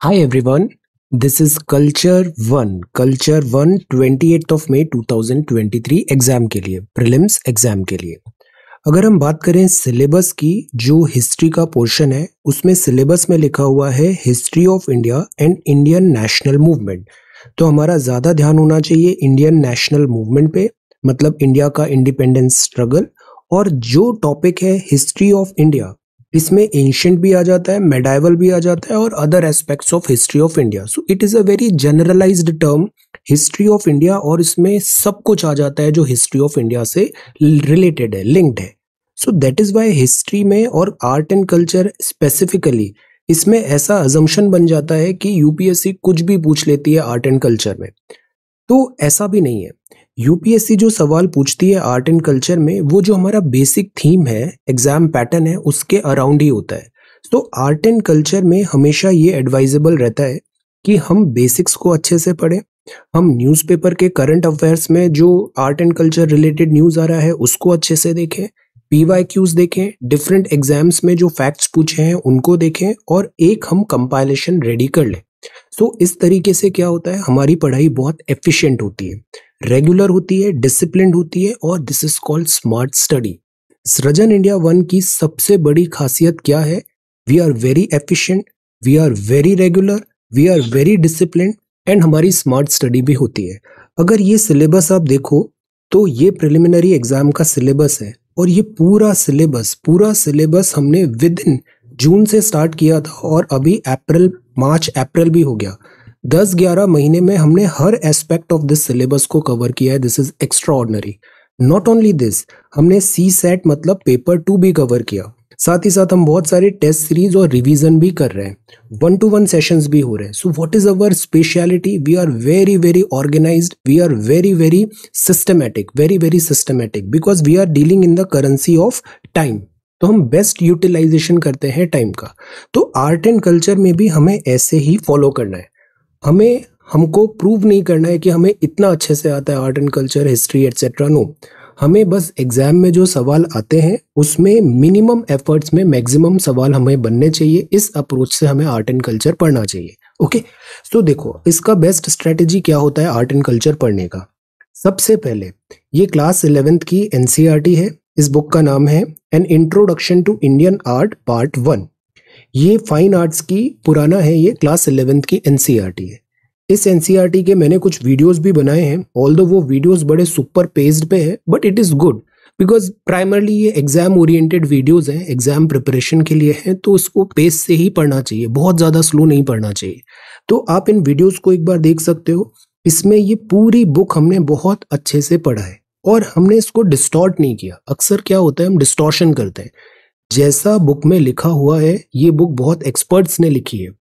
Hi everyone, this is Culture 1, Culture 1 28th of May 2023 exam के लिए prelims exam के लिए. अगर हम बात करें सिलेबस की जो हिस्ट्री का पोर्शन है उसमें सिलेबस में लिखा हुआ है history of India and Indian national movement तो हमारा ज़्यादा ध्यान होना चाहिए इंडियन नेशनल मूवमेंट पे मतलब इंडिया का इंडिपेंडेंस स्ट्रगल और जो टॉपिक है हिस्ट्री ऑफ़ इंडिया इसमें एंशंट भी आ जाता है मेडाइवल भी आ जाता है और other aspects of history of India so it is a very generalised term history of India और इसमें सब कुछ आ जाता है जो हिस्ट्री ऑफ़ इंडिया से रिलेटेड है लिंक्ड है. So that is why history में और आर्ट एंड कल्चर स्पेसिफिकली इसमें ऐसा अजम्पन बन जाता है कि यूपीएससी कुछ भी पूछ लेती है आर्ट एंड कल्चर में. तो ऐसा भी नहीं है. यूपीएससी जो सवाल पूछती है आर्ट एंड कल्चर में, वो जो हमारा बेसिक थीम है एग्ज़ाम पैटर्न है, उसके अराउंड ही होता है। तो आर्ट एंड कल्चर में हमेशा ये एडवाइजेबल रहता है कि हम बेसिक्स को अच्छे से पढ़ें। हम न्यूज़पेपर के करंट अफेयर्स में जो art and culture related news आ रहा है, उसको अच्छे से देखें। पीवाई क्यूज देखें डिफरेंट एग्ज़ाम्स में जो फैक्ट्स पूछे हैं, उनको देखें और एक हम कंपाइलेशन रेडी कर लें। तो इस तरीके से क्या होता है? हमारी पढ़ाई बहुत एफिशिएंट होती है। रेगुलर होती है डिसिप्लिन होती है और this is called smart study Srijan India one की सबसे बड़ी खासियत क्या है? We are very efficient we are very regular we are very discipline and हमारी स्मार्ट स्टडी भी होती है। अगर ये सिलेबस आप देखो तो ये प्रिलिमिनरी एग्ज़ाम का सिलेबस है और ये पूरा सिलेबस पूरा सिलेबस हमने विद इन जून से स्टार्ट किया था और अभी अप्रैल, मार्च, अप्रैल भी हो गया। दस ग्यारह महीने में हमने हर एस्पेक्ट ऑफ़ दिस सिलेबस को कवर किया है। This is extraordinary not only this हमने सी सेट मतलब पेपर टू भी कवर किया। साथ ही साथ हम बहुत सारे टेस्ट सीरीज़ और रिवीजन भी कर रहे हैं। वन टू वन सेशंस भी हो रहे हैं। So what is our speciality we are very very organised we are very very systematic very very systematic because we are dealing in the currency of time तो हम best utilisation करते हैं time का। तो आर्ट एंड कल्चर में भी हमें ऐसे ही फॉलो करना है। हमें, हमको प्रूव नहीं करना है कि हमें इतना अच्छे से आता है art and culture history etcetera no हमें बस एग्ज़ाम में जो सवाल आते हैं, उसमें मिनिमम एफर्ट्स में मैक्सिमम सवाल हमें बनने चाहिए। इस अप्रोच से हमें आर्ट एंड कल्चर पढ़ना चाहिए। ओके तो देखो, इसका बेस्ट स्ट्रेटेजी क्या होता है आर्ट एंड कल्चर पढ़ने का? सबसे पहले, ये क्लास इलेवेंथ की एनसीईआरटी है। इस बुक का नाम है an introduction to Indian art part one ये फाइन आर्ट्स की पुराना है, ये क्लास इलेवेंथ की एनसीईआरटी है। इस एनसीईआरटी के मैंने कुछ वीडियोस भी बनाए हैं ऑल वो वीडियोस बड़े सुपर पेज्ड पे है but it is good because primarily ये एग्ज़ाम ओरिएंटेड वीडियोस हैं एग्ज़ाम प्रिपरेशन के लिए हैं तो उसको पेज से ही पढ़ना चाहिए, बहुत ज़्यादा स्लो नहीं पढ़ना चाहिए। तो आप इन वीडियोस को एक बार देख सकते हो, इसमें ये पूरी बुक हमने बहुत अच्छे से पढ़ा है। और हमने इसको डिस्टॉर्ट नहीं किया। अक्सर क्या होता है, हम डिस्टॉर्शन करते हैं। जैसा बुक में लिखा हुआ है, ये बुक बहुत एक्सपर्ट्स ने लिखी है।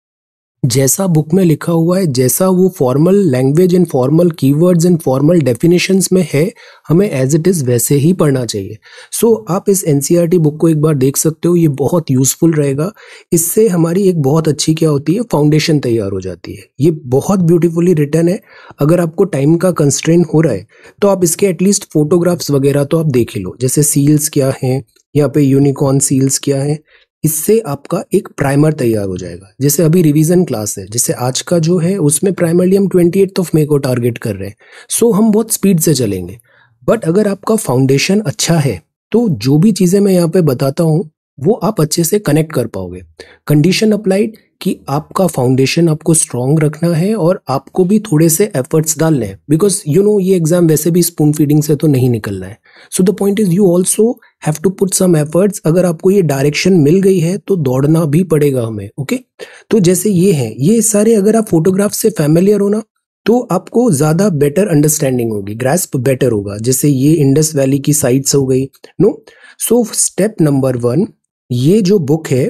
जैसा बुक में लिखा हुआ है जैसा वो formal language and formal keywords and formal definitions में है हमें एज इट इज़ वैसे ही पढ़ना चाहिए। सो so, आप इस एन बुक को एक बार देख सकते हो ये बहुत यूजफुल रहेगा। इससे हमारी एक बहुत अच्छी क्या होती है फाउंडेशन तैयार हो जाती है। ये बहुत ब्यूटीफुली रिटर्न है। अगर आपको टाइम का कंस्ट्रेन हो रहा है तो आप इसके एटलीस्ट फोटोग्राफ्स वगैरह तो आप देख ही लो। जैसे सील्स क्या हैं यहाँ पे यूनिकॉर्न सील्स क्या है। इससे आपका एक प्राइमर तैयार हो जाएगा। जैसे अभी रिवीजन क्लास है, जैसे आज का जो है, उसमें प्राइमरली हम ट्वेंटी एट ऑफ़ मे को टारगेट कर रहे हैं। सो हम बहुत स्पीड से चलेंगे। बट अगर आपका फाउंडेशन अच्छा है तो जो भी चीज़ें मैं यहाँ पे बताता हूँ वो आप अच्छे से कनेक्ट कर पाओगे। कंडीशन अप्लाइड कि आपका फाउंडेशन आपको स्ट्रांग रखना है और आपको भी थोड़े से एफर्ट्स डालने हैं। बिकॉज़ यू नो ये एग्ज़ाम वैसे भी स्पून फीडिंग से तो नहीं निकलना है। So the point is you also have to put some efforts अगर आपको ये डायरेक्शन मिल गई है तो दौड़ना भी पड़ेगा हमें ओके okay? तो जैसे ये है, ये सारे अगर आप फोटोग्राफ से फैमिलियर हो ना तो आपको ज़्यादा बेटर अंडरस्टैंडिंग होगी ग्रेस्प बेटर होगा। जैसे ये इंडस वैली की साइट्स हो गई no so step number one ये जो बुक है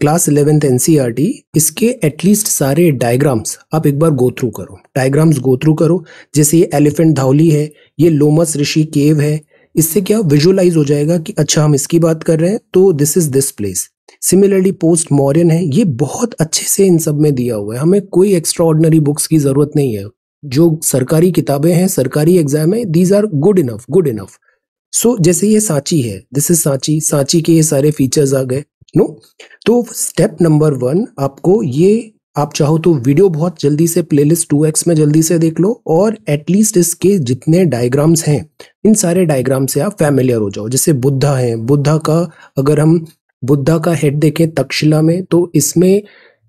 क्लास इलेवेंथ एनसीईआरटी इसके एटलीस्ट सारे डायग्राम्स आप एक बार गो थ्रू करो। डायग्राम्स गो थ्रू करो। जैसे ये एलिफेंट धावली है, ये लोमस ऋषि केव है, इससे क्या विजुअलाइज हो जाएगा कि अच्छा हम इसकी बात कर रहे हैं तो this is this place similarly post Mauryan है, ये बहुत अच्छे से इन सब में दिया हुआ है। हमें कोई एक्स्ट्रा ऑर्डनरी बुक्स की ज़रूरत नहीं है। जो सरकारी किताबें हैं, सरकारी एग्ज़ाम है these are good enough good enough so so, जैसे ये सांची है दिस इज़ सांची। सांची के ये सारे फीचर्स आ गए नो तो स्टेप नंबर वन आपको ये आप चाहो तो वीडियो बहुत जल्दी से प्लेलिस्ट टू एक्स में जल्दी से देख लो और एटलीस्ट इसके जितने डायग्राम्स हैं इन सारे डायग्राम से आप फैमिलियर हो जाओ। जैसे बुद्धा है बुद्धा का अगर हम बुद्धा का हेड देखें तक्षशिला में तो इसमें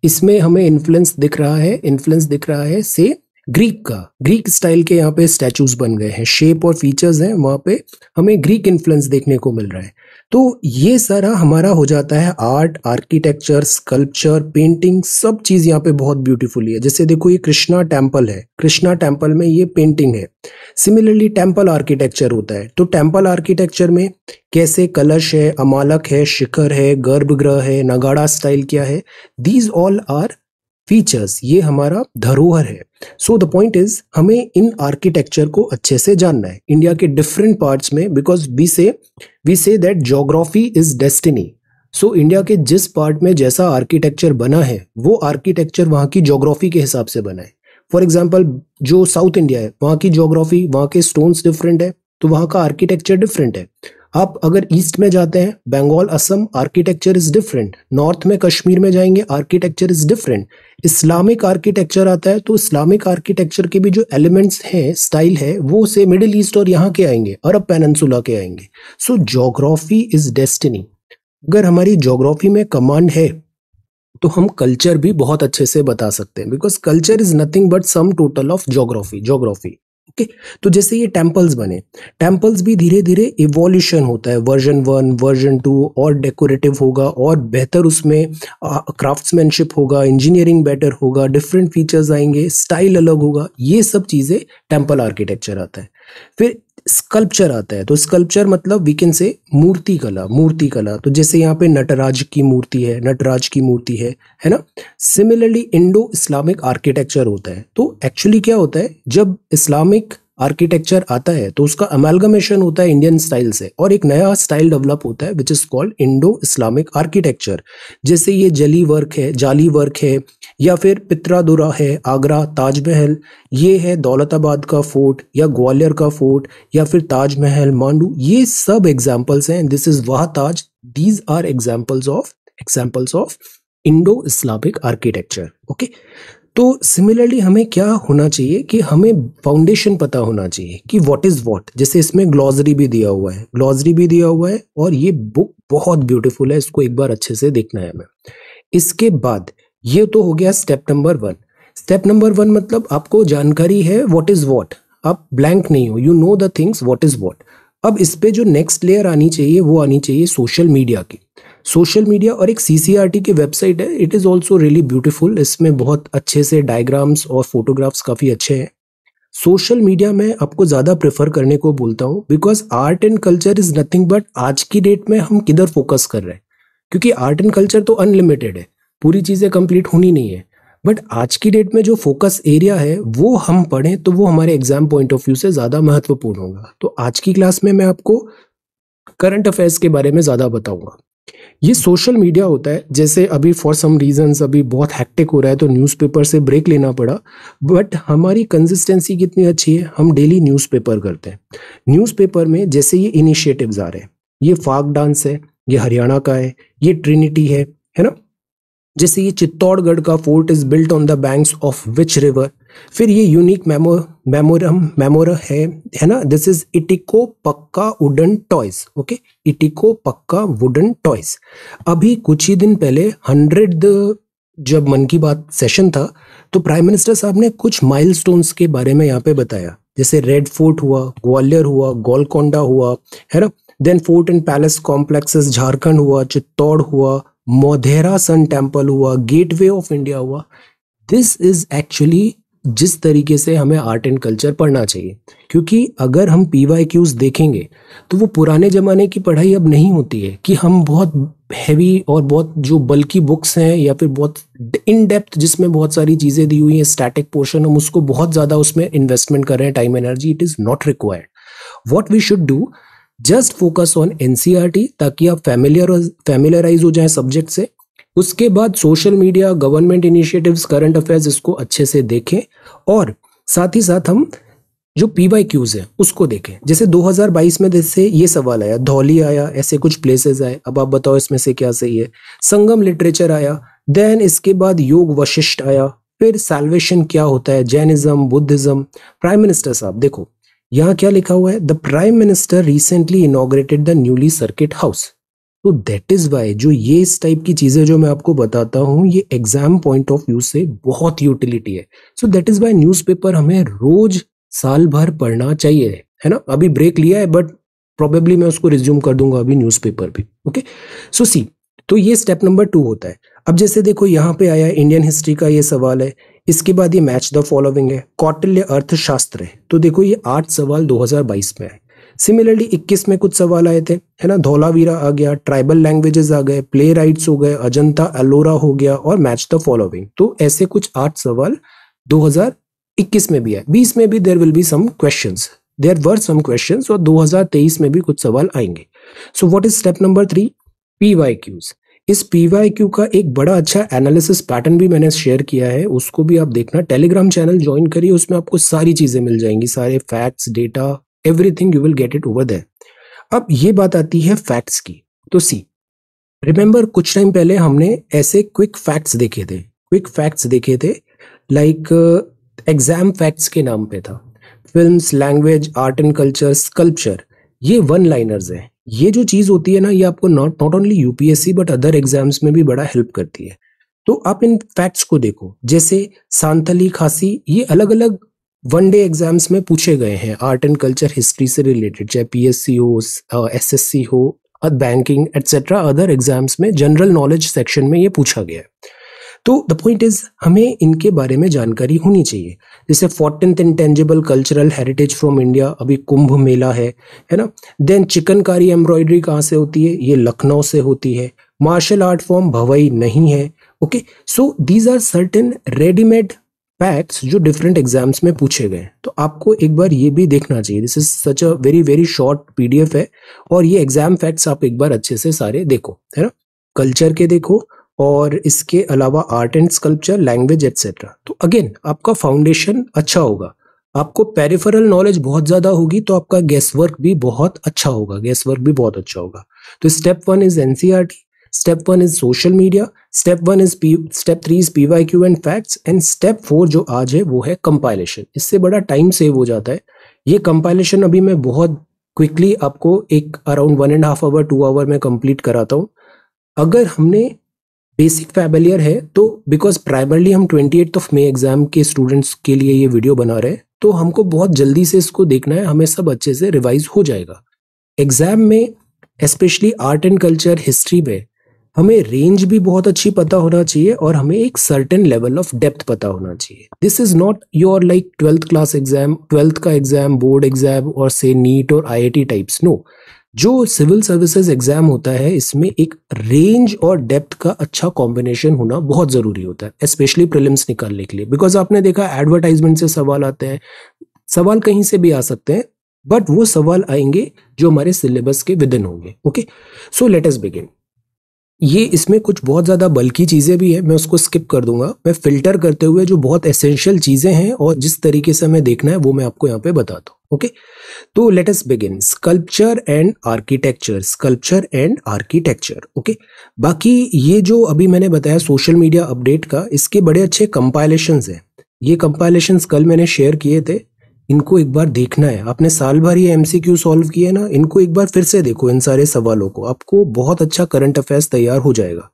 इसमें हमें इन्फ्लुएंस दिख रहा है इन्फ्लुएंस दिख रहा है से ग्रीक का। ग्रीक स्टाइल के यहाँ पे स्टैचूज बन गए हैं। शेप और फीचर्स हैं, वहाँ पे हमें ग्रीक इन्फ्लुएंस देखने को मिल रहा है। तो ये सारा हमारा हो जाता है आर्ट आर्किटेक्चर स्कल्पचर पेंटिंग सब चीज़ यहाँ पे बहुत ब्यूटीफुली है जैसे देखो ये कृष्णा टेंपल है। कृष्णा टेंपल में ये पेंटिंग है। सिमिलरली टेंपल आर्किटेक्चर होता है। तो टेंपल आर्किटेक्चर में कैसे कलश है, अमालक है, शिखर है, गर्भगृह है, नगाड़ा स्टाइल क्या है? दीज ऑल आर फीचर्स ये हमारा धरोहर है। सो द पॉइंट इज़ हमें इन आर्किटेक्चर को अच्छे से जानना है। इंडिया के डिफरेंट पार्ट्स में because we say we say that geography is destiny so India के जिस पार्ट में जैसा आर्किटेक्चर बना है, वो आर्किटेक्चर वहाँ की जोग्राफी के हिसाब से बना है। फॉर एग्ज़ाम्पल जो साउथ इंडिया है, वहाँ की जोग्राफी वहाँ के स्टोन्स डिफरेंट है तो वहाँ का आर्किटेक्चर डिफरेंट है। आप अगर ईस्ट में जाते हैं, Bengal, Assam architecture is different north में कश्मीर में जाएँगे architecture is different Islamic architecture आता है तो इस्लामिक आर्किटेक्चर के भी जो एलिमेंट्स हैं स्टाइल है, वो से मिडिल ईस्ट और यहाँ के आएँगे अरब पेनसुला के आएँगे. सो जोग्राफी इज़ डेस्टिनी अगर हमारी जोग्राफी में कमांड है तो हम कल्चर भी बहुत अच्छे से बता सकते हैं because culture is nothing but sum total of geography geography okay तो जैसे ये टेम्पल्स बने टेम्पल्स भी धीरे धीरे इवोल्यूशन होता है। वर्जन वन वर्जन टू और डेकोरेटिव होगा, और बेहतर उसमें क्राफ्ट्समैनशिप होगा इंजीनियरिंग बेटर होगा डिफरेंट फीचर्स आएँगे स्टाइल अलग होगा। ये सब चीज़ें टेंपल आर्किटेक्चर आता है। फिर स्कल्पचर आता है। तो स्कल्पचर मतलब वी कैन से मूर्ति कला मूर्ति कला तो जैसे यहाँ पे नटराज की मूर्ति है, नटराज की मूर्ति है है ना? सिमिलरली इंडो इस्लामिक आर्किटेक्चर होता है। तो एक्चुअली क्या होता है? जब इस्लामिक आर्किटेक्चर आता है तो उसका अमेलगमेशन होता है इंडियन स्टाइल से और एक नया स्टाइल डेवलप होता है which is called Indo Islamic architecture जैसे ये जली वर्क है, जाली वर्क है, या फिर पित्रादुरा है, आगरा, ताजमहल, ये है दौलताबाद का फोर्ट या ग्वालियर का फोर्ट या फिर ताजमहल, मांडू, ये सब एग्जाम्पल्स हैं। दिस इज़ वाह Taj these are examples of examples of Indo Islamic architecture okay तो सिमिलरली हमें क्या होना चाहिए कि हमें फाउंडेशन पता होना चाहिए कि व्हाट इज़ व्हाट जैसे इसमें ग्लॉजरी भी दिया हुआ है। ग्लॉजरी भी दिया हुआ है और ये बुक बहुत ब्यूटीफुल है, इसको एक बार अच्छे से देखना है हमें। इसके बाद ये तो हो गया step number one step number one मतलब आपको जानकारी है व्हाट इज़ व्हाट आप ब्लैंक नहीं हो। You know the things what is what अब इस पे जो नेक्स्ट लेयर आनी चाहिए, वो आनी चाहिए सोशल मीडिया की। सोशल मीडिया और एक सीसीआरटी की वेबसाइट है। It is also really beautiful इसमें बहुत अच्छे से डायग्राम्स और फोटोग्राफ्स काफ़ी अच्छे हैं। सोशल मीडिया में आपको ज़्यादा प्रेफर करने को बोलता हूँ because art and culture is nothing but आज की डेट में हम किधर फोकस कर रहे हैं। क्योंकि आर्ट एंड कल्चर तो अनलिमिटेड है। पूरी चीज़ें कंप्लीट होनी नहीं है। बट आज की डेट में जो फोकस एरिया है, वो हम पढ़ें तो वो हमारे एग्ज़ाम पॉइंट ऑफ़ व्यू से ज़्यादा महत्वपूर्ण होगा। तो आज की क्लास में मैं आपको करंट अफेयर्स के बारे में ज़्यादा बताऊँगा। ये सोशल मीडिया होता है। जैसे अभी फॉर सम रीजंस अभी बहुत हैक्टिक हो रहा है तो न्यूज़पेपर से ब्रेक लेना पड़ा। बट हमारी कंसिस्टेंसी कितनी अच्छी है, हम डेली न्यूज़पेपर करते हैं। न्यूज़पेपर में जैसे ये इनिशिएटिव्स आ रहे हैं, ये फाक डांस है, ये हरियाणा का है, ये ट्रिनिटी है है ना? जैसे ये चित्तौड़गढ़ का fort is built on the banks of which river फिर ये यूनिक मेमो मेमोरम मेमोर है है ना? दिस इज़ इटिको पक्का वुडन टॉयज ओके इटिको पक्का वुडन टॉयज अभी कुछ ही दिन पहले हंड्रेड जब मन की बात सेशन था तो प्राइम मिनिस्टर साहब ने कुछ माइलस्टोन्स के बारे में यहाँ पे बताया। जैसे रेड फोर्ट हुआ ग्वालियर हुआ गोलकोंडा हुआ, है ना? Then fort and palace complexes Jharkhand हुआ चित्तौड़ हुआ मोधेरा सन टेंपल हुआ गेटवे ऑफ़ इंडिया हुआ। दिस इज़ एक्चुअली जिस तरीके से हमें आर्ट एंड कल्चर पढ़ना चाहिए। क्योंकि अगर हम पी वाई क्यूज देखेंगे तो वो पुराने ज़माने की पढ़ाई अब नहीं होती है कि हम बहुत हैवी और बहुत जो बल्कि बुक्स हैं या फिर बहुत इन डेप्थ जिसमें बहुत सारी चीज़ें दी हुई हैं स्टैटिक पोर्शन हम उसको बहुत ज़्यादा उसमें इन्वेस्टमेंट कर रहे हैं time energy it is not required what we should do just focus on NCERT ताकि आप फैमिलियर फैमिलियराइज हो जाए सब्जेक्ट से। उसके बाद social media government initiatives current affairs इसको अच्छे से देखें और साथ ही साथ हम जो पी वाई क्यूज है, उसको देखें। जैसे 2022 में जैसे ये सवाल आया, धौली आया, ऐसे कुछ प्लेसेस आए, अब आप बताओ इसमें से क्या सही है। संगम लिटरेचर आया देन इसके बाद योग वशिष्ठ आया, फिर सैल्वेशन क्या होता है जैनिज्म बुद्धिज्म प्राइम मिनिस्टर साहब, देखो, यहाँ क्या लिखा हुआ है? The prime minister recently inaugurated the newly circuit house तो दैट इज़ वाई जो ये इस टाइप की चीज़ें जो मैं आपको बताता हूँ, ये एग्ज़ाम पॉइंट ऑफ़ व्यू से बहुत यूटिलिटी है। So that is why newspaper हमें रोज साल भर पढ़ना चाहिए, है ना? अभी ब्रेक लिया है बट प्रोबेबली मैं उसको रिज्यूम कर दूँगा अभी न्यूज़पेपर भी ओके सो सी तो ये स्टेप नंबर टू होता है। अब जैसे देखो, यहाँ पे आया इंडियन हिस्ट्री का ये सवाल है, इसके बाद ये मैच द फॉलोइंग है, कौटिल्य अर्थशास्त्र है। तो देखो, ये आठ सवाल 2022 में है सिमिलरली 21 में कुछ सवाल आए थे, है ना? धोलावीरा आ गया ट्राइबल लैंग्वेजेस आ गए प्ले राइट्स हो गए, अजंता एलोरा हो गया और मैच द फॉलोइंग तो ऐसे कुछ आठ सवाल 2021 में भी है 20 में भी there will be some questions there were some questions और 2023 में भी कुछ सवाल आएँगे। So what is step number three P Y Qs इस पी वाई क्यू का एक बड़ा अच्छा एनालिसिस पैटर्न भी मैंने शेयर किया है, उसको भी आप देखना। टेलीग्राम चैनल ज्वाइन करिए, उसमें आपको सारी चीज़ें मिल जाएँगी, सारे facts data everything you will get it over there अब ये बात आती है फैक्ट्स की। तो सी रिमेंबर कुछ टाइम पहले हमने ऐसे क्विक फैक्ट्स देखे थे। क्विक फैक्ट्स देखे थे लाइक एग्ज़ाम फैक्ट्स के नाम पे था। Films language art and culture sculpture ये वन लाइनर्स हैं। ये जो चीज़ होती है ना, ये आपको not not only UPSC but other exams में भी बड़ा हेल्प करती है। तो आप इन फैक्ट्स को देखो। जैसे सांथली खासी, ये अलग अलग वन डे एग्ज़ाम्स में पूछे गए हैं आर्ट एंड कल्चर हिस्ट्री से रिलेटेड चाहे पीएससी हो एसएससी हो बैंकिंग एटसेट्रा अदर एग्ज़ाम्स में जनरल नॉलेज सेक्शन में ये पूछा गया है। तो द पॉइंट इज़ हमें इनके बारे में जानकारी होनी चाहिए। जैसे fourteen intangible cultural heritage from India अभी कुंभ मेला है है ना? देन चिकनकारी एम्ब्रॉयडरी कहाँ से होती है? ये लखनऊ से होती है। मार्शल आर्ट फॉर्म भवई नहीं है okay so these are certain readymade facts जो डिफरेंट एग्ज़ाम्स में पूछे गए तो आपको एक बार ये भी देखना चाहिए। This is such a very very short PDF है और ये एग्ज़ाम फैक्ट्स आप एक बार अच्छे से सारे देखो, है ना? कल्चर के देखो और इसके अलावा art and sculpture language etcetera तो अगेन आपका फाउंडेशन अच्छा होगा। आपको पेरिफेरल नॉलेज बहुत ज़्यादा होगी तो आपका गेस वर्क भी बहुत अच्छा होगा। गेस वर्क भी बहुत अच्छा होगा। तो step one is NCERT step one is social media step one is P step three is P Y Q and facts and step four जो आज है, वो है कंपाइलेशन इससे बड़ा टाइम सेव हो जाता है. ये कंपाइलेशन अभी मैं बहुत क्विकली आपको एक around one and half hour two hour में कंप्लीट कराता हूँ. अगर हमने बेसिक फैबलियर है तो बिकॉज़ प्राइमरली हम ट्वेंटी ऑफ़ मे एग्ज़ाम के स्टूडेंट्स के लिए ये वीडियो बना रहे हैं तो हमको बहुत जल्दी से इसको देखना है, हमें सब अच्छे से रिवाइज हो जाएगा. एग्ज़ाम में specially art and culture history में हमें रेंज भी बहुत अच्छी पता होना चाहिए और हमें एक सर्टेन लेवल ऑफ़ डेप्थ पता होना चाहिए। This is not your like twelfth class exam twelfth का एग्ज़ाम बोर्ड एग्ज़ाम और से नीट और आईआईटी टाइप्स नो जो सिविल सर्विसेज़ एग्ज़ाम होता है, इसमें एक रेंज और डेप्थ का अच्छा कॉम्बिनेशन होना बहुत ज़रूरी होता है स्पेशली प्रिलिम्स निकालने के लिए। बिकॉज़ आपने देखा एडवर्टाइजमेंट से सवाल आते हैं, सवाल कहीं से भी आ सकते हैं बट वो सवाल आएँगे जो हमारे सिलेबस के विदिन होंगे okay so let us begin ये इसमें कुछ बहुत ज़्यादा बल्कि चीज़ें भी है, मैं उसको स्किप कर दूँगा। मैं फ़िल्टर करते हुए जो बहुत एसेंशियल चीज़ें हैं और जिस तरीके से हमें देखना है, वो मैं आपको यहाँ पे बताता हूँ ओके तो let us begin sculpture and architecture sculpture and architecture okay बाकी ये जो अभी मैंने बताया सोशल मीडिया अपडेट का, इसके बड़े अच्छे कंपाइलेशन हैं। ये कंपाइलेशन कल मैंने शेयर किए थे। इनको एक बार देखना है। आपने साल भर ये एमसीक्यू सॉल्व किए ना, इनको एक बार फिर से देखो इन सारे सवालों को। आपको बहुत अच्छा करंट अफेयर्स तैयार हो जाएगा।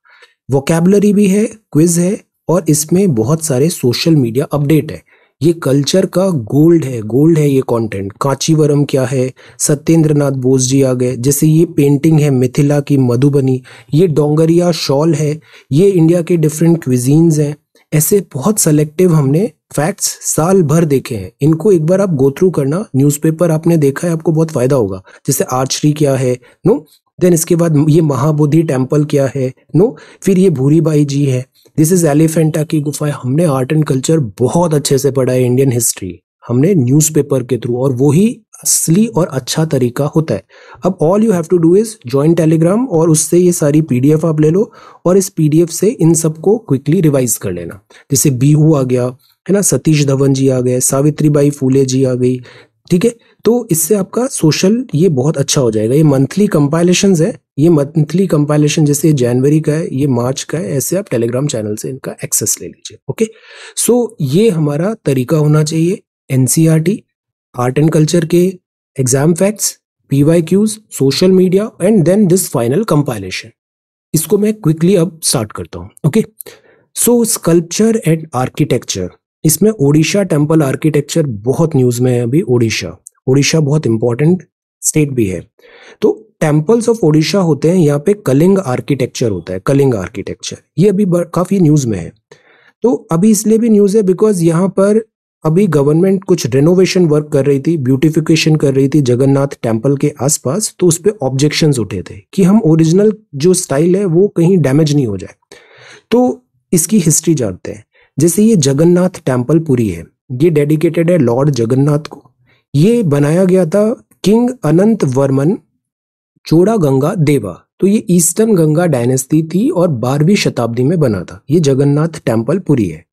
वोकेबलरी भी है क्विज है और इसमें बहुत सारे सोशल मीडिया अपडेट है। ये कल्चर का गोल्ड है गोल्ड है ये कंटेंट कांचीवरम क्या है? सत्येंद्र नाथ बोस जी आ गए। जैसे ये पेंटिंग है, मिथिला की मधुबनी। ये डोंगरिया शॉल है। ये इंडिया के डिफरेंट क्विजीन्स हैं। ऐसे बहुत सेलेक्टिव हमने फैक्ट्स साल भर देखे हैं। इनको एक बार आप गो थ्रू करना। न्यूज़पेपर आपने देखा है, आपको बहुत फ़ायदा होगा। जैसे आर्चरी क्या है, नो? देन इसके बाद ये महाबोधि टेंपल क्या है, नो? फिर ये भूरीबाई जी है। दिस इज़ एलिफेंटा की गुफा हमने आर्ट एंड कल्चर बहुत अच्छे से पढ़ा है इंडियन हिस्ट्री हमने न्यूज़पेपर के थ्रू और वो ही असली और अच्छा तरीका होता है। अब all you have to do is join Telegram और उससे ये सारी पीडीएफ आप ले लो और इस पीडीएफ से इन सबको क्विकली रिवाइज कर लेना। जैसे बीहू आ गया है ना? सतीश धवन जी आ गए सावित्री बाई फूले जी आ गई, ठीक है? तो इससे आपका सोशल ये बहुत अच्छा हो जाएगा। ये मंथली कंपाइलेशन है, ये मंथली कंपाइलेशन जैसे जनवरी का है, ये मार्च का है, ऐसे आप टेलीग्राम चैनल से इनका एक्सेस ले लीजिए ओके सो ये हमारा तरीका होना चाहिए एनसीईआरटी आर्ट एंड कल्चर के exam facts PY Qs social media and then this final compilation इसको मैं क्विकली अब स्टार्ट करता हूँ okay so sculpture and architecture इसमें ओडिशा टेंपल आर्किटेक्चर बहुत न्यूज़ में है अभी ओडिशा। ओडिशा बहुत इंपॉर्टेंट स्टेट भी है। तो टेम्पल्स ऑफ़ ओडिशा होते हैं, यहाँ पे कलिंग आर्किटेक्चर होता है, कलिंग आर्किटेक्चर। ये अभी काफ़ी न्यूज़ में है। तो अभी इसलिए भी न्यूज़ है बिकॉज़ यहाँ पर अभी गवर्नमेंट कुछ रेनोवेशन वर्क कर रही थी ब्यूटिफिकेशन कर रही थी जगन्नाथ टेंपल के आसपास तो उस पर ऑब्जेक्शंस उठे थे कि हम ओरिजिनल जो स्टाइल है वो कहीं डैमेज नहीं हो जाए। तो इसकी हिस्ट्री जानते हैं। जैसे ये जगन्नाथ टेंपल पुरी है, ये डेडिकेटेड है लॉर्ड जगन्नाथ को। ये बनाया गया था किंग अनंत वर्मन चोड़ा गंगा देवा। तो ये ईस्टर्न गंगा डायनेस्टी थी और बारहवीं शताब्दी में बना था। ये जगन्नाथ टेंपल पुरी है।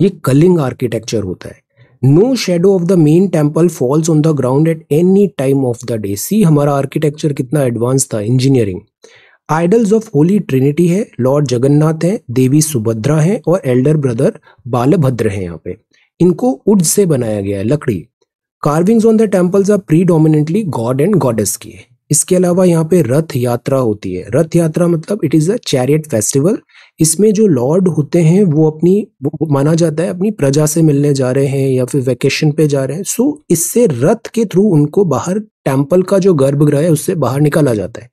ये कलिंग आर्किटेक्चर होता है। No shadow of the main temple falls on the ground at any time of the day. See, हमारा आर्किटेक्चर कितना एडवांस था engineering idols of holy trinity है, लॉर्ड जगन्नाथ है, देवी सुभद्रा है और एल्डर ब्रदर बालभद्र है यहाँ पे। इनको उड से बनाया गया है, लकड़ी। Carvings on the temples are predominantly god and goddess की है। इसके अलावा यहाँ पे रथ यात्रा होती है। रथ यात्रा मतलब it is a chariot festival इसमें जो लॉर्ड होते हैं, वो अपनी, वो माना जाता है अपनी प्रजा से मिलने जा रहे हैं या फिर वेकेशन पे जा रहे हैं। सो इससे रथ के थ्रू उनको बाहर टेंपल का जो गर्भगृह है, उससे बाहर निकाला जाता है।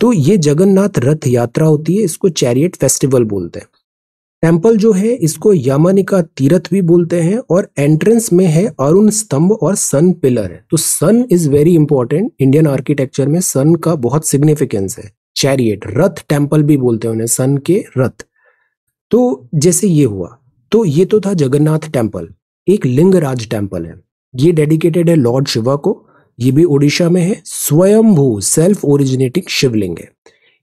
तो ये जगन्नाथ रथ यात्रा होती है, इसको चैरियट फेस्टिवल बोलते हैं। टेंपल जो है, इसको यामानिका तीर्थ भी बोलते हैं और एंट्रेंस में है अरुण स्तंभ और सन पिलर है तो sun is very important Indian architecture में सन का बहुत सिग्निफिकेंस है। चैरियट रथ टेंपल भी बोलते हैं उन्हें सन के रथ। तो जैसे ये हुआ तो ये तो था जगन्नाथ टेंपल एक लिंगराज टेंपल है। ये डेडिकेटेड है लॉर्ड शिवा को, ये भी ओडिशा में है, स्वयंभू सेल्फ ओरिजिनेटिंग शिवलिंग है।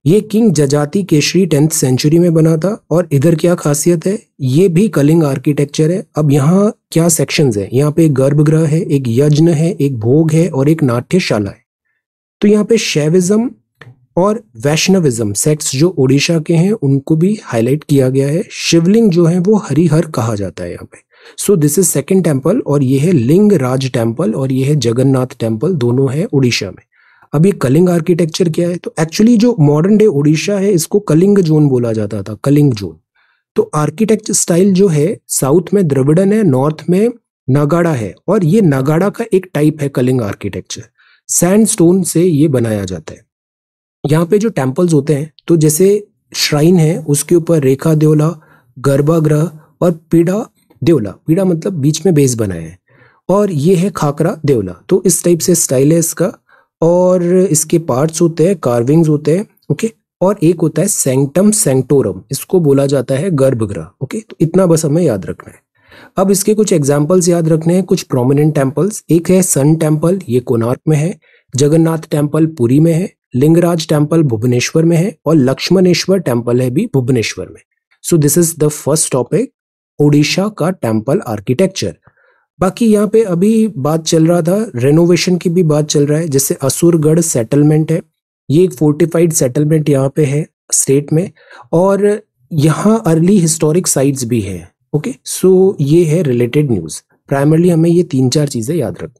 ये किंग जजाति केशरी टेंथ सेंचुरी में बना था और इधर क्या खासियत है, ये भी कलिंग आर्किटेक्चर है। अब यहाँ क्या सेक्शंस है? यहाँ पे एक गर्भगृह है, एक यज्ञ है, एक भोग है और एक नाट्यशाला है। तो यहाँ पे शैविज्म और वैष्णविज्म, सेक्ट्स जो ओडिशा के हैं, उनको भी हाईलाइट किया गया है। शिवलिंग जो है, वो हरिहर कहा जाता है यहाँ पे। So this is second temple और ये है लिंग राज टेंपल और ये है जगन्नाथ टेंपल दोनों है उड़ीसा में। अब ये कलिंग आर्किटेक्चर क्या है? तो एक्चुअली जो मॉडर्न डे उड़ीसा है, इसको कलिंग जोन बोला जाता था, कलिंग जोन तो आर्किटेक्चर स्टाइल जो है साउथ में द्रविडन है नॉर्थ में नागाड़ा है और ये नागाड़ा का एक टाइप है कलिंग आर्किटेक्चर सैंडस्टोन से ये बनाया जाता है। यहाँ पे जो टेम्पल्स होते हैं तो जैसे श्राइन है, उसके ऊपर रेखा देवला गर्भागृह और पीड़ा देवला, पीड़ा मतलब बीच में बेस बनाए हैं। और ये है खाकरा देवला तो इस टाइप से स्टाइल है इसका। और इसके पार्ट्स होते हैं कार्विंग्स होते हैं ओके और एक होता है सेंटम सेंटोरम इसको बोला जाता है गर्भगृह ओके तो इतना बस हमें याद रखना है। अब इसके कुछ एग्जाम्पल्स याद रखने हैं, कुछ प्रोमिनेंट टेम्पल्स एक है सन टेंपल ये कोनार्क में है, जगन्नाथ टेंपल पुरी में है लिंगराज टेंपल भुवनेश्वर में है और लक्ष्मणेश्वर टेंपल है भी भुवनेश्वर में। So this is the first topic Odisha का टेंपल आर्किटेक्चर बाकी यहाँ पे अभी बात चल रहा था रेनोवेशन की भी बात चल रहा है, जैसे असुरगढ़ सेटलमेंट है। ये एक फोर्टिफाइड सेटलमेंट यहाँ पे है स्टेट में। और यहाँ अर्ली हिस्टोरिक साइट्स भी है ओके सो ये है रिलेटेड न्यूज़ प्राइमरली हमें ये तीन चार चीज़ें याद रख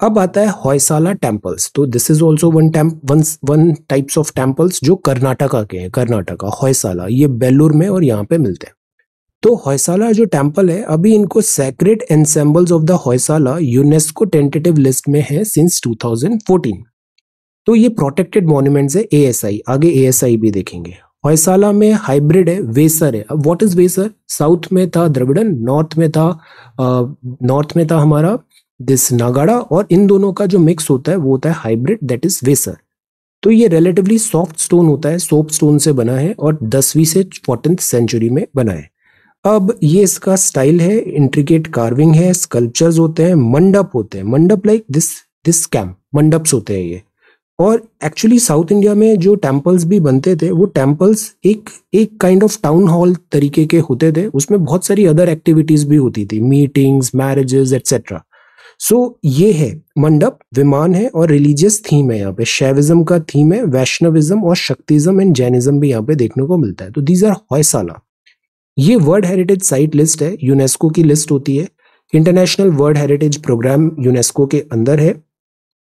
अब आता है हॉयसाला टेम्पल्स तो this is also one one one types of temples जो कर्नाटका के हैं, कर्नाटका, हॉयसाला, ये बेलूर में और यहाँ पे मिलते हैं। तो हॉयसाला जो टेंपल है, अभी इनको sacred ensembles of the Hoysala UNESCO tentative list में है सिंस 2014 तो ये प्रोटेक्टेड मॉन्यूमेंट्स है एएसआई आगे एएसआई भी देखेंगे। हॉयसाला में हाइब्रिड है, वेसर है। अब व्हाट इज़ वेसर? साउथ में था द्रविडन, नॉर्थ में था नॉर्थ में था हमारा दिस नागाड़ा और इन दोनों का जो मिक्स होता है, वो होता है हाइब्रिड दैट इज़ वेसर तो ये रिलेटिवली सॉफ्ट स्टोन होता है सोप स्टोन से बना है और दसवीं से फोर्टीन सेंचुरी में बना है। अब ये इसका स्टाइल है इंट्रिकेट कार्विंग है स्कल्पचर्स होते हैं, मंडप होते हैं। Mandap like this this camp mandaps होते हैं ये। और एक्चुअली साउथ इंडिया में जो टेम्पल्स भी बनते थे, वो टेम्पल्स एक एक काइंड ऑफ़ टाउन हॉल तरीके के होते थे। उसमें बहुत सारी अदर एक्टिविटीज़ भी होती थी meetings marriages etcetera so so, ये है मंडप विमान है और रिलीजियस थीम है यहाँ पे। शैविज्म का थीम है वैष्णविज्म और शक्तिज्म एंड जैनिज्म भी यहाँ पे देखने को मिलता है। तो दीज आर हौसाला ये वर्ल्ड हेरिटेज साइट लिस्ट है यूनेस्को की लिस्ट होती है। International world heritage program UNESCO के अंदर है।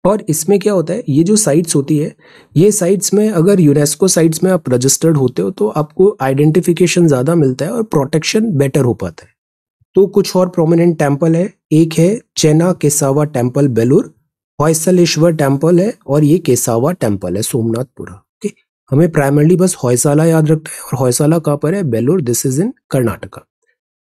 और इसमें क्या होता है ये जो साइट्स होती है ये साइट्स में अगर यूनेस्को साइट्स में आप रजिस्टर्ड होते हो तो आपको आइडेंटिफिकेशन ज़्यादा मिलता है और प्रोटेक्शन बेटर हो पाता है। तो कुछ और प्रोमिनेंट टेंपल है एक है चेना केसावा टेंपल बेलूर। हौसलेश्वर टेंपल है और ये केसावा टेंपल है, सोमनाथपुरा। ओके? हमें प्राइमरली बस हौसाला याद रखना है और हौसाला कहाँ पर है? Belur this is in Karnataka.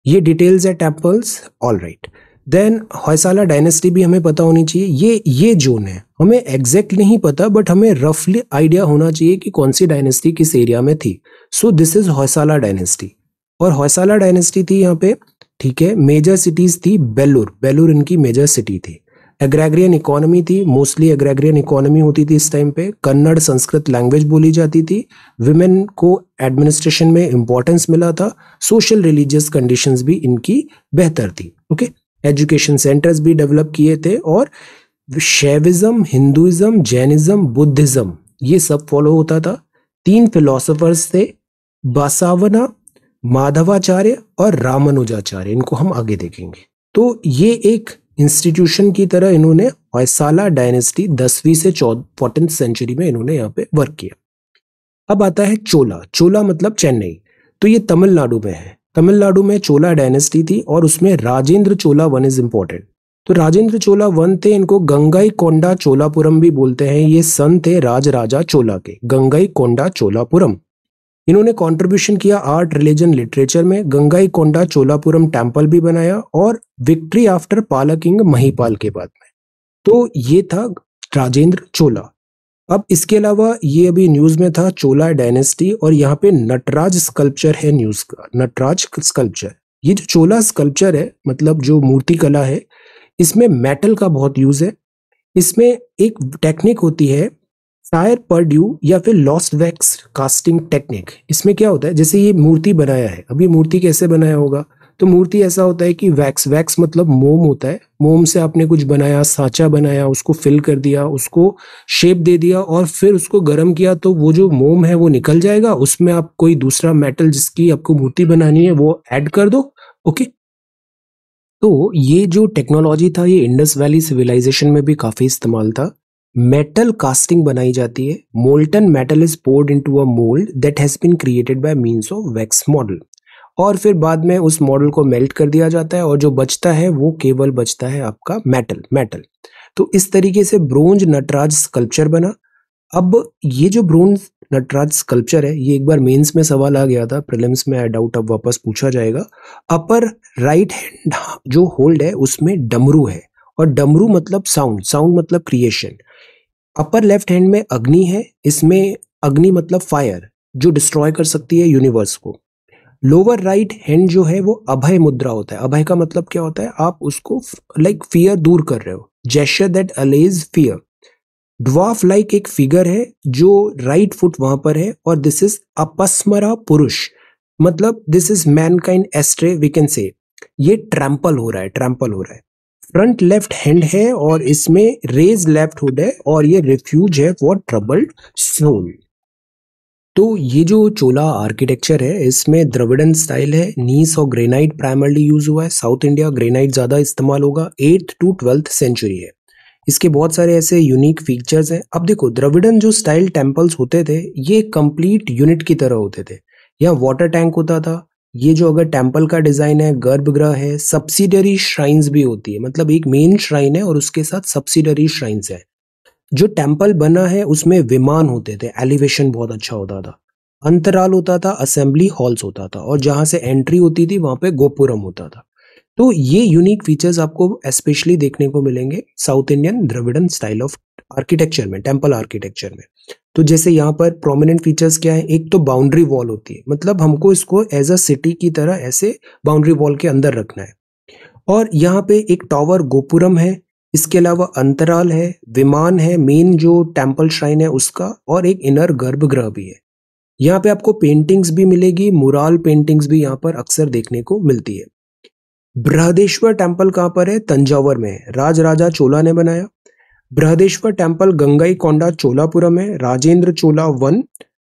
ये डिटेल्स है temples all right then Hoysala dynasty भी हमें पता होनी चाहिए। ये ये जोन है। हमें एग्जैक्ट नहीं पता बट हमें रफली आइडिया होना चाहिए कि कौन सी डायनेस्टी किस एरिया में थी। So this is Hoysala dynasty और हौसाला डायनेस्टी थी यहाँ पे ठीक है मेजर सिटीज़ थी बेलूर बेलूर इनकी मेजर सिटी थी। एग्रेग्रियन इकोनॉमी थी मोस्टली एग्रेग्रियन इकोनॉमी होती थी इस टाइम पे। कन्नड़ संस्कृत लैंग्वेज बोली जाती थी। विमेन को एडमिनिस्ट्रेशन में इंपॉर्टेंस मिला था। सोशल रिलीजियस कंडीशंस भी इनकी बेहतर थी। ओके एजुकेशन सेंटर्स भी डेवलप किए थे और शैविज्म हिंदुइज्म जैनिज्म बुद्धिज्म ये सब फॉलो होता था। तीन फिलोसफर्स थे बासावना माधवाचार्य और रामानुजाचार्य, इनको हम आगे देखेंगे। तो ये एक इंस्टीट्यूशन की तरह इन्होंने हौसाला डायनेस्टी दसवीं से फोर्टीन सेंचुरी में इन्होंने यहाँ पे वर्क किया। अब आता है चोला। चोला मतलब चेन्नई। तो ये तमिलनाडु में है। तमिलनाडु में चोला डायनेस्टी थी और उसमें Rajendra Chola one is important तो राजेंद्र चोला वन थे, इनको गंगाई कोंडा चोलापुरम भी बोलते हैं। ये सन थे राज राजा चोला के गंगाई कोंडा चोलापुरम इन्होंने कंट्रीब्यूशन किया आर्ट रिलीजन लिटरेचर में। गंगाई कोंडा चोलापुरम टेंपल भी बनाया और victory after Pala king Mahipal के बाद में। तो ये था राजेंद्र चोला अब इसके अलावा ये अभी न्यूज़ में था चोला डायनेस्टी और यहाँ पे नटराज स्कल्पचर है न्यूज़ का। नटराज स्कल्पचर ये जो चोला स्कल्पचर है मतलब जो मूर्ति कला है, इसमें मेटल का बहुत यूज़ है। इसमें एक टेक्निक होती है टायर पर ड्यू या फिर लॉस्ट वैक्स कास्टिंग टेक्निक इसमें क्या होता है? जैसे ये मूर्ति बनाया है। अभी मूर्ति कैसे बनाया होगा? तो मूर्ति ऐसा होता है कि वैक्स वैक्स मतलब मोम होता है। मोम से आपने कुछ बनाया, सांचा बनाया, उसको फिल कर दिया, उसको शेप दे दिया और फिर उसको गर्म किया तो वो जो मोम है वो निकल जाएगा। उसमें आप कोई दूसरा मेटल जिसकी आपको मूर्ति बनानी है, वो ऐड कर दो। ओके तो ये जो टेक्नोलॉजी था, ये इंडस वैली सिविलाइजेशन में भी काफ़ी इस्तेमाल था। मेटल कास्टिंग बनाई जाती है। Molten metal is poured into a mould that has been created by means of wax model और फिर बाद में उस मॉडल को मेल्ट कर दिया जाता है और जो बचता है वो केवल बचता है आपका मेटल मेटल तो इस तरीके से ब्रोंज नटराज स्कल्पचर बना। अब ये जो ब्रोंज नटराज स्कल्पचर है, ये एक बार मेंस में सवाल आ गया था प्रिलिम्स में आई डाउट अब वापस पूछा जाएगा। अपर राइट हैंड जो होल्ड है, उसमें डमरू है। और डमरू मतलब साउंड साउंड मतलब क्रिएशन अपर लेफ़्ट हैंड में अग्नि है, इसमें अग्नि मतलब फायर जो डिस्ट्रॉय कर सकती है यूनिवर्स को। लोअर राइट हैंड जो है, वो अभय मुद्रा होता है। अभय का मतलब क्या होता है? आप उसको लाइक फियर दूर कर रहे हो। Gesture that allays fear dwarf like एक फिगर है, जो राइट फुट वहाँ पर है, और दिस इज़ अपस्मरा पुरुष। मतलब this is mankind astray we can say ये ट्रैम्पल हो रहा है ट्रैम्पल हो रहा है। फ्रंट लेफ़्ट हैंड है और इसमें रेज लेफ़्ट हुड है और ये रिफ्यूज है फॉर ट्रबल्ड सोल तो ये जो चोला आर्किटेक्चर है, इसमें द्रविडन स्टाइल है, नीस और ग्रेनाइट प्राइमरली यूज़ हुआ है। साउथ इंडिया ग्रेनाइट ज़्यादा इस्तेमाल होगा, एट्थ टू ट्वेल्थ सेंचुरी है। इसके बहुत सारे ऐसे यूनिक फीचर्स हैं। अब देखो, द्रविडन जो स्टाइल टेम्पल्स होते थे, ये कंप्लीट यूनिट की तरह होते थे। यहाँ वाटर टैंक होता था ये जो अगर टेंपल का डिज़ाइन है, गर्भगृह है सब्सिडरी श्राइन्स भी होती है। मतलब एक मेन श्राइन है और उसके साथ सब्सिडरी श्राइन्स है। जो टेंपल बना है, उसमें विमान होते थे। एलिवेशन बहुत अच्छा होता था। अंतराल होता था असेंबली हॉल्स होता था और जहाँ से एंट्री होती थी, वहाँ पे गोपुरम होता था। तो ये यूनिक फीचर्स आपको स्पेशली देखने को मिलेंगे south Indian Dravidian style of architecture में टेंपल आर्किटेक्चर में। तो जैसे यहाँ पर प्रोमिनेंट फीचर्स क्या है? एक तो बाउंड्री वॉल होती है। मतलब हमको इसको एज अ सिटी की तरह ऐसे बाउंड्री वॉल के अंदर रखना है। और यहाँ पे एक टावर गोपुरम है, इसके अलावा अंतराल है, विमान है मेन जो टेंपल श्राइन है उसका, और एक इनर गर्भगृह भी है। यहाँ पे आपको पेंटिंग्स भी मिलेगी मुराल पेंटिंग्स भी यहाँ पर अक्सर देखने को मिलती है। बृहदेश्वर टेंपल कहाँ पर है? तंजावर में राज राजा चोला ने बनाया। बृहदेश्वर टेंपल गंगाई कोंडा चोलापुरम है, राजेंद्र चोला वन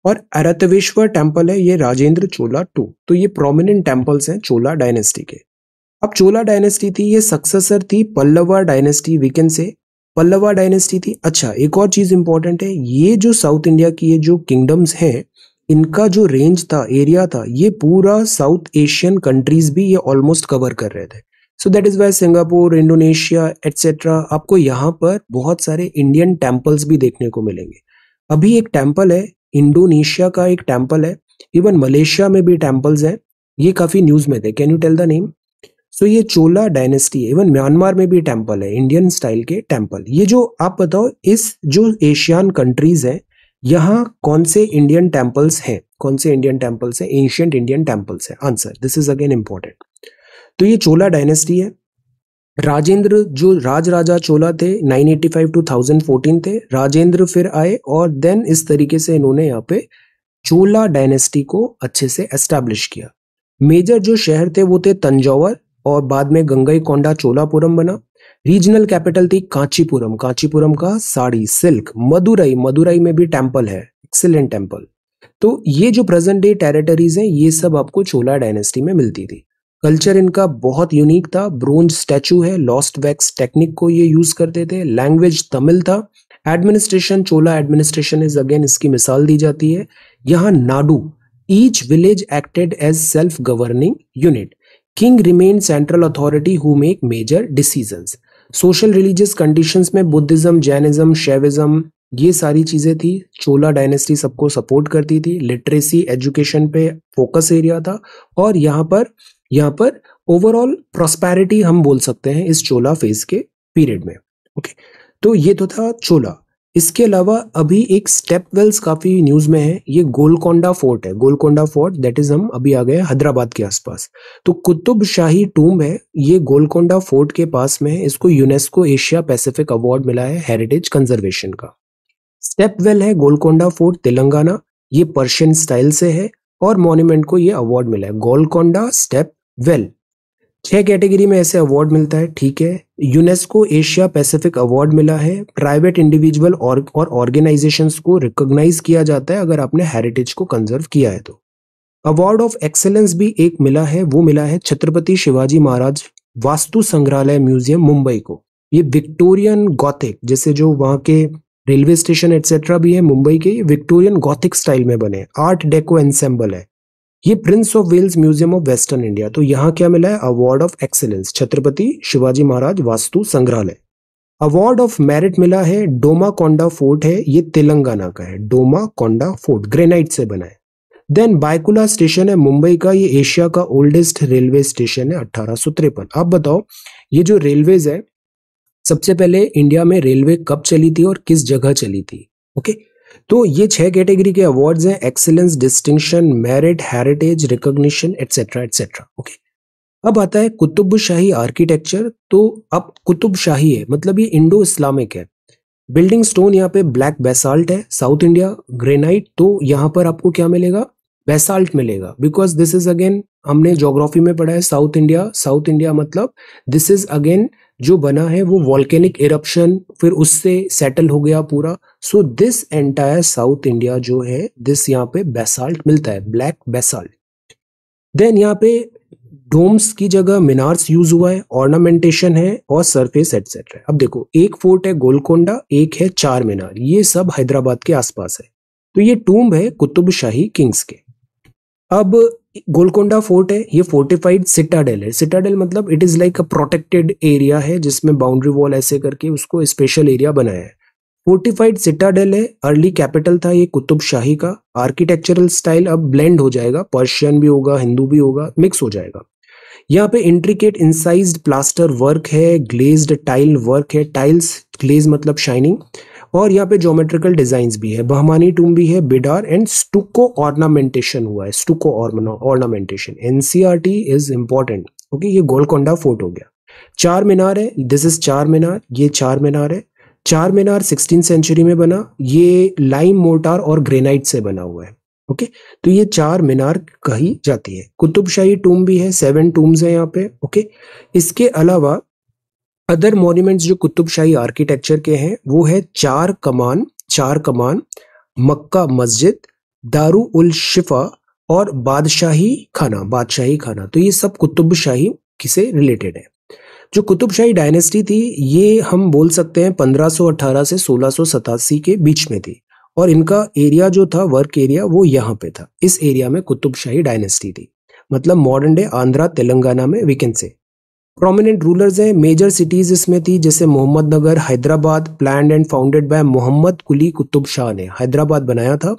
और अरतवेश्वर टेंपल है, ये राजेंद्र चोला टू। तो ये प्रोमिनेंट टेम्पल्स हैं, चोला डायनेस्टी के। अब चोला डायनेस्टी थी, ये सक्सेसर थी पल्लवा डायनेस्टी वीकेंड से। पल्लवा डायनेस्टी थी अच्छा एक और चीज़ इंपॉर्टेंट है, ये जो साउथ इंडिया की ये जो किंगडम्स हैं, इनका जो रेंज था एरिया था, ये पूरा साउथ एशियन कंट्रीज़ भी ये ऑलमोस्ट कवर कर रहे थे। So that is why Singapore Indonesia etcetera आपको यहाँ पर बहुत सारे इंडियन टेम्पल्स भी देखने को मिलेंगे। अभी एक टेंपल है इंडोनेशिया का एक टेंपल है इवन मलेशिया में भी टेम्पल्स हैं। ये काफ़ी न्यूज़ में थे। Can you tell the name so ये चोला डायनेस्टी है। इवन म्यांमार में भी टेंपल है इंडियन स्टाइल के टेंपल ये जो आप बताओ, इस जो एशियन कंट्रीज़ है, यहाँ कौन से इंडियन टेम्पल्स हैं? कौन से इंडियन टेम्पल्स हैं? एंशियंट इंडियन टेम्पल्स हैं। Answer this is again important तो ये चोला डायनेस्टी है। राजेंद्र जो राज राजा चोला थे 985 टू 1014 थे, राजेंद्र फिर आए और देन इस तरीके से इन्होंने यहाँ पे चोला डायनेस्टी को अच्छे से एस्टैब्लिश किया। मेजर जो शहर थे वो थे तंजौर और बाद में गंगई कोंडा चोलापुरम बना। रीजनल कैपिटल थी कांचीपुरम। कांचीपुरम का साड़ी, सिल्क, मदुरई मदुरई में भी टेंपल है, एक्सिलेंट टेंपल तो ये जो प्रेजेंट डे टेरिटरीज हैं, ये सब आपको चोला डायनेस्टी में मिलती थी। कल्चर इनका बहुत यूनिक था। ब्रोंज स्टैचू है लॉस्ट वैक्स टेक्निक को ये यूज़ करते थे। लैंग्वेज तमिल था। Administration Chola administration is again इसकी मिसाल दी जाती है। यहाँ nadu each village acted as self governing unit king remain central authority who make major decisions social religious conditions में बुद्धिज्म जैनिज्म शेविज्म ये सारी चीज़ें थी। चोला डायनेस्टी सबको सपोर्ट करती थी। लिटरेसी एजुकेशन पे फोकस एरिया था। और यहाँ पर यहाँ पर ओवरऑल प्रोस्पैरिटी हम बोल सकते हैं इस चोला फ़ेज़ के पीरियड में ओके तो ये तो था चोला इसके अलावा अभी एक स्टेप वेल्स काफ़ी न्यूज़ में है, ये गोलकोंडा फोर्ट है। गोलकोंडा फोर्ट दैट इज़ हम अभी आ गए हैदराबाद के आसपास। तो कुतुब शाही टूम है, ये गोलकोंडा फोर्ट के पास में है। इसको यूनेस्को एशिया पैसिफिक अवार्ड मिला है हेरिटेज कंजर्वेशन का। स्टेप वेल है गोलकोंडा फोर्ट तेलंगाना, ये पर्शियन स्टाइल से है। और मॉन्यूमेंट को ये अवार्ड मिला है। गोलकोंडा स्टेप वेल छह कैटेगरी में ऐसे अवार्ड मिलता है, ठीक है। यूनेस्को एशिया पैसिफिक अवार्ड मिला है। प्राइवेट इंडिविजुअल और ऑर्गेनाइजेशंस को रिकॉग्नाइज किया जाता है अगर आपने हेरिटेज को कंजर्व किया है तो। अवार्ड ऑफ़ एक्सेलेंस भी एक मिला है, वो मिला है छत्रपति शिवाजी महाराज वास्तु संग्रहालय म्यूज़ियम, मुंबई को। ये विक्टोरियन गॉथिक जैसे जो वहाँ के रेलवे स्टेशन एटसेट्रा भी है, मुंबई के विक्टोरियन गॉथिक स्टाइल में बने आर्ट डेको एनसेम्बल है। ये Prince of Wales Museum of Western India तो यहाँ क्या मिला है? Award of excellence Chhatrapati Shivaji Maharaj Vastu Sangrahalaya. Award of merit मिला है डोमा कोंडा फोर्ट है, ये तेलंगाना का है डोमा कोंडा फोर्ट ग्रेनाइट से बना है। देन बायकुला स्टेशन है, मुंबई का, ये एशिया का ओल्डेस्ट रेलवे स्टेशन है, अठारह अब बताओ, ये जो रेलवेज है सबसे पहले इंडिया में रेलवे कब चली थी और किस जगह चली थी? ओके तो ये छह कैटेगरी के अवार्ड्स हैं excellence distinction merit heritage recognition etcetera etcetera okay अब आता है कुतुब शाही आर्किटेक्चर तो अब कुतुब शाही है मतलब ये इंडो इस्लामिक है। बिल्डिंग स्टोन यहाँ पे ब्लैक बेसाल्ट है साउथ इंडिया ग्रेनाइट तो यहाँ पर आपको क्या मिलेगा? बेसाल्ट मिलेगा। बिकॉज़ दिस इज़ अगेन हमने जोग्राफी में पढ़ा है साउथ इंडिया साउथ इंडिया मतलब दिस इज़ अगेन जो बना है वो वॉल्केनिक इरप्शन फिर उससे सेटल हो गया पूरा। So this entire south India जो है दिस यहाँ पे बेसाल्ट मिलता है ब्लैक बेसाल्ट देन यहाँ पे डोम्स की जगह मिनार्स यूज़ हुआ है ऑर्नामेंटेशन है और सरफेस एटसेट्रा अब देखो, एक फोर्ट है गोलकोंडा, एक है चार मीनार। ये सब हैदराबाद के आसपास है। तो ये टूम्ब है कुतुब शाही किंग्स के। अब गोलकोंडा फोर्ट है, ये फोर्टिफाइड सिटाडेल है। सिटाडेल मतलब it is like a protected area है, जिसमें बाउंड्री वॉल ऐसे करके उसको स्पेशल एरिया बनाया है। फोर्टिफाइड सिटाडेल है अर्ली कैपिटल था ये कुतुब शाही का। आर्किटेक्चरल स्टाइल अब ब्लेंड हो जाएगा पर्शियन भी होगा हिंदू भी होगा मिक्स हो जाएगा। यहाँ पे इंट्रिकेट इंसाइज्ड प्लास्टर वर्क है ग्लेज्ड टाइल वर्क है। टाइल्स ग्लेज मतलब शाइनिंग और यहाँ पे ज्योमेट्रिकल डिज़ाइन भी है। बहमानी टूम भी है बिडार एंड स्टुको ऑर्नामेंटेशन हुआ है। Stucco ornamentation NCERT is important okay ये गोलकोंडा फोर्ट हो गया। चार मीनार है दिस इज़ चार मीनार, ये चार मीनार है। चार मीनार सिक्सटीन सेंचुरी में बना, ये लाइम मोर्टार और ग्रेनाइट से बना हुआ है। ओके तो ये चार मीनार कही जाती है। कुतुबशाही टूम भी है सेवन टूम्स है यहाँ पे। ओके इसके अलावा अदर मॉन्यूमेंट्स जो कुतुबशाही आर्किटेक्चर के हैं, वो है चार कमान चार कमान, मक्का मस्जिद, दारू उल शिफा और बादशाही खाना बादशाही खाना। तो ये सब कुतुबशाही किसे रिलेटेड है? जो कुतुब शाही डायनेस्टी थी, ये हम बोल सकते हैं 1518 से सोलह के बीच में थी। और इनका एरिया जो था वर्क एरिया वो यहाँ पे था। इस एरिया में कुतुब शाही डायनेस्टी थी। मतलब मॉडर्न डे आंध्रा तेलंगाना में वीकेंड से। प्रोमिनेंट रूलर्स हैं मेजर सिटीज़ इसमें थी, जैसे Mohammad Nagar, Hyderabad plan and founded by Mohammad Quli Qutb Shah ने हैदराबाद बनाया था।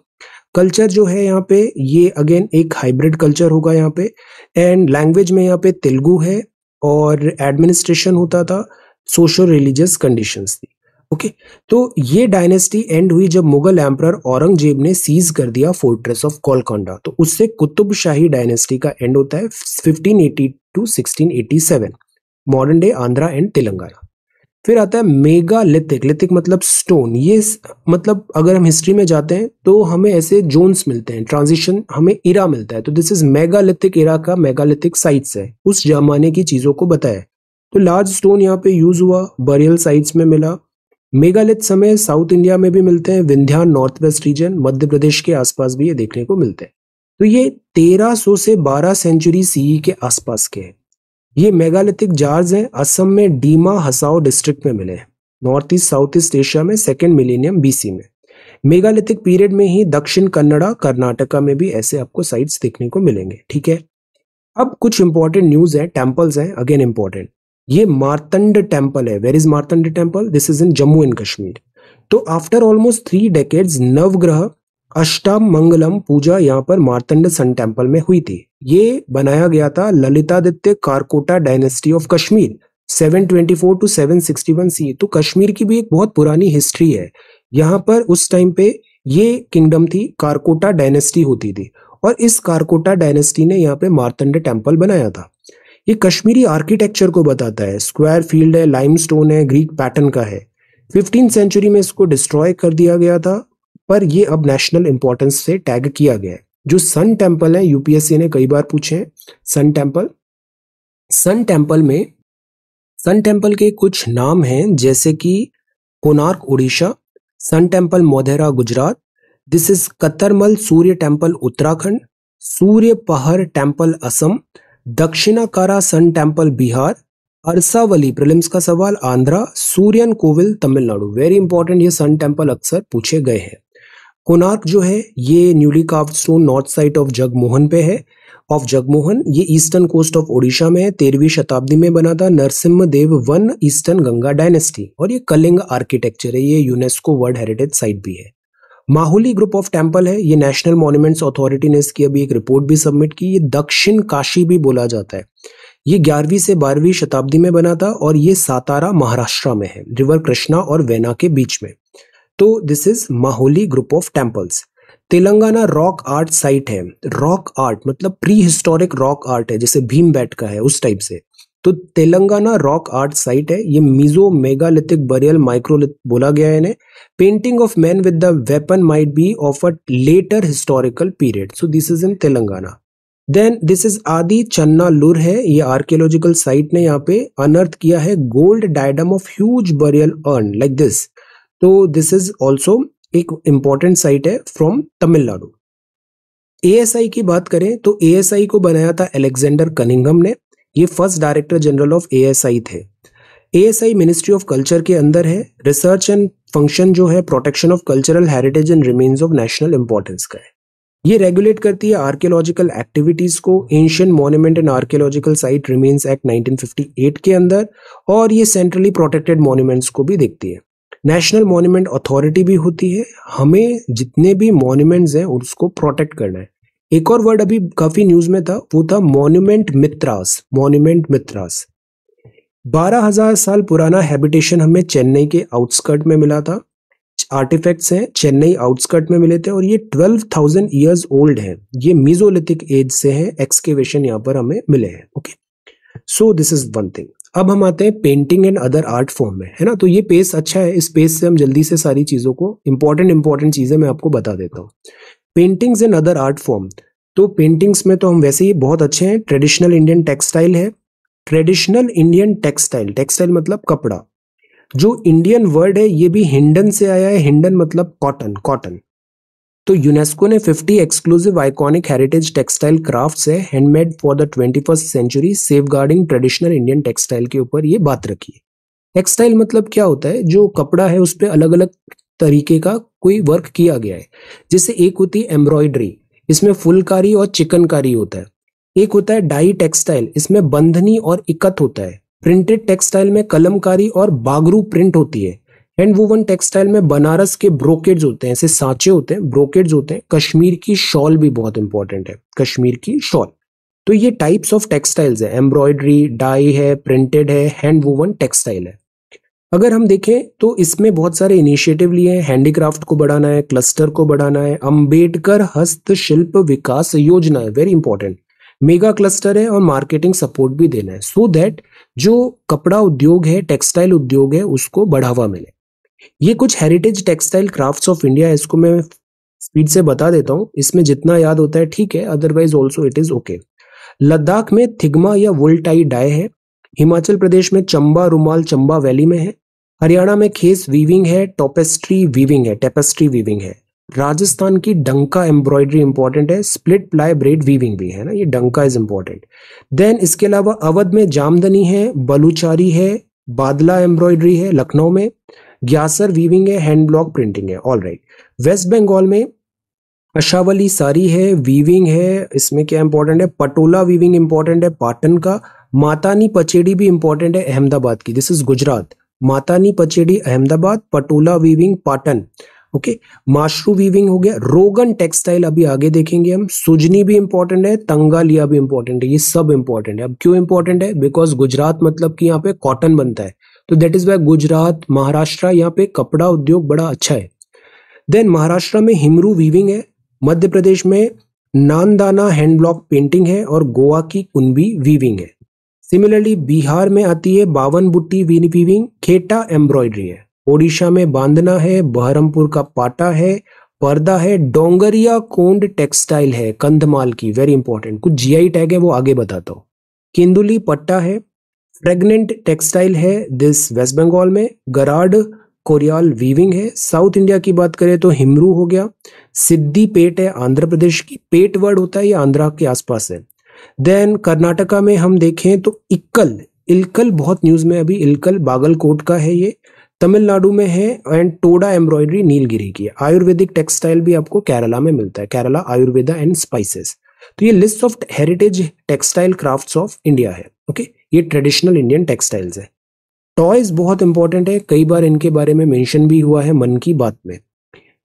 कल्चर जो है यहाँ पे, ये अगेन एक हाइब्रिड कल्चर होगा यहाँ पे। एंड लैंग्वेज में यहाँ पे तेलुगु है और एडमिनिस्ट्रेशन होता था सोशल रिलीजियस कंडीशंस थी। ओके तो ये डायनेस्टी एंड हुई जब मुगल एम्पर औरंगज़ेब ने सीज कर दिया फोर्ट्रेस ऑफ़ कोलकोंडा तो उससे कुतुब शाही डायनेस्टी का एंड होता है 1580 to 1687 modern day Andhra and Telangana फिर आता है मेगा लिथिक लिथिक मतलब स्टोन ये मतलब अगर हम हिस्ट्री में जाते हैं तो हमें ऐसे जोन्स मिलते हैं. ट्रांजिशन हमें इरा मिलता है. तो दिस इज़ मेगालिथिक इरा का मेगालिथिक साइट्स है. उस जमाने की चीज़ों को बताया तो लार्ज स्टोन यहाँ पे यूज़ हुआ बरियल साइट्स में मिला। मेगालिथ समय साउथ इंडिया में भी मिलते हैं. Vindhyan north west region Madhya Pradesh के आसपास भी ये देखने को मिलते हैं। तो ये 1300 से 12 सेंचुरी सीई के आसपास के हैं। ये मेगालिथिक जार्ज हैं। असम में डीमा हसाओ डिस्ट्रिक्ट में मिले हैं। North east south east Asia में सेकेंड मिलेनियम बीसी में। मेगालिथिक पीरियड में ही दक्षिण कन्नड़ा, कर्नाटका में भी ऐसे आपको साइट्स देखने को मिलेंगे, ठीक है? अब कुछ इंपॉर्टेंट न्यूज़ है टेम्पल्स हैं अगेन इंपॉर्टेंट ये मार्तंड टेंपल है। Where is Martand temple this is in Jammu and Kashmir तो आफ्टर ऑलमोस्ट थ्री डेकेड्स नवग्रह अष्टम मंगलम पूजा यहाँ पर मार्तंड सन टेंपल में हुई थी। ये बनाया गया था Lalitaditya Karkota dynasty of Kashmir 724 to 761 C. तो कश्मीर की भी एक बहुत पुरानी हिस्ट्री है। यहाँ पर उस टाइम पे ये किंगडम थी, कारकोटा डायनेस्टी होती थी और इस कारकोटा डायनेस्टी ने यहाँ पे मार्तंड टेंपल बनाया था। ये कश्मीरी आर्किटेक्चर को बताता है। स्क्वायर फ़ील्ड है, लाइमस्टोन है, ग्रीक पैटर्न का है। फिफ्टीन सेंचुरी में इसको डिस्ट्रॉय कर दिया गया था। पर ये अब नेशनल इंपॉर्टेंस से टैग किया गया है। जो सन टेंपल है यूपीएससी ने कई बार पूछे हैं। सन टेंपल सन टेंपल में सन टेंपल के कुछ नाम हैं, जैसे कि Konark Orissa sun temple Modhera, Gujarat this is Katarmal, Surya temple Uttarakhand, Surya Pahar temple Assam, Dakshinarka sun temple Bihar, Arasavalli prelims का सवाल, आंध्रा, सूर्यन कोविल, तमिलनाडु। वेरी इंपॉर्टेंट ये सन टेंपल अक्सर पूछे गए हैं। कोनार्क जो है, ये newly carve stone north side of Jagmohan पे है। ऑफ़ जगमोहन ये ईस्टर्न कोस्ट ऑफ़ ओडिशा में है, तेरहवीं शताब्दी में बना था Narasimha Deva one eastern Ganga dynasty. और ये कलिंग आर्किटेक्चर है, ये यूनेस्को वर्ल्ड हेरिटेज साइट भी है। माहुली ग्रुप ऑफ़ टेंपल है, ये नेशनल मॉन्यूमेंट्स अथॉरिटी ने इसकी अभी एक रिपोर्ट भी सबमिट की, ये दक्षिण काशी भी बोला जाता है। ये ग्यारहवीं से बारहवीं शताब्दी में बना था और ये सातारा महाराष्ट्र में है, रिवर कृष्णा और वेना के बीच में। तो this is Mahauli group of temples Telangana rock art site है। रॉक आर्ट मतलब प्री हिस्टोरिक रॉक आर्ट है, जैसे भीम बैट का है उस टाइप से। तो तेलंगाना रॉक आर्ट साइट है। ये मिजो मेगालिथिक बरियल माइक्रोलिथ बोला गया है इन्हें। Painting of man with the weapon might be of a later historical period so this is in Telangana. Then this is Adichanallur है। ये आर्कियोलॉजिकल साइट ने यहाँ पे अनर्थ किया है। Gold diadem of huge burial urn like this तो this is also एक important site है फ्रॉम तमिलनाडु एएसआई की बात करें तो एएसआई को बनाया था अलेक्जेंडर कनिंगम ने। ये first director general of ASI थे। एएसआई मिनिस्ट्री ऑफ़ कल्चर के अंदर है। रिसर्च एंड फ़ंक्शन जो है protection of cultural heritage and remains of national importance का है। ये रेगुलेट करती है आर्कियोलॉजिकल एक्टिविटीज़ को। Ancient monument and archaeological site remains act 1958 के अंदर और ये सेंट्रली प्रोटेक्टेड मॉन्यूमेंट्स को भी देखती है। नेशनल मॉन्यूमेंट अथॉरिटी भी होती है। हमें जितने भी मॉन्यूमेंट्स हैं, उसको प्रोटेक्ट करना है। एक और वर्ड अभी काफ़ी न्यूज़ में था, वो था मॉन्यूमेंट मित्रास मॉन्यूमेंट मित्रास बारह हज़ार साल पुराना हैबिटेशन हमें चेन्नई के आउटस्कर्ट में मिला था। आर्टिफैक्ट्स हैं, चेन्नई आउटस्कर्ट में मिले थे और ये ट्वेल्व थाउज़ेंड ईयर्स ओल्ड हैं। ये मीजोलिथिक एज से हैं एक्सकेवेशन यहाँ पर हमें मिले हैं okay so this is one thing अब हम आते हैं painting and other art form में, है ना? तो ये पेस अच्छा है, इस पेस से हम जल्दी से सारी चीज़ों को इंपॉर्टेंट इंपॉर्टेंट चीज़ें मैं आपको बता देता हूँ। Paintings and other art form तो पेंटिंग्स में तो हम वैसे ही बहुत अच्छे हैं ट्रेडिशनल इंडियन टेक्सटाइल है। ट्रेडिशनल इंडियन टेक्सटाइल टेक्सटाइल मतलब कपड़ा। जो इंडियन वर्ड है, ये भी हिंडन से आया है, हिंडन मतलब कॉटन कॉटन तो यूनेस्को ने 50 exclusive iconic heritage textile crafts है handmade for the twenty first century safeguarding traditional Indian textile के ऊपर ये बात रखी है। टेक्सटाइल मतलब क्या होता है? जो कपड़ा है, उस पर अलग अलग तरीके का कोई वर्क किया गया है। जैसे एक होती है एम्ब्रॉयडरी, इसमें फुलकारी और चिकनकारी होता है। एक होता है डाई टेक्सटाइल, इसमें बंधनी और इकत होता है। प्रिंटेड टेक्सटाइल में कलमकारी और बागरू प्रिंट होती है। हैंड वूवन टेक्सटाइल में बनारस के ब्रोकेड्स होते हैं, ऐसे सांचे होते हैं, ब्रोकेड्स होते हैं। कश्मीर की शॉल भी बहुत इंपॉर्टेंट है, कश्मीर की शॉल। तो ये टाइप्स ऑफ़ टेक्सटाइल्स है एम्ब्रॉयडरी डाई है प्रिंटेड है हैंड वूवन टेक्सटाइल है। अगर हम देखें तो इसमें बहुत सारे इनिशिएटिव लिए हैं हैंडीक्राफ्ट को बढ़ाना है क्लस्टर को बढ़ाना है, अंबेडकर हस्तशिल्प विकास योजना है वेरी इंपॉर्टेंट मेगा क्लस्टर है और मार्केटिंग सपोर्ट भी देना है। सो so दैट जो कपड़ा उद्योग है टेक्सटाइल उद्योग है, उसको बढ़ावा मिले। ये कुछ heritage textile crafts of India है, इसको मैं स्पीड से बता देता हूँ। इसमें जितना याद होता है, ठीक है otherwise also it is okay Ladakh में थिग्मा या वुलटाई डाई है। हिमाचल प्रदेश में चंबा, रुमाल चंबा वैली में है। हरियाणा में खेस वीविंग है टोपेस्ट्री वीविंग है टेपेस्ट्री वीविंग है। राजस्थान की डंका एम्ब्रॉयडरी इंपॉर्टेंट है स्प्लिट प्लाई ब्रेड वीविंग भी है ना, ये डंका इज़ इंपॉर्टेंट देन इसके अलावा अवध में जामदनी है, बलूचारी है, बादला एम्ब्रॉयडरी है लखनऊ में। ग्यासर वीविंग है हैंड ब्लॉक प्रिंटिंग है ऑल राइट वेस्ट बंगाल में अशावली सारी है वीविंग है, इसमें क्या इंपॉर्टेंट है? पटोला वीविंग इंपॉर्टेंट है पाटन का. मातानी पचेड़ी भी इंपॉर्टेंट है अहमदाबाद की. This is Gujarat Mata ni Pachedi Ahmedabad Patola weaving Patan okay Mashru weaving हो गया. रोगन टेक्सटाइल अभी आगे देखेंगे हम. सुजनी भी इंपॉर्टेंट है तंगालिया भी इंपॉर्टेंट है. ये सब इंपॉर्टेंट है. अब क्यों इंपॉर्टेंट है? बिकॉज़ गुजरात मतलब कि यहाँ पे कॉटन बनता है. तो that is why Gujarat, Maharashtra, यहाँ पे कपड़ा उद्योग बड़ा अच्छा है। देन महाराष्ट्र में हिमरू वीविंग है, मध्य प्रदेश में नानदाना हैंड ब्लॉक पेंटिंग है और गोवा की कुंबी वीविंग है। सिमिलरली बिहार में आती है बावन बुट्टी वीविंग खेटा एम्ब्रॉयडरी है। ओडिशा में बांधना है, बहरमपुर का पाटा है, पर्दा है, डोंगरिया कोंड टेक्सटाइल है, कंधमाल की वेरी इंपॉर्टेंट कुछ जीआई टैग है, वो आगे बताता हूँ। केंदुली पट्टा है प्रेग्नेंट टेक्सटाइल है दिस वेस्ट बंगाल में, गराड कोरियाल वीविंग है, साउथ इंडिया की बात करें तो हिमरू हो गया सिद्धि पेट है आंध्र प्रदेश की, पेट वर्ड होता है ये आंध्रा के आसपास है। देन कर्नाटका में हम देखें तो इक्कल, इलकल बहुत न्यूज़ में अभी, इलकल बागलकोट का है ये, तमिलनाडु में है एंड टोडा एम्ब्रॉयडरी नीलगिरी की आयुर्वेदिक टेक्सटाइल भी आपको केरला में मिलता है, केरला, आयुर्वेदा एंड स्पाइसेस तो ये list of heritage textile crafts of India है ओके? ये ट्रेडिशनल इंडियन टेक्सटाइल्स है। टॉयज बहुत इंपॉर्टेंट है। कई बार इनके बारे में मेंशन भी हुआ है मन की बात में।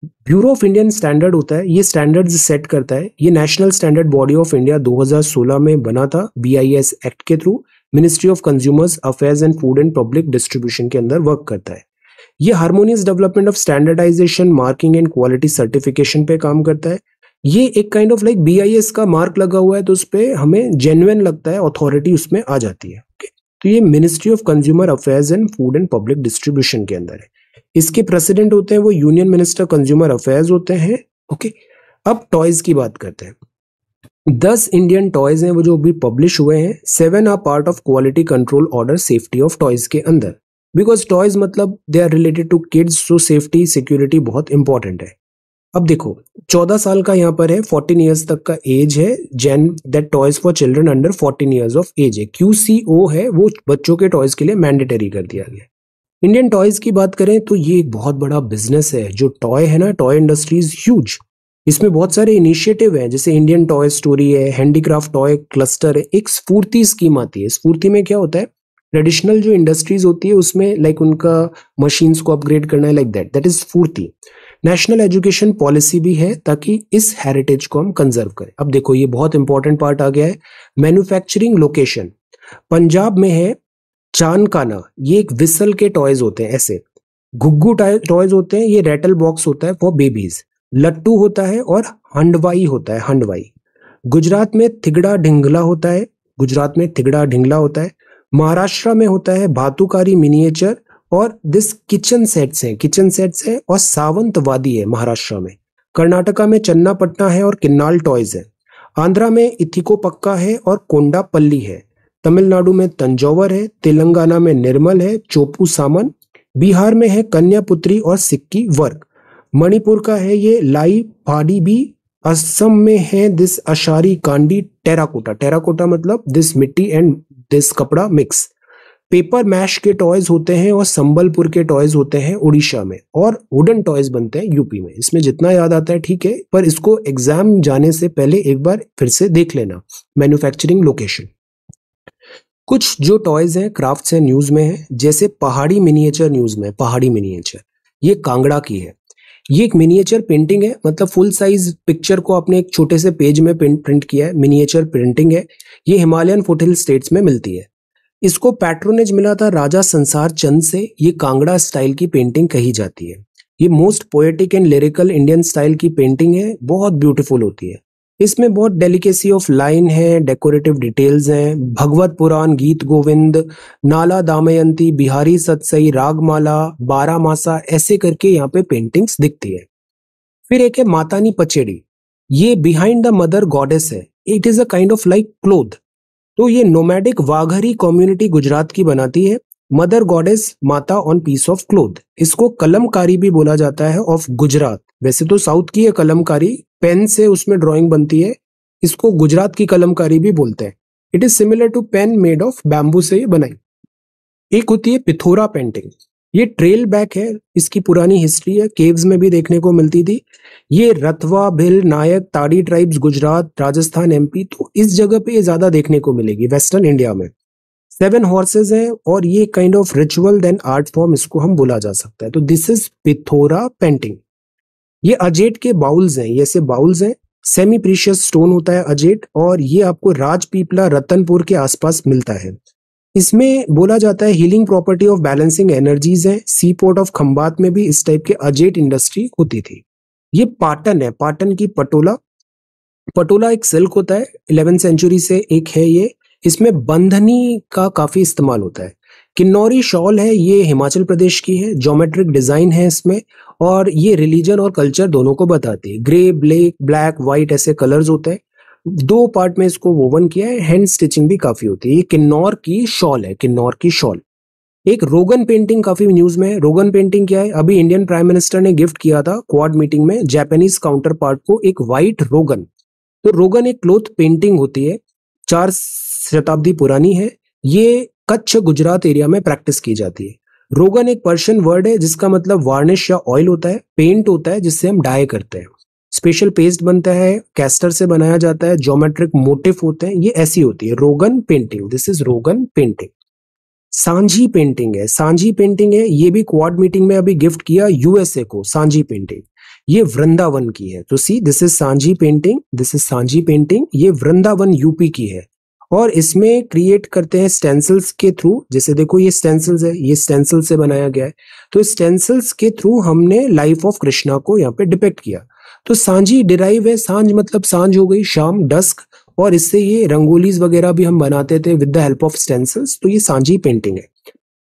ब्यूरो ऑफ़ इंडियन स्टैंडर्ड होता है। ये स्टैंडर्ड्स सेट करता है। ये national standard body of India 2016 में बना था बीआईएस एक्ट के through ministry of consumers affairs and food and public distribution के अंदर वर्क करता है। ये harmonious development of standardization marking and quality certification पे काम करता है। ये एक काइंड ऑफ़ लाइक बीआईएस का मार्क लगा हुआ है तो उस पर हमें जेन्युन लगता है अथॉरिटी उसमें आ जाती है, okay? तो ये ministry of consumer affairs and food and public distribution के अंदर है इसके प्रेसिडेंट होते हैं, वो यूनियन मिनिस्टर कंज्यूमर अफेयर्स होते हैं ओके okay? अब टॉयज की बात करते हैं दस इंडियन टॉयज हैं, वो जो अभी पब्लिश हुए हैं seven are part of quality control order safety of toys के अंदर बिकॉज़ टॉयज मतलब they are related to kids so safety security बहुत इंपॉर्टेंट है अब देखो, चौदह साल का यहाँ पर है फोर्टीन ईयर्स तक का एज है जेन that toys for children under fourteen years of age है। क्यू सी ओ है, वो बच्चों के टॉयज के लिए मैंडेटरी कर दिया गया इंडियन टॉयज की बात करें तो ये एक बहुत बड़ा बिज़नेस है, जो टॉय है ना टॉय इंडस्ट्री इज़ ह्यूज इसमें बहुत सारे इनिशिएटिव हैं, जैसे इंडियन टॉय स्टोरी है हैंडीक्राफ्ट टॉय क्लस्टर है, एक स्फूर्ति स्कीम आती है। स्फूर्ति में क्या होता है? ट्रेडिशनल जो इंडस्ट्रीज़ होती है, उसमें लाइक उनका मशीन्स को अपग्रेड करना है like that that is SFURTI. National education policy भी है ताकि इस हेरिटेज को हम कंजर्व करें। अब देखो, ये बहुत इंपॉर्टेंट पार्ट आ गया है। मैन्युफैक्चरिंग लोकेशन पंजाब में है चानकाना। ये एक विसल के टॉयज होते हैं, ऐसे। घुग्गू टॉयज होते हैं, ये रेटल बॉक्स होता है फॉर बेबीज लट्टू होता है और हंडवाई होता है, हंडवाई। गुजरात में थिगड़ा ढिंगला होता है, गुजरात में थिगड़ा ढिंगला होता है। महाराष्ट्र में होता है भातुकारी मिनिएचर और दिस किचन सेट्स हैं। किचन सेट्स है और सावंतवादी है महाराष्ट्र में। कर्नाटका में चन्ना पटना है और किन्नाल टॉयज है। आंध्रा में इथिको पक्का है और कोंडापल्ली है। तमिलनाडु में तंजौवर है, तेलंगाना में निर्मल है, चोपू सामन, बिहार में है कन्यापुत्री और सिक्की वर्ग। मणिपुर का है ये लाई फाडी भी। असम में है this Ashari Kandi terracotta terracotta मतलब दिस मिट्टी एंड दिस कपड़ा मिक्स पेपर मैश के टॉयज होते हैं और संबलपुर के टॉयज होते हैं उड़ीसा में और वुडन टॉयज बनते हैं यूपी में। इसमें जितना याद आता है, ठीक है, पर इसको एग्ज़ाम जाने से पहले एक बार फिर से देख लेना। मैन्युफैक्चरिंग लोकेशन कुछ जो टॉयज हैं क्राफ्ट्स हैं न्यूज़ में है, जैसे पहाड़ी मिनिएचर न्यूज़ में, पहाड़ी मिनिएचर ये कांगड़ा की है। ये एक मिनिएचर पेंटिंग है मतलब फुल साइज़ पिक्चर को आपने एक छोटे से पेज में प्रिंट किया है। मिनिएचर प्रिंटिंग है। ये हिमालयन फुटहिल स्टेट्स में मिलती है। इसको पैट्रोनेज मिला था राजा संसार चंद से, ये कांगड़ा स्टाइल की पेंटिंग कही जाती है। ये most poetic and lyrical Indian style की पेंटिंग है, बहुत ब्यूटीफुल होती है। इसमें बहुत डेलिकेसी ऑफ़ लाइन है डेकोरेटिव डिटेल्स हैं, भगवत पुराण, गीत गोविंद, नाला दामयंती, बिहारी सतसई, रागमाला बारह मासा ऐसे करके यहाँ पे पेंटिंग्स दिखती है। फिर एक है मातानी पचेड़ी ये बिहाइंड द मदर गॉडेस है। It is a kind of like cloth तो ये नोमैडिक वाघरी कम्युनिटी गुजरात की बनाती है। Mother goddess mata on piece of cloth इसको कलमकारी भी बोला जाता है ऑफ़ गुजरात। वैसे तो साउथ की है कलमकारी पेन से उसमें ड्राइंग बनती है। इसको गुजरात की कलमकारी भी बोलते हैं। It is similar to pen made of bamboo से बनाई। एक होती है पिथोरा पेंटिंग ये ट्रेल बैक है, इसकी पुरानी हिस्ट्री है केव्स में भी देखने को मिलती थी। ये रथवा, भिल, नायक, ताड़ी ट्राइब्स गुजरात, राजस्थान एमपी तो इस जगह पे ये ज़्यादा देखने को मिलेगी वेस्टर्न इंडिया में। सेवन हॉर्सेज हैं और ये kind of ritual then art form इसको हम बोला जा सकता है। तो दिस इज़ पिथोरा पेंटिंग ये अजेट के बाउल्स हैं, ये से बाउल्स हैं। सेमी प्रीशियस स्टोन होता है अजेट और ये आपको राजपीपला रतनपुर के आसपास मिलता है। इसमें बोला जाता है healing property of balancing energies है। सी पोर्ट ऑफ़ खंबात में भी इस टाइप के अजेट इंडस्ट्री होती थी। ये पाटन है। पाटन की पटोला। पटोला एक सिल्क होता है। इलेवन सेंचुरी से एक है ये। इसमें बंधनी का काफ़ी इस्तेमाल होता है। किन्नौरी शॉल है। ये हिमाचल प्रदेश की है। जोमेट्रिक डिज़ाइन है इसमें। और ये रिलीजन और कल्चर दोनों को बताती है। ग्रे ब्लैक ब्लैक व्हाइट ऐसे कलर्स होते हैं। दो पार्ट में इसको वोवन किया है हैंड स्टिचिंग भी काफ़ी होती है। ये किन्नौर की शॉल है, किन्नौर की शॉल एक रोगन पेंटिंग काफ़ी न्यूज़ में है। रोगन पेंटिंग क्या है? अभी इंडियन प्राइम मिनिस्टर ने गिफ्ट किया था क्वाड मीटिंग में जापानीज काउंटर पार्ट को एक व्हाइट रोगन तो रोगन एक क्लोथ पेंटिंग होती है। चार शताब्दी पुरानी है। ये कच्छ गुजरात एरिया में प्रैक्टिस की जाती है। रोगन एक पर्शियन वर्ड है, जिसका मतलब वार्निश या ऑयल होता है पेंट होता है, जिससे हम डाई करते हैं। स्पेशल पेस्ट बनता है कैस्टर से बनाया जाता है जोमेट्रिक मोटिव होते हैं, ये ऐसी होती है। Rogan painting this is Rogan painting Sanjhi painting है। सांझी पेंटिंग है, ये भी क्वाड मीटिंग में अभी गिफ्ट किया यूएसए को सांझी पेंटिंग ये वृंदावन की है। तो see this is Sanjhi painting this is Sanjhi painting ये वृंदावन यूपी की है। और इसमें क्रिएट करते हैं स्टेंसिल्स के थ्रू जैसे देखो ये स्टेंसिल्स है, ये स्टेंसिल से बनाया गया है। तो स्टेंसिल्स के थ्रू हमने लाइफ ऑफ़ कृष्णा को यहाँ पे डिपेक्ट किया। तो सांझी डिराइव है। साँझ मतलब साँझ हो गई, शाम डस्क। और इससे ये रंगोलीज वगैरह भी हम बनाते थे with the help of stencils तो ये सांझी पेंटिंग है।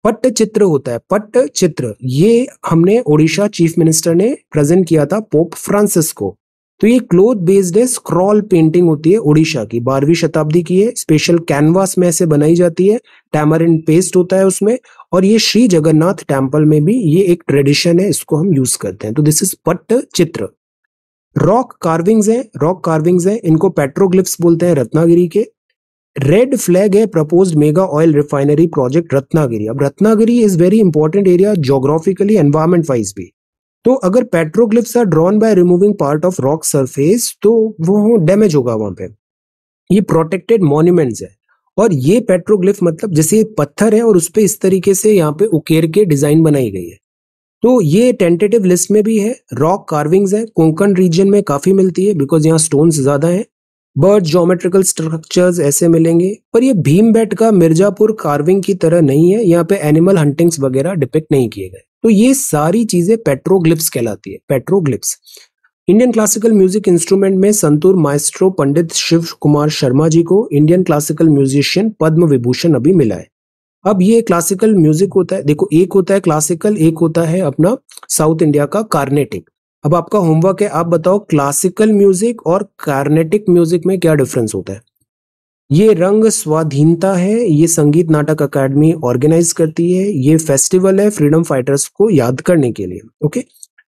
पट्ट चित्र होता है। पट्ट चित्र, ये हमने ओडिशा चीफ मिनिस्टर ने प्रेजेंट किया था पोप फ्रांसिस को तो ये क्लोथ बेस्ड है। स्क्रॉल पेंटिंग होती है ओडिशा की। बारहवीं शताब्दी की है। स्पेशल कैनवास में ऐसे बनाई जाती है। टैमरिन पेस्ट होता है उसमें। और ये श्री जगन्नाथ टेंपल में भी ये एक ट्रेडिशन है। इसको हम यूज़ करते हैं। तो this is Pattachitra. Rock carvings हैं रॉक कार्विंग्स हैं, इनको पेट्रोग्लिफ्स बोलते हैं रत्नागिरी के। रेड फ्लैग है proposed mega oil refinery project Ratnagiri. अब Ratnagiri is very important area geographically environment wise भी। तो अगर petroglyphs are drawn by removing part of rock surface तो वो डैमेज होगा वहाँ पे। ये प्रोटेक्टेड मॉन्यूमेंट्स है। और ये पेट्रोग्लिफ मतलब जैसे पत्थर है और उस पर इस तरीके से यहाँ पे उकेर के डिज़ाइन बनाई गई है। तो ये टेंटेटिव लिस्ट में भी है रॉक कार्विंग्स है, कोंकण रीजन में काफ़ी मिलती है बिकॉज़ यहाँ स्टोन्स ज़्यादा हैं बर्ड जोमेट्रिकल स्ट्रक्चर्स ऐसे मिलेंगे, पर ये भीम बेट का मिर्जापुर कार्विंग की तरह नहीं है, यहाँ पे एनिमल हंटिंग्स वगैरह डिपेक्ट नहीं किए गए। तो ये सारी चीज़ें पेट्रोग्लिप्स कहलाती है petroglyphs Indian classical music instrument में संतूर माइस्ट्रो पंडित शिव कुमार शर्मा जी को Indian classical musician Padma Vibhushan अभी मिला है। अब ये क्लासिकल म्यूज़िक होता है। देखो, एक होता है क्लासिकल एक होता है अपना साउथ इंडिया का कार्नेटिक अब आपका होमवर्क है, आप बताओ क्लासिकल म्यूज़िक और कार्नेटिक म्यूज़िक में क्या डिफरेंस होता है? ये रंग स्वाधीनता है, ये संगीत नाटक अकेडमी ऑर्गेनाइज करती है, ये फेस्टिवल है फ्रीडम फाइटर्स को याद करने के लिए ओके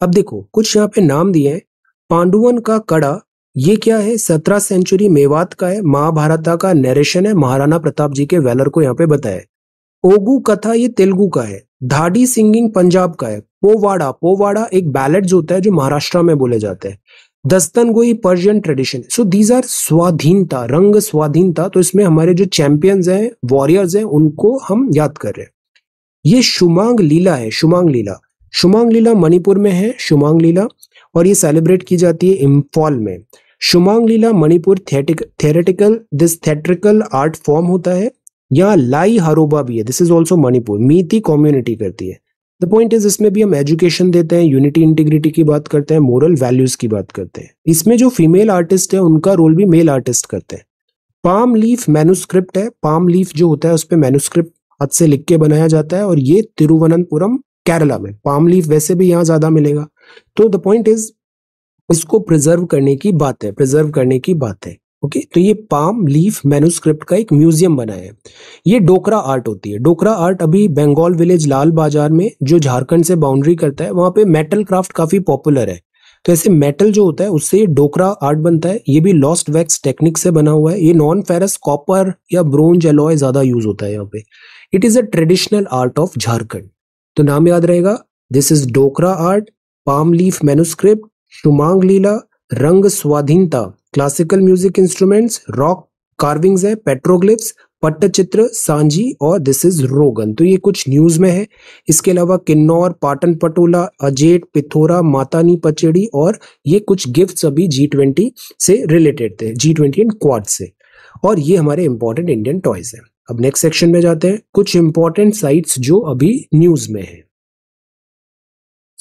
अब देखो, कुछ यहाँ पे नाम दिए हैं। पांडुवन का कड़ा, ये क्या है? सत्रह सेंचुरी मेवात का है, महाभारत का नरेशन है, महाराणा प्रताप जी के वेलर को यहाँ पे बताया ओगू कथा ये तेलुगु का है। धाडी सिंगिंग पंजाब का है। पोवाड़ा पोवाड़ा एक बैलेट जो होता है जो महाराष्ट्र में बोले जाते हैं। Dastangoi Persian tradition so these are Swadhinta, Rang Swadhinta. तो इसमें हमारे जो चैंपियंस हैं वॉरियर्स हैं, उनको हम याद कर रहे हैं। ये शुमांग लीला है, शुमांग लीला। शुमांग लीला मणिपुर में है, शुमांग लीला। और ये सेलिब्रेट की जाती है इम्फॉल में। Shumang Leela Manipur theatric theoretical this theatrical art form होता है। यहाँ लाई हरोबा भी है this is also Manipur Meitei community करती है। द पॉइंट इज़ इसमें भी हम एजुकेशन देते हैं यूनिटी इंटीग्रिटी की बात करते हैं मोरल वैल्यूज़ की बात करते हैं। इसमें जो फीमेल आर्टिस्ट है, उनका रोल भी मेल आर्टिस्ट करते हैं। पाम लीफ मैनुस्क्रिप्ट है पाम लीफ जो होता है उस पर मैनुस्क्रिप्ट हाथ से लिख के बनाया जाता है, और ये तिरुवनंतपुरम, केरला में। पाम लीफ वैसे भी यहाँ ज़्यादा मिलेगा। तो द पॉइंट इज़ इसको प्रिजर्व करने की बात है प्रिजर्व करने की बात है। ओके? तो ये पाम लीफ मैनुस्क्रिप्ट का एक म्यूज़ियम बना है। ये डोकरा आर्ट होती है। डोकरा आर्ट अभी बंगाल विलेज लाल बाज़ार में, जो झारखंड से बाउंड्री करता है, वहाँ पे मेटल क्राफ्ट काफ़ी पॉपुलर है। तो ऐसे मेटल जो होता है, उससे ये डोकरा आर्ट बनता है। ये भी लॉस्ट वैक्स टेक्निक से बना हुआ है। ये नॉन फेरस कॉपर या ब्रोंज एलॉय ज़्यादा यूज़ होता है यहाँ पे। It is a traditional art of Jharkhand. तो नाम याद रहेगा। This is Dokra art, palm leaf manuscript, Shumang Leela, Rang Swadhinta. Classical music instruments rock carvings है पेट्रोग्लिप्स पट्टचित्र, सांझी और दिस इज़ रोगन। तो ये कुछ न्यूज़ में है। इसके अलावा किन्नौर पाटन पटोला अजेट, पिथोरा, मातानी, पचेड़ी और ये कुछ गिफ्ट्स अभी जी ट्वेंटी से रिलेटेड थे जी ट्वेंटी एंड क्वाड से। और ये हमारे इंपॉर्टेंट इंडियन टॉयज है। अब नेक्स्ट सेक्शन में जाते हैं। कुछ इंपॉर्टेंट साइट्स जो अभी न्यूज़ में है।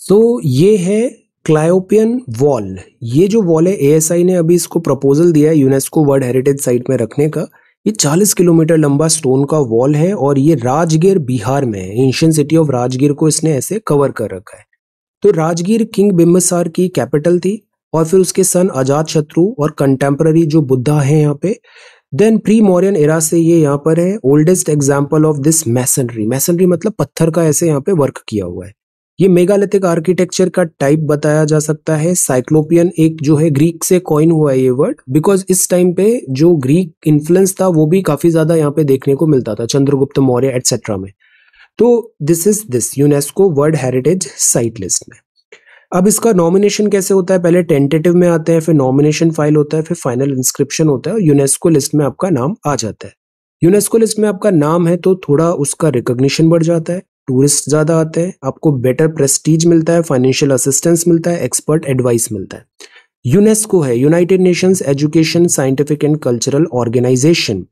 तो ये है क्लायोपियन वॉल ये जो वॉल है एएसआई ने अभी इसको प्रपोजल दिया है यूनेस्को वर्ल्ड हेरिटेज साइट में रखने का। ये 40 किलोमीटर लंबा स्टोन का वॉल है और ये राजगीर बिहार में है। एंशियन सिटी ऑफ़ राजगीर को इसने ऐसे कवर कर रखा है। तो राजगीर किंग बिम्बसार की कैपिटल थी और फिर उसके सन अजात शत्रु और कंटेम्प्ररी जो बुद्धा है यहाँ पे देन प्री मॉरियन एरा से ये यहाँ पर है। Oldest example of this masonry masonry मतलब पत्थर का ऐसे यहाँ पे वर्क किया हुआ है। ये मेगालिथिक आर्किटेक्चर का टाइप बताया जा सकता है। साइक्लोपियन एक जो है ग्रीक से कॉइन हुआ है ये वर्ड बिकॉज़ इस टाइम पे जो ग्रीक इन्फ्लुएंस था, वो भी काफ़ी ज़्यादा यहाँ पे देखने को मिलता था, चंद्रगुप्त मौर्य एटसेट्रा में। तो this is this UNESCO world heritage site list में। अब इसका नॉमिनेशन कैसे होता है? पहले टेंटेटिव में आते हैं, फिर नॉमिनेशन फ़ाइल होता है, फिर फाइनल इंस्क्रिप्शन होता है और यूनेस्को लिस्ट में आपका नाम आ जाता है। यूनेस्को लिस्ट में आपका नाम है तो थोड़ा उसका रिकॉग्निशन बढ़ जाता है। टूरिस्ट ज़्यादा आते हैं, आपको बेटर प्रेस्टीज मिलता है फाइनेंशियल असिस्टेंस मिलता है एक्सपर्ट एडवाइस मिलता है। यूनेस्को है United Nations education scientific and cultural organization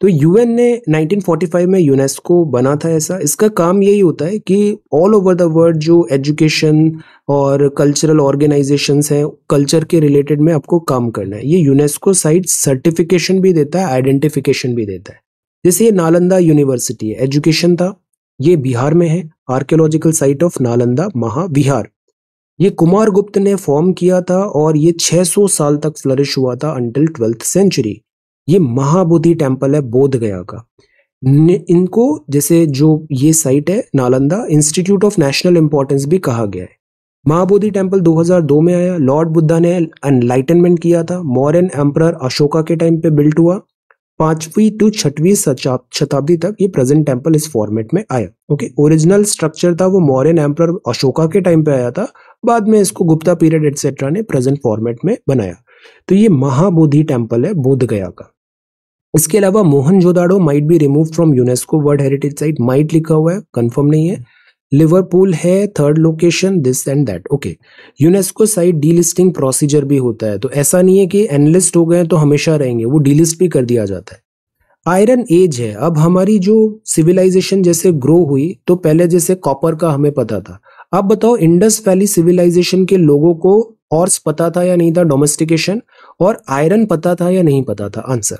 तो यूएन ने 1945 में यूनेस्को बना था ऐसा। इसका काम यही होता है कि ऑल ओवर द वर्ल्ड जो एजुकेशन और कल्चरल ऑर्गेनाइजेशंस हैं कल्चर के रिलेटेड में आपको काम करना है। ये यूनेस्को साइट सर्टिफिकेशन भी देता है आइडेंटिफिकेशन भी देता है। जैसे ये नालंदा यूनिवर्सिटी है एजुकेशन था। ये बिहार में है archaeological site of Nalanda Mahavihara. ये कुमार गुप्त ने फॉर्म किया था और ये 600 साल तक फ्लरिश हुआ था अंटिल ट्वेल्थ सेंचुरी ये महाबोधि टेंपल है, बोध गया का। इनको, जैसे जो ये साइट है, Nalanda institute of national importance भी कहा गया है। महाबोधि टेंपल 2002 में आया लॉर्ड बुद्धा ने एनलाइटनमेंट किया था मॉरन एम्पर अशोका के टाइम पे बिल्ट हुआ। पांचवी टू छठवीं शताब्दी तक ये प्रेजेंट टेंपल इस फॉर्मेट में आया ओके ओरिजिनल स्ट्रक्चर था, वो मौर्यन एम्पर अशोका के टाइम पे आया था, बाद में इसको गुप्ता पीरियड एटसेट्रा ने प्रेजेंट फॉर्मेट में बनाया। तो ये महाबोधि टेंपल है, बोध गया का। इसके अलावा Mohenjodaro might be remove from UNESCO world heritage site might लिखा हुआ है कंफर्म नहीं है। लिवरपूल है third location this and that okay UNESCO site delisting procedure भी होता है तो ऐसा नहीं है कि एनलिस्ट हो गए तो हमेशा रहेंगे, वो डीलिस्ट भी कर दिया जाता है। आयरन एज है, अब हमारी जो सिविलाइजेशन जैसे ग्रो हुई तो पहले जैसे कॉपर का हमें पता था। अब बताओ इंडस वैली सिविलाइजेशन के लोगों को ऑर्स पता था या नहीं था डोमेस्टिकेशन और आयरन पता था या नहीं पता था? आंसर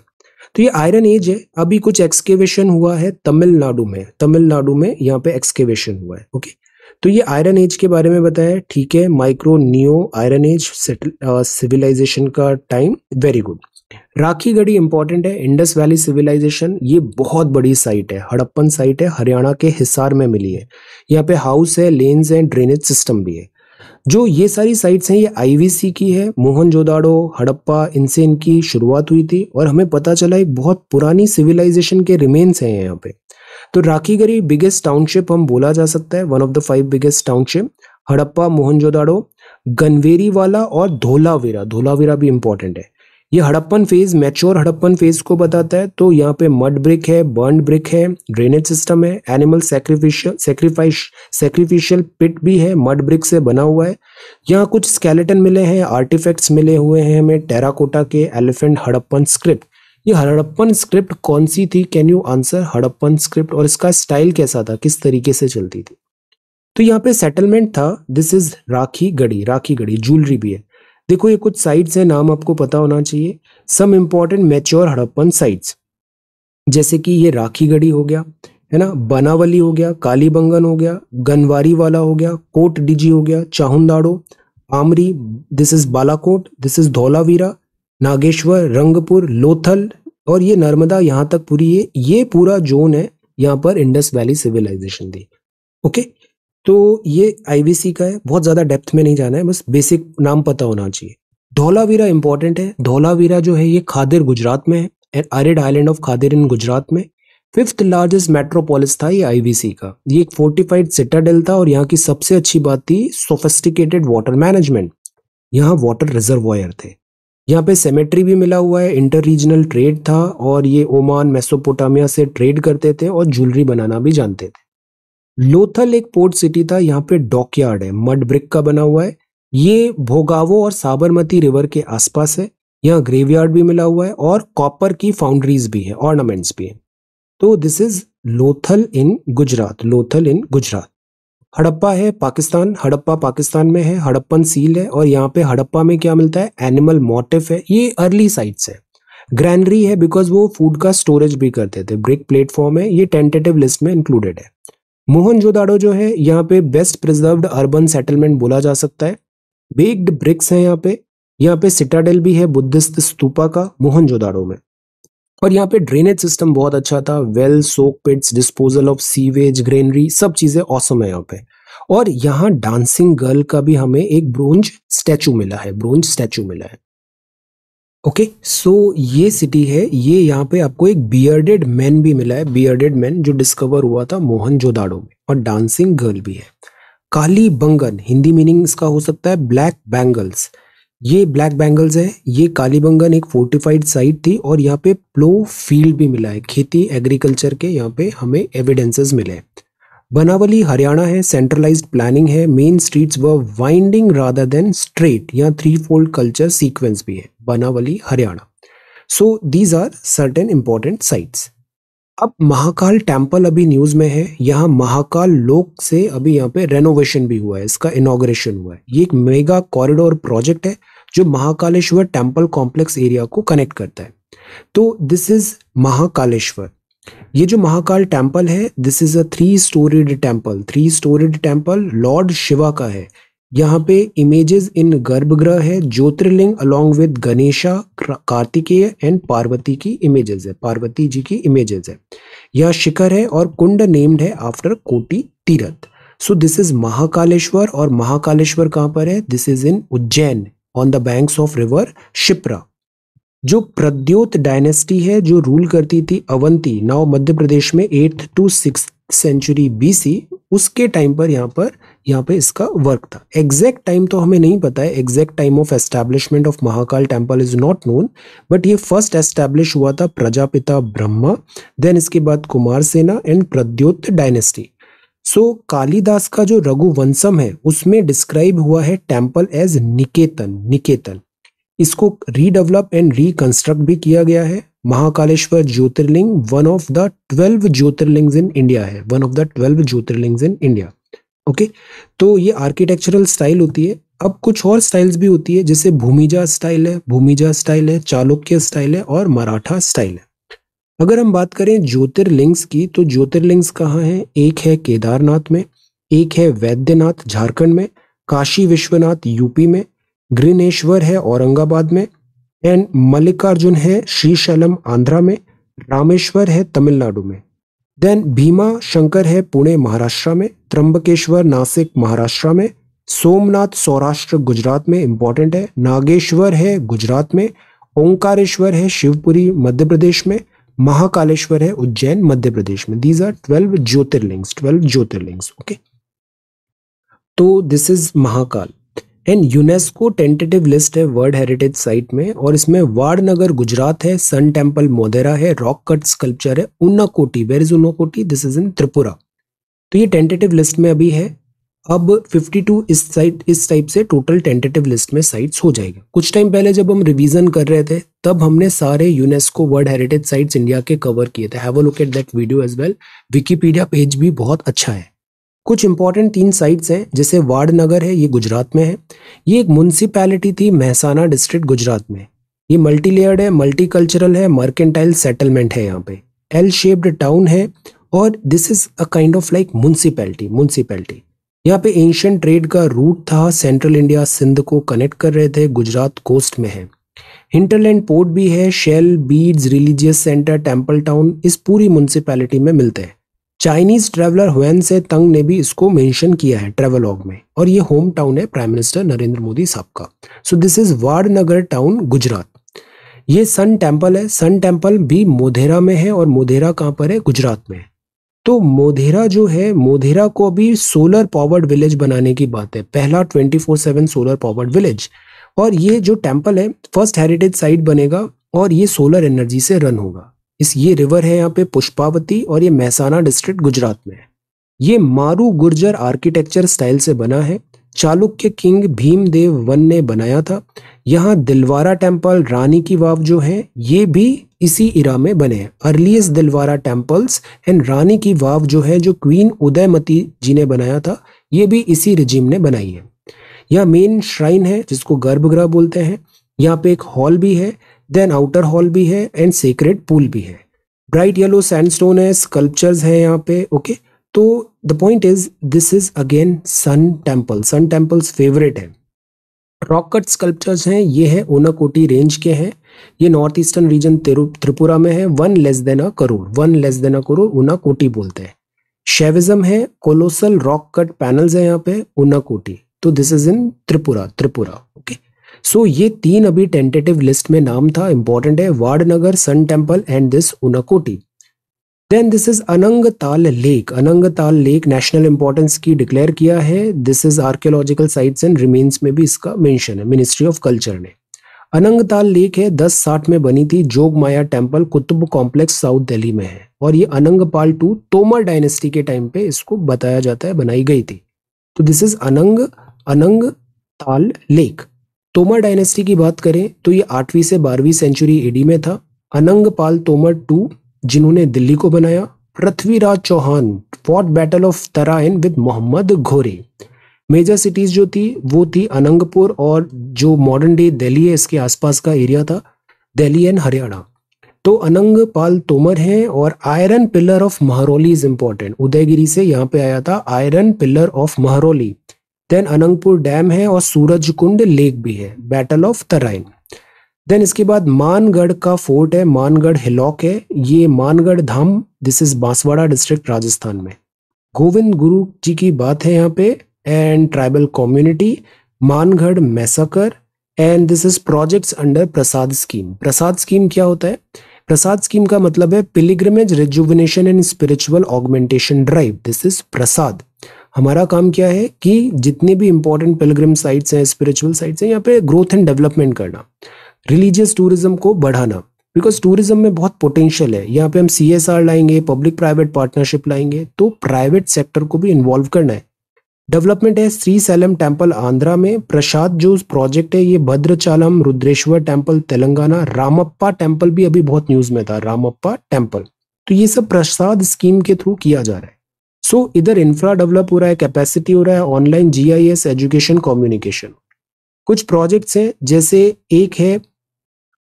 तो ये आयरन एज है। अभी कुछ एक्सकेवेशन हुआ है तमिलनाडु में। तमिलनाडु में यहाँ पे एक्सकेवेशन हुआ है ओके तो ये आयरन एज के बारे में बताया, ठीक है? Micro neo iron age civilization का time very good Rakhigarhi important है इंडस वैली सिविलाइजेशन ये बहुत बड़ी साइट है। हड़प्पन साइट है, हरियाणा के हिसार में मिली है। यहाँ पे हाउस है लेन्स है ड्रेनेज सिस्टम भी है। जो ये सारी साइट्स हैं, ये आईवीसी की है, मोहन जोदाड़ो, हड़प्पा, इनसे इनकी शुरुआत हुई थी और हमें पता चला एक बहुत पुरानी सिविलाइजेशन के रिमेन्स हैं यहाँ पे। तो राखीगरी बिगेस्ट टाउनशिप हम बोला जा सकता है one of the five biggest township Harappa Mohenjodaro Ganeriwala और धोलावीरा। धोलावीरा भी इंपॉर्टेंट है। ये Harappan phase mature Harappan phase को बताता है। तो यहाँ पे मड ब्रिक है बर्न ब्रिक है ड्रेनेज सिस्टम है animal sacrificial sacrifice sacrificial pit भी है मड ब्रिक से बना हुआ है। यहाँ कुछ स्केलेटन मिले हैं आर्टिफैक्ट्स मिले हुए हैं हमें टेराकोटा के एलिफेंट हड़प्पन स्क्रिप्ट ये हड़प्पन स्क्रिप्ट कौन सी थी? Can you answer Harappan script और इसका स्टाइल कैसा था? किस तरीके से चलती थी? तो यहाँ पे सेटलमेंट था। This is Rakhigarhi Rakhigarhi jewellery भी है। देखो, ये कुछ साइट्स हैं, नाम आपको पता होना चाहिए। Some important mature Harappan sites जैसे कि ये राखी गढ़ी हो गया, है ना? बनावली हो गया, कालीबंगन हो गया गनवारी वाला हो गया, कोट डिजी हो गया, Chanhudaro, Amri this is Balakot this is Dholavira, Nageshwar, Rangpur, Lothal, और ये नर्मदा, यहाँ तक पूरी ये ये पूरा जोन है, यहाँ पर इंडस वैली सिविलाइजेशन थी। ओके तो ये आईवीसी का है, बहुत ज़्यादा डेप्थ में नहीं जाना है, बस बेसिक नाम पता होना चाहिए। धौलावीरा इंपॉर्टेंट है, धौलावीरा जो है ये खादिर गुजरात में है arid island of Khadir in Gujarat में। फिफ्थ लार्जेस्ट मेट्रोपोलिस था ये आईवीसी का। ये एक फोर्टिफाइड सिटाडेल था और यहाँ की सबसे अच्छी बात थी सोफिस्टिकेटेड वाटर मैनेजमेंट यहाँ वाटर रिजर्वॉयर थे। यहाँ पे सेमेट्री भी मिला हुआ है इंटर रीजनल ट्रेड था और ये ओमान मेसोपोटामिया से ट्रेड करते थे और ज्वेलरी बनाना भी जानते थे। लोथल एक पोर्ट सिटी था, यहाँ पे डॉकयार्ड है मड ब्रिक का बना हुआ है। ये भोगावो और साबरमती रिवर के आसपास है, यहाँ ग्रेवयार्ड भी मिला हुआ है और कॉपर की फाउंड्रीज भी है ऑर्नामेंट्स भी है। तो this is Lothal in Gujarat Lothal in Gujarat Harappa है पाकिस्तान, हड़प्पा पाकिस्तान में है, हड़प्पन सील है और यहाँ पे हड़प्पा में क्या मिलता है? एनिमल मोटिफ है, ये अर्ली साइट्स है। ग्रैनरी है बिकॉज़ वो फ़ूड का स्टोरेज भी करते थे ब्रिक प्लेटफॉर्म है, ये टेंटेटिव लिस्ट में इंक्लूडेड है। मोहनजोदाड़ो जो है, यहाँ पे बेस्ट प्रिजर्व्ड अर्बन सेटलमेंट बोला जा सकता है। बेग्ड ब्रिक्स है यहाँ पे। यहाँ पे सिटाडेल भी है बुद्धिस्ट स्तूपा का मोहनजोदाड़ो में। और यहाँ पे ड्रेनेज सिस्टम बहुत अच्छा था well soak pits disposal of sewage granary सब चीज़ें औसम है यहाँ पे। और यहाँ डांसिंग गर्ल का भी हमें एक ब्रोंज स्टैचू मिला है ब्रोंज स्टैचू मिला है। ओके okay, सो so ये सिटी है ये यहाँ पे आपको एक बियर्डेड मैन भी मिला है बियर्डेड मैन जो डिस्कवर हुआ था मोहन जोदाड़ो में और डांसिंग गर्ल भी है। काली बंगन हिंदी मीनिंग इसका हो सकता है ब्लैक बैंगल्स ये ब्लैक बैंगल्स है ये कालीबंगन एक फोर्टिफाइड साइट थी और यहाँ पे प्लो फ़ील्ड भी मिला है खेती एग्रीकल्चर के यहाँ पे हमें एविडेंसेस मिले हैं। बनावली, हरियाणा है सेंट्रलाइज्ड प्लानिंग है मेन स्ट्रीट्स व वाइंडिंग रादर देन स्ट्रेट यहाँ थ्री फोल्ड कल्चर सीक्वेंस भी है, Banawali, Haryana. So these are certain important sites अब महाकाल टेंपल अभी न्यूज़ में है, यहाँ महाकाल लोक से अभी यहाँ पे रेनोवेशन भी हुआ है, इसका इनोग्रेशन हुआ है। ये एक मेगा कॉरिडोर प्रोजेक्ट है, जो महाकालेश्वर टेंपल कॉम्प्लेक्स एरिया को कनेक्ट करता है। तो दिस इज़ महाकालेश्वर। ये जो महाकाल टेंपल है this is a three storeyed temple three storeyed temple lord Shiva का है। यहाँ पे इमेजेस इन गर्भगृह है, jyotirlinga along with Ganesha Kartikeya and Parvati की इमेजेस है। पार्वती जी की इमेजेस है। यह शिखर है और कुंड नेम्ड है after Koti Tirath. So this is Mahakaleshwar और महाकालेश्वर कहाँ पर है? This is in Ujjain on the banks of river Shipra जो प्रद्योत डायनेस्टी है जो रूल करती थी अवंती नाउ मध्य प्रदेश में eighth to six century BC उसके टाइम पर यहाँ पर यहाँ पे इसका वर्क था। एग्जैक्ट टाइम तो हमें नहीं पता है exact time of establishment of Mahakal temple is not known but ये फ़र्स्ट एस्टेब्लिश हुआ था प्रजापिता ब्रह्मा देन इसके बाद Kumar Sena and Pradyota dynasty. So so, Kalidas का जो रघुवंशम है उसमें डिस्क्राइब हुआ है टेंपल एज निकेतन निकेतन इसको रीडेवलप एंड रिकंस्ट्रक्ट भी किया गया है। Mahakaleshwar jyotirlinga one of the twelve jyotirlingas in India है। One of the twelve jyotirlingas in India okay तो ये आर्किटेक्चरल स्टाइल होती है। अब कुछ और स्टाइल्स भी होती है, जैसे भूमिजा स्टाइल है, भूमिजा स्टाइल है, चालुक्य स्टाइल है और मराठा स्टाइल है। अगर हम बात करें ज्योतिर्लिंग्स की तो ज्योतिर्लिंग्स कहाँ है? एक है केदारनाथ में, एक है वैद्यनाथ झारखंड में, काशी विश्वनाथ यूपी में ग्रीनेश्वर है औरंगाबाद में, एंड मल्लिकार्जुन है श्रीशैलम आंध्रा में, रामेश्वर है तमिलनाडु में। देन भीमा शंकर है पुणे, महाराष्ट्र में, त्र्यंबकेश्वर नासिक, महाराष्ट्र में, सोमनाथ सौराष्ट्र गुजरात में इंपॉर्टेंट है, नागेश्वर है गुजरात में, ओंकारेश्वर है शिवपुरी मध्य प्रदेश में, महाकालेश्वर है उज्जैन मध्य प्रदेश में। These are twelve jyotirlingas twelve jyotirlingas okay तो this is Mahakal. And UNESCO tentative list है वर्ल्ड हेरिटेज साइट में, और इसमें वाड़नगर गुजरात है, सन टेंपल मोदेरा है, रॉक कट स्कल्पचर है Unakoti where is Unakoti this is in Tripura. तो ये टेंटेटिव लिस्ट में अभी है। अब 52 इस साइट इस टाइप से टोटल टेंटेटिव लिस्ट में साइट्स हो जाएगा। कुछ टाइम पहले जब हम रिवीजन कर रहे थे, तब हमने सारे UNESCO world heritage sites India के कवर किए थे। Have a look at that video as well Wikipedia page भी बहुत अच्छा है। कुछ इंपॉर्टेंट तीन साइट्स हैं, जैसे वार्ड नगर है, ये गुजरात में है। ये एक म्यूनसिपैलिटी थी, महसाना डिस्ट्रिक्ट गुजरात में। ये मल्टी लेयर्ड है मल्टी कल्चरल है मर्केंटाइल सेटलमेंट है यहाँ पे। एल शेप्ड टाउन है और this is a kind of like municipality municipality यहाँ पे एंशियंट ट्रेड का रूट था सेंट्रल इंडिया सिंध को कनेक्ट कर रहे थे, गुजरात कोस्ट में है। हिंटरलैंड पोर्ट भी है shell beads religious centre temple town इस पूरी म्यूनसिपैलिटी में मिलते हैं। चाइनीज़ ट्रेवलर हुएन से तंग ने भी इसको मेंशन किया है ट्रेवलॉग में और ये होम टाउन है प्राइम मिनिस्टर नरेंद्र मोदी साहब का। So this is Vadnagar town Gujarat ये सन टेंपल है। सन टेंपल भी मोधेरा में है और मोधेरा कहाँ पर है? गुजरात में। तो मोधेरा जो है मोधेरा को अभी सोलर पावर्ड विलेज बनाने की बात है। पहला twenty four seven solar powered village और ये जो टेंपल है फ़र्स्ट हेरिटेज साइट बनेगा और ये सोलर एनर्जी से रन होगा। इस ये रिवर है यहाँ पे पुष्पावती और ये महसाना डिस्ट्रिक्ट गुजरात में है। ये मारू गुर्जर आर्किटेक्चर स्टाइल से बना है। चालुक्य किंग भीमदेव वन ने बनाया था। यहाँ दिलवारा टेंपल रानी की वाव जो है, ये भी इसी इरा में बने हैं। Earliest Dilwara temples and Rani ki Vav जो है, जो क्वीन उदयमती जी ने बनाया था, ये भी इसी रिजिम ने बनाई है। यहाँ मेन श्राइन है, जिसको गर्भगृह बोलते हैं। यहाँ पे एक हॉल भी है देन आउटर हॉल भी है एंड सीक्रेट पूल भी है। ब्राइट येलो सैंडस्टोन है, स्कल्पचर्स है यहाँ पे, ओके? तो the point is, this is again sun temple sun temples favourite है। रॉक कट स्कल्पचर्स हैं, ये है ओनाकोटी रेंज के हैं, ये नॉर्थ ईस्टर्न रीजन त्रिपुरा में है, one less than a crore, one less than a crore Unakoti बोलते हैं। शेविज्म है, कोलोसल रॉक कट पैनल्स है यहाँ पे, ओनाकोटी तो this is in Tripura Tripura. So ये तीन अभी टेंटेटिव लिस्ट में नाम था इंपॉर्टेंट है Vadnagar sun temple and this Unakoti. Then this is Anang Tal lake. Anang Tal lake national importance की डिक्लेयर किया है। This is archaeological sites and remains में भी इसका मेंशन है मिनिस्ट्री ऑफ़ कल्चर ने। अनंग ताल लेक है, दस साठ में बनी थी, Jog Maya temple, Qutub complex, south Delhi में है। और ये अनंग पाल टू तोमर डायनेस्टी के टाइम पे इसको बताया जाता है, बनाई गई थी। तो दिस इज़ अनंग अनंग ताल लेक। तोमर डायनेस्टी की बात करें तो ये आठवीं से बारहवीं सेंचुरी एडी में था। अनंग पाल तोमर टू, जिन्होंने दिल्ली को बनाया। Prithviraj Chauhan fort battle of Tarain with Mohammad Ghori major cities जो थी, वो थी अनंगपुर और जो मॉडर्न डे दिल्ली है, इसके आसपास का एरिया था, दिल्ली एंड हरियाणा। तो अनंग पाल तोमर है और iron pillar of Mehrauli is important Udayagiri से यहाँ पे आया था iron pillar of Mehrauli then Anangpur dam है और सूरज कुंड लेक भी है बैटल ऑफ़ तराइन देन इसके बाद मानगढ़ का फोर्ट है मानगढ़ हिलॉक है. ये Mangarh Dham this is Banswara district Rajasthan में. गोविंद गुरु जी की बात है यहाँ पे and tribal community Mangarh massacre and this is projects under PRASAD scheme PRASAD scheme क्या होता है? प्रसाद स्कीम का मतलब है pilgrimage rejuvenation and spiritual augmentation drive this is PRASAD हमारा काम क्या है कि जितने भी इंपॉर्टेंट पिलग्रिम साइट्स हैं स्पिरिचुअल साइट्स हैं, यहाँ पे ग्रोथ एंड डेवलपमेंट करना रिलीजियस टूरिज़्म को बढ़ाना बिकॉज़ टूरिज़्म में बहुत पोटेंशियल है। यहाँ पे हम सी एस आर लाएँगे पब्लिक प्राइवेट पार्टनरशिप लाएँगे तो प्राइवेट सेक्टर को भी इन्वॉल्व करना है। डेवलपमेंट है श्री सैलम टेंपल आंध्रा में प्रसाद जो प्रोजेक्ट है, ये भद्रचालम रुद्रेश्वर टेंपल तेलंगाना रामप्पा टेंपल भी अभी बहुत न्यूज़ में था रामप्पा टेंपल तो ये सब प्रसाद स्कीम के थ्रू किया जा रहा है। सो so, इधर इंफ्रा डेवलप हो रहा है कैपेसिटी हो रहा है ऑनलाइन जीआईएस एजुकेशन कम्युनिकेशन कुछ प्रोजेक्ट्स हैं जैसे एक है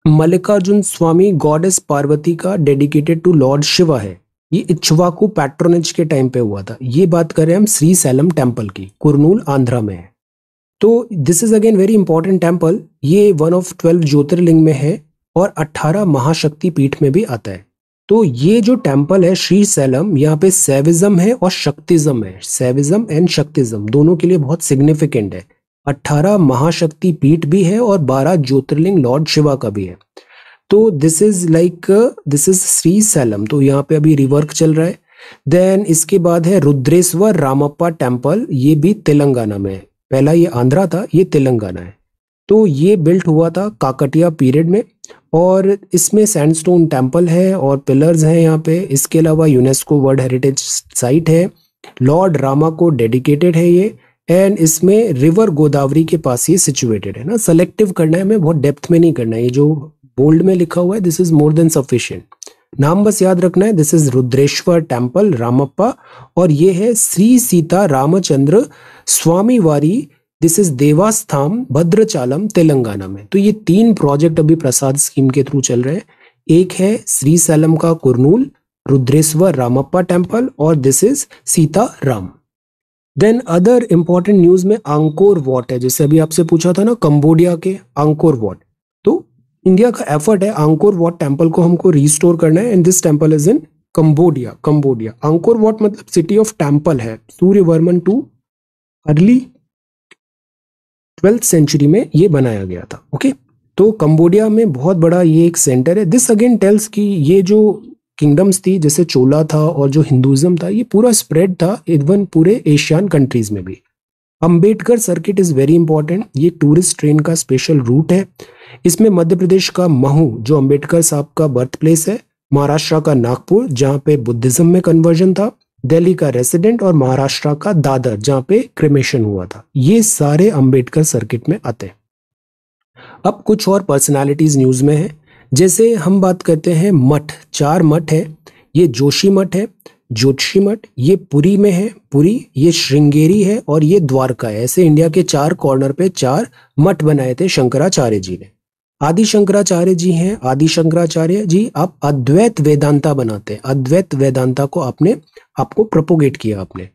मल्लिकार्जुन स्वामी गॉडेस पार्वती का डेडिकेटेड टू लॉर्ड शिवा है। ये इच्छवाकू पैट्रोनेज के टाइम पे हुआ था। ये बात कर हम श्री सैलम टेंपल की कुरनूल आंध्रा में है। तो this is again very important temple ये वन ऑफ़ ट्वेल्व ज्योतिर्लिंग में है और अट्ठारह महाशक्ति पीठ में भी आता है। तो ये जो टेंपल है, श्री सैलम, यहाँ पे सेविज्म है और शक्तिज्म है। सेविज्म एंड शक्तिज्म दोनों के लिए बहुत सिग्निफिकेंट है। अट्ठारह महाशक्ति पीठ भी है और बारह ज्योतिर्लिंग लॉर्ड शिवा का भी है। तो this is like this is Shri Sailam. तो यहाँ पे अभी रिवर्क चल रहा है। देन इसके बाद है रुद्रेश्वर रामप्पा टेंपल ये भी तेलंगाना में है। पहला ये आंध्रा था, ये तेलंगाना है। तो ये बिल्ट हुआ था काकटिया पीरियड में। और इसमें सैंडस्टोन टेंपल है और पिलर्स हैं यहाँ पे। इसके अलावा यूनेस्को वर्ल्ड हेरिटेज साइट है। लॉर्ड रामा को डेडिकेटेड है ये। एंड इसमें रिवर गोदावरी के पास ये सिचुएटेड है ना। सेलेक्टिव करना है, हमें बहुत डेप्थ में नहीं करना है। ये जो बोल्ड में लिखा हुआ है this is more than sufficient नाम बस याद रखना है this is Rudreshwar temple Ramappa. और ये है श्री सीता रामचंद्र स्वामी वारी दिस इज़ देवास्थाम भद्रचालम तेलंगाना में। तो ये तीन प्रोजेक्ट अभी प्रसाद स्कीम के थ्रू चल रहे हैं। एक है श्री सैलम का कुरनूल रुद्रेश्वर रामप्पा टेंपल और this is Sita Ram then other important news में आंकोर वॉट है। जैसे अभी आपसे पूछा था ना कंबोडिया के आंकोर वॉट तो इंडिया का एफर्ट है आंकोर वॉट टेंपल को हमको रिस्टोर करना है। And this temple is in Cambodia Cambodia Angkor Wat मतलब सिटी ऑफ़ टेंपल है। Surya Varman two early twelfth century में ये बनाया गया था ओके तो कंबोडिया में बहुत बड़ा ये एक सेंटर है। दिस अगेन टेल्स कि ये जो किंगडम्स थी, जैसे चोला था और जो हिंदुज़म था, ये पूरा स्प्रेड था इवन पूरे एशियन कंट्रीज़ में भी। Ambedkar circuit is very important ये टूरिस्ट ट्रेन का स्पेशल रूट है। इसमें मध्य प्रदेश का महू, जो अंबेडकर साहब का बर्थ प्लेस है, महाराष्ट्र का नागपुर, जहाँ पे बुद्धिज्म में कन्वर्जन था। दिल्ली का रेसिडेंट और महाराष्ट्र का दादर, जहाँ पे क्रिमेशन हुआ था। ये सारे अंबेडकर सर्किट में आते हैं। अब कुछ और पर्सनालिटीज न्यूज़ में है। जैसे हम बात करते हैं मठ। चार मठ है। ये जोशी मठ है, ज्योतिषी मठ, ये पुरी में है, पुरी, ये श्रृंगेरी है और ये द्वारका है। ऐसे इंडिया के चार कॉर्नर पे चार मठ बनाए थे शंकराचार्य जी ने। आदि शंकराचार्य जी हैं, आदि शंकराचार्य जी, आप अद्वैत वेदांता बनाते हैं। अद्वैत वेदांता को आपने, आपको प्रपोगेट किया आपने।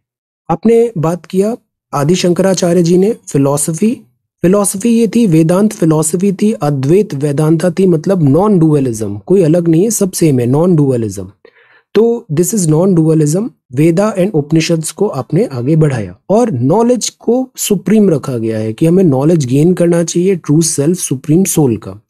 आपने बात किया आदि शंकराचार्य जी ने फिलॉसफी फिलॉसफी ये थी, वेदांत फिलोसफी थी, अद्वैत वेदांता थी मतलब नॉन डुअलिज्म कोई अलग नहीं है, सब सेम है नॉन डुअलिज्म तो this is non dualism Veda and Upanishad को आपने आगे बढ़ाया। और नॉलेज को सुप्रीम रखा गया है कि हमें नॉलेज गेन करना चाहिए ट्रू सेल्फ सुप्रीम सोल का।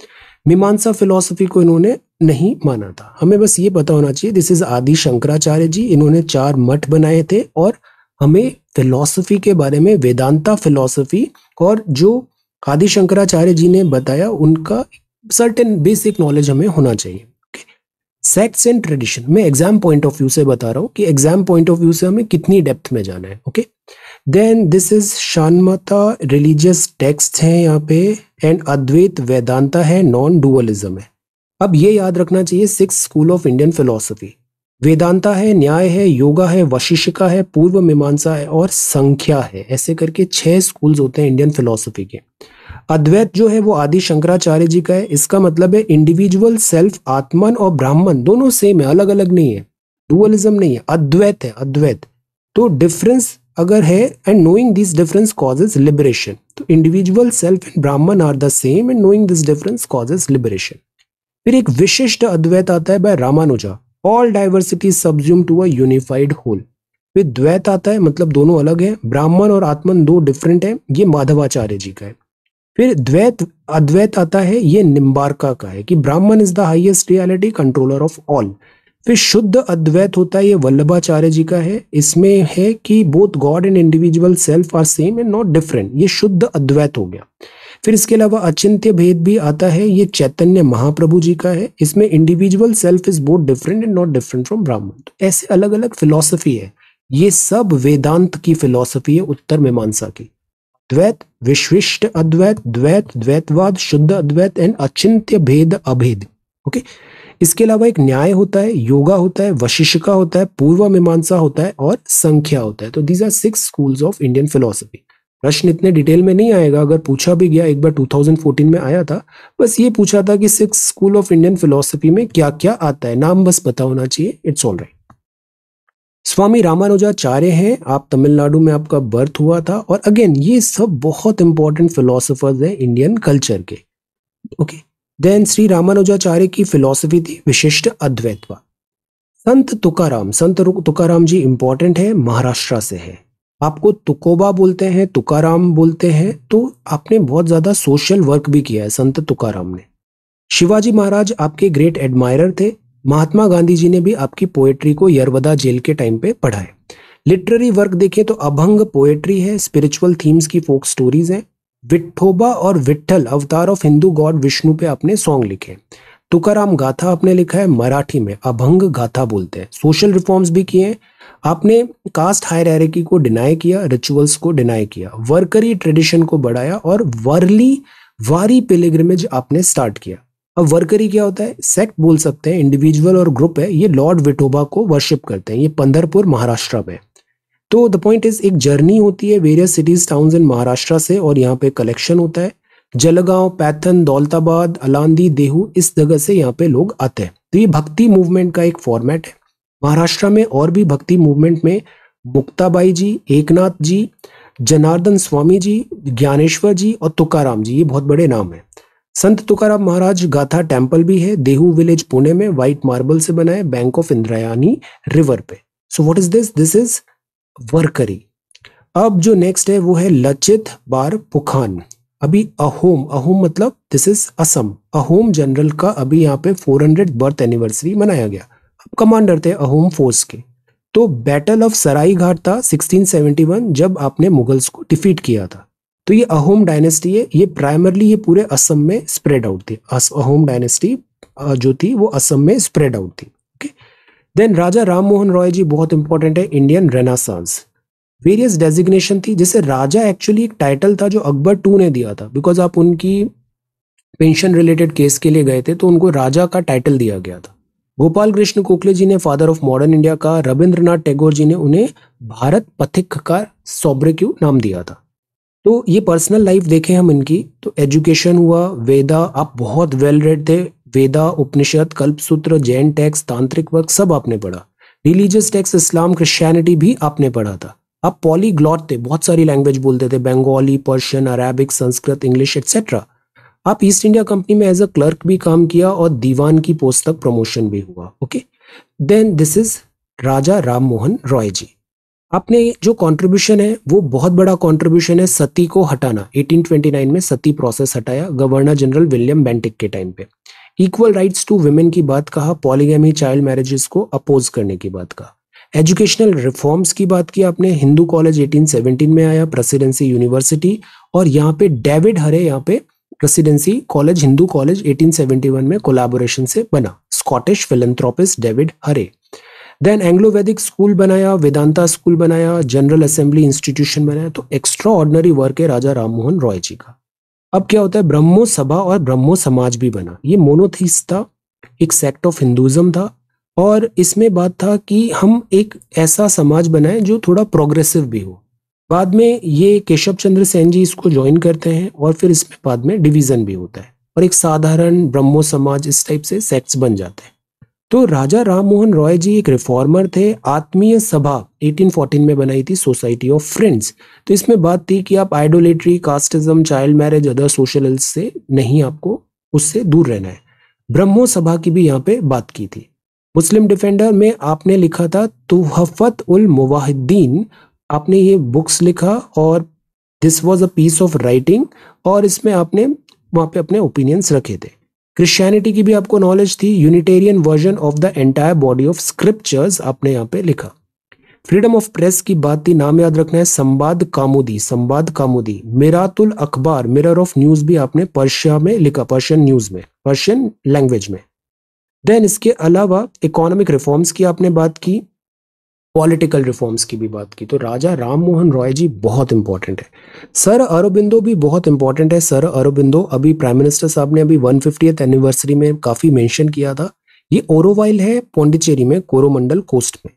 मीमांसा फिलोसफी को इन्होंने नहीं माना था। हमें बस ये पता होना चाहिए दिस इज़ आदि शंकराचार्य जी, इन्होंने चार मठ बनाए थे और हमें फिलॉसफी के बारे में, वेदांता फिलॉसफी और जो आदि शंकराचार्य जी ने बताया, उनका सर्टेन बेसिक नॉलेज हमें होना चाहिए। सेक्ट्स एंड ट्रेडिशन मैं एग्ज़ाम पॉइंट ऑफ़ व्यू से बता रहा हूँ कि एग्ज़ाम पॉइंट ऑफ़ व्यू से हमें कितनी डेप्थ में जाना है okay then this is Shanmata religious text है यहाँ पे एंड अद्वैत वेदांता है नॉन डुअलिज्म है। अब ये याद रखना चाहिए six school of Indian philosophy Vedanta है, न्याय है, योगा है वशिष्का है, पूर्व मीमांसा है, और संख्या है। ऐसे करके छह स्कूल्स होते हैं इंडियन फिलोसफी के। अद्वैत जो है वो आदि शंकराचार्य जी का है, इसका मतलब है इंडिविजुअल सेल्फ आत्मन और ब्राह्मण, दोनों सेम है अलग अलग नहीं है डुअलिज्म नहीं है, अद्वैत है, अद्वैत। तो डिफरेंस अगर है and knowing this difference causes liberation तो individual self and Brahman are the same and knowing this difference causes liberation फिर एक विशिष्ट अद्वैत आता है by Ramanuja all diversity subsume to a unified whole फिर द्वैत आता है मतलब दोनों अलग है, ब्राह्मण और आत्मन दो डिफरेंट है, ये माधवाचार्य जी का है। फिर द्वैत, अद्वैत आता है, ये निम्बारका का है कि Brahman is the highest reality controller of all फिर शुद्ध अद्वैत होता है, ये वल्लभाचार्य जी का है। इसमें है कि both god and individual self are same and not different ये शुद्ध अद्वैत हो गया। फिर इसके अलावा अचिंत्य भेद भी आता है, ये चैतन्य महाप्रभु जी का है। इसमें individual self is both different and not different from Brahman. तो ऐसे अलग अलग फिलोसफी है। ये सब वेदांत की फिलोसफी है उत्तर मीमांसा की। द्वैत विश्विष्ट अद्वैत, द्वैत, द्वैतवाद, शुद्ध अद्वैत एंड अचिंत्य भेद, अभेद। ओके इसके अलावा एक न्याय होता है, योगा होता है वशिष्का होता है पूर्व मीमांसा होता है और संख्या होता है। तो these are six schools of Indian philosophy प्रश्न इतने डिटेल में नहीं आएगा, अगर पूछा भी गया, एक बार 2014 में आया था, बस ये पूछा था कि six school of Indian philosophy में क्या क्या आता है। नाम बस पता होना चाहिए it's all right Swami Ramanujacharya हैं। आप तमिलनाडु में आपका बर्थ हुआ था और अगेन ये सब बहुत इंपॉर्टेंट फिलोसोफर्स हैं इंडियन कल्चर के। ओके देन श्री रामानुजाचार्य की फिलोसफी थी विशिष्ट अद्वैतवा संत तुकाराम संत तुकाराम जी इंपॉर्टेंट है, महाराष्ट्र से है। आपको तुकोबा बोलते हैं, तुकाराम बोलते हैं तो आपने बहुत ज़्यादा सोशल वर्क भी किया है संत तुकाराम ने। शिवाजी महाराज आपके ग्रेट एडमायरर थे महात्मा गांधी जी ने भी आपकी पोएट्री को यरवदा जेल के टाइम पे पढ़ा है। लिटरेरी वर्क देखें तो अभंग पोएट्री है स्पिरिचुअल थीम्स की फोक स्टोरीज हैं। विठोबा और विठल अवतार ऑफ़ हिंदू गॉड विष्णु पे आपने सॉन्ग लिखे तुकाराम गाथा आपने लिखा है मराठी में, अभंग गाथा बोलते हैं। सोशल रिफॉर्म्स भी किए हैं। आपने कास्ट हायरकी को डिनाई किया रिचुअल्स को डिनाई किया वर्करी ट्रेडिशन को बढ़ाया और वर्ली वारी पिलिग्रिमेज आपने स्टार्ट किया। अब वर्करी क्या होता है? सेक्ट बोल सकते हैं इंडिविजुअल और ग्रुप है, ये लॉर्ड विटोबा को वर्शिप करते हैं, ये पंदरपुर महाराष्ट्र में। तो द पॉइंट इज़ एक जर्नी होती है various cities town in Maharashtra से और यहाँ पे कलेक्शन होता है। जलगांव, पैथन, दौलताबाद, अलांदी, देहू, इस जगह से यहाँ पे लोग आते हैं। तो ये भक्ति मूवमेंट का एक फॉर्मेट है। महाराष्ट्र में और भी भक्ति मूवमेंट में मुक्ताबाई जी, एकनाथ जी, जनार्दन स्वामी जी, ज्ञानेश्वर जी और तुकाराम जी, ये बहुत बड़े नाम है। संत तुकाराम महाराज गाथा टेंपल भी है, देहू विलेज पुणे में व्हाइट मार्बल से बना है बैंक ऑफ़ इंद्रायानी रिवर पे। So what is this this is Warkari. अब जो नेक्स्ट है, वो है लचित बार पुखान। अभी अहोम अहोम मतलब this is Assam. Ahom general का अभी यहाँ पे 400 बर्थ एनिवर्सरी मनाया गया। अब कमांडर थे अहोम फोर्स के। तो बैटल ऑफ़ सराई घाट था 1671 जब आपने मुगल्स को डिफीट किया था। तो ये अहोम डायनेस्टी है, ये प्राइमरली ये पूरे असम में स्प्रेड आउट थी। अहोम डायनेस्टी जो थी वो असम में स्प्रेड आउट थी ओके देन राजा राम मोहन रॉय जी बहुत इंपॉर्टेंट है इंडियन रेनासांस वेरियस डेजिग्नेशन थी, जैसे राजा एक्चुअली एक टाइटल था जो अकबर टू ने दिया था बिकॉज़ आप उनकी पेंशन रिलेटेड केस के लिए गए थे तो उनको राजा का टाइटल दिया गया था। गोपाल कृष्ण कोकले जी ने फादर ऑफ़ मॉडर्न इंडिया का, रविंद्रनाथ टैगोर जी ने उन्हें भारत पथिक का सॉब्रेक्यू नाम दिया था। तो ये पर्सनल लाइफ देखें हम इनकी तो एजुकेशन हुआ, वेदा, आप बहुत वेल रेड थे। Veda, Upanishad, Kalpasutra, Jain texts tantric work सब आपने पढ़ा। रिलीजियस टैक्स इस्लाम क्रिश्चियनिटी भी आपने पढ़ा था। आप पॉलीग्लॉट थे, बहुत सारी लैंग्वेज बोलते थे Bengali Persian Arabic Sanskrit English etcetera आप ईस्ट इंडिया कंपनी में एज अ क्लर्क भी काम किया और दीवान की पोस्ट तक प्रमोशन भी हुआ okay then this is Raja Ram Mohan Roy ji. आपने जो कंट्रीब्यूशन है, वो बहुत बड़ा कंट्रीब्यूशन है सती को हटाना। 1829 में सती प्रोसेस हटाया गवर्नर जनरल विलियम बेंटिक के टाइम पे। इक्वल राइट्स टू वुमेन की बात कहा पॉलीगेमी चाइल्ड मैरिजेस को अपोज करने की बात कहा। एजुकेशनल रिफॉर्म्स की बात की आपने हिंदू कॉलेज 1817 में आया प्रेसिडेंसी यूनिवर्सिटी और यहाँ पे डेविड हरे यहाँ पे प्रेसिडेंसी कॉलेज हिंदू कॉलेज 1871 में कोलैबोरेशन से बना। Scottish philanthropist David Hare then Anglo Vedic school बनाया वेदांता स्कूल बनाया जनरल असेंबली इंस्टीट्यूशन बनाया तो एक्स्ट्रा ऑर्डनरी वर्क है राजा राममोहन रॉय जी का। अब क्या होता है? ब्रह्मो सभा और ब्रह्मो समाज भी बना। ये मोनोथीस था, एक सेक्ट ऑफ़ हिंदुज्म था, और इसमें बात था कि हम एक ऐसा समाज बनाए जो थोड़ा प्रोग्रेसिव भी हो। बाद में ये केशव चंद्र सेन जी इसको ज्वाइन करते हैं और फिर इसमें बाद में डिवीज़न भी होता है और एक साधारण ब्रह्मो समाज इस टाइप से सेक्ट्स बन जाते हैं। तो राजा राम मोहन रॉय जी एक रिफॉर्मर थे, आत्मीय सभा 1814 में बनाई थी सोसाइटी ऑफ़ फ्रेंड्स तो इसमें बात थी कि आप idolatry casteism child marriage other social से नहीं आपको उससे दूर रहना है। ब्रह्मो सभा की भी यहाँ पे बात की थी। मुस्लिम डिफेंडर में आपने लिखा था, तुहफत उल मुवाहिद्दीन। आपने ये बुक्स लिखा और this was a piece of writing और इसमें आपने, वहाँ पे अपने ओपिनियंस रखे थे। क्रिश्चियनिटी की भी आपको नॉलेज थी Unitarian version of the entire body of scriptures आपने यहाँ पे लिखा। फ्रीडम ऑफ़ प्रेस की बात थी, नाम याद रखना है, संवाद कामुदी संवाद कामुदी। मिरातुल अखबार मिरर ऑफ़ न्यूज़ भी आपने पर्शिया में लिखा पर्शियन न्यूज़ में पर्शियन लैंग्वेज में। देन इसके अलावा इकोनॉमिक रिफॉर्म्स की आपने बात की पॉलिटिकल रिफॉर्म्स की भी बात की तो राजा राम मोहन रॉय जी बहुत इंपॉर्टेंट है। सर अरबिंदो भी बहुत इंपॉर्टेंट है। सर अरबिंदो, अभी प्राइम मिनिस्टर साहब ने अभी वन एनिवर्सरी में काफ़ी मेंशन किया था। ये ओरोवाइल है पौंडिचेरी में कोरोमंडल कोस्ट में।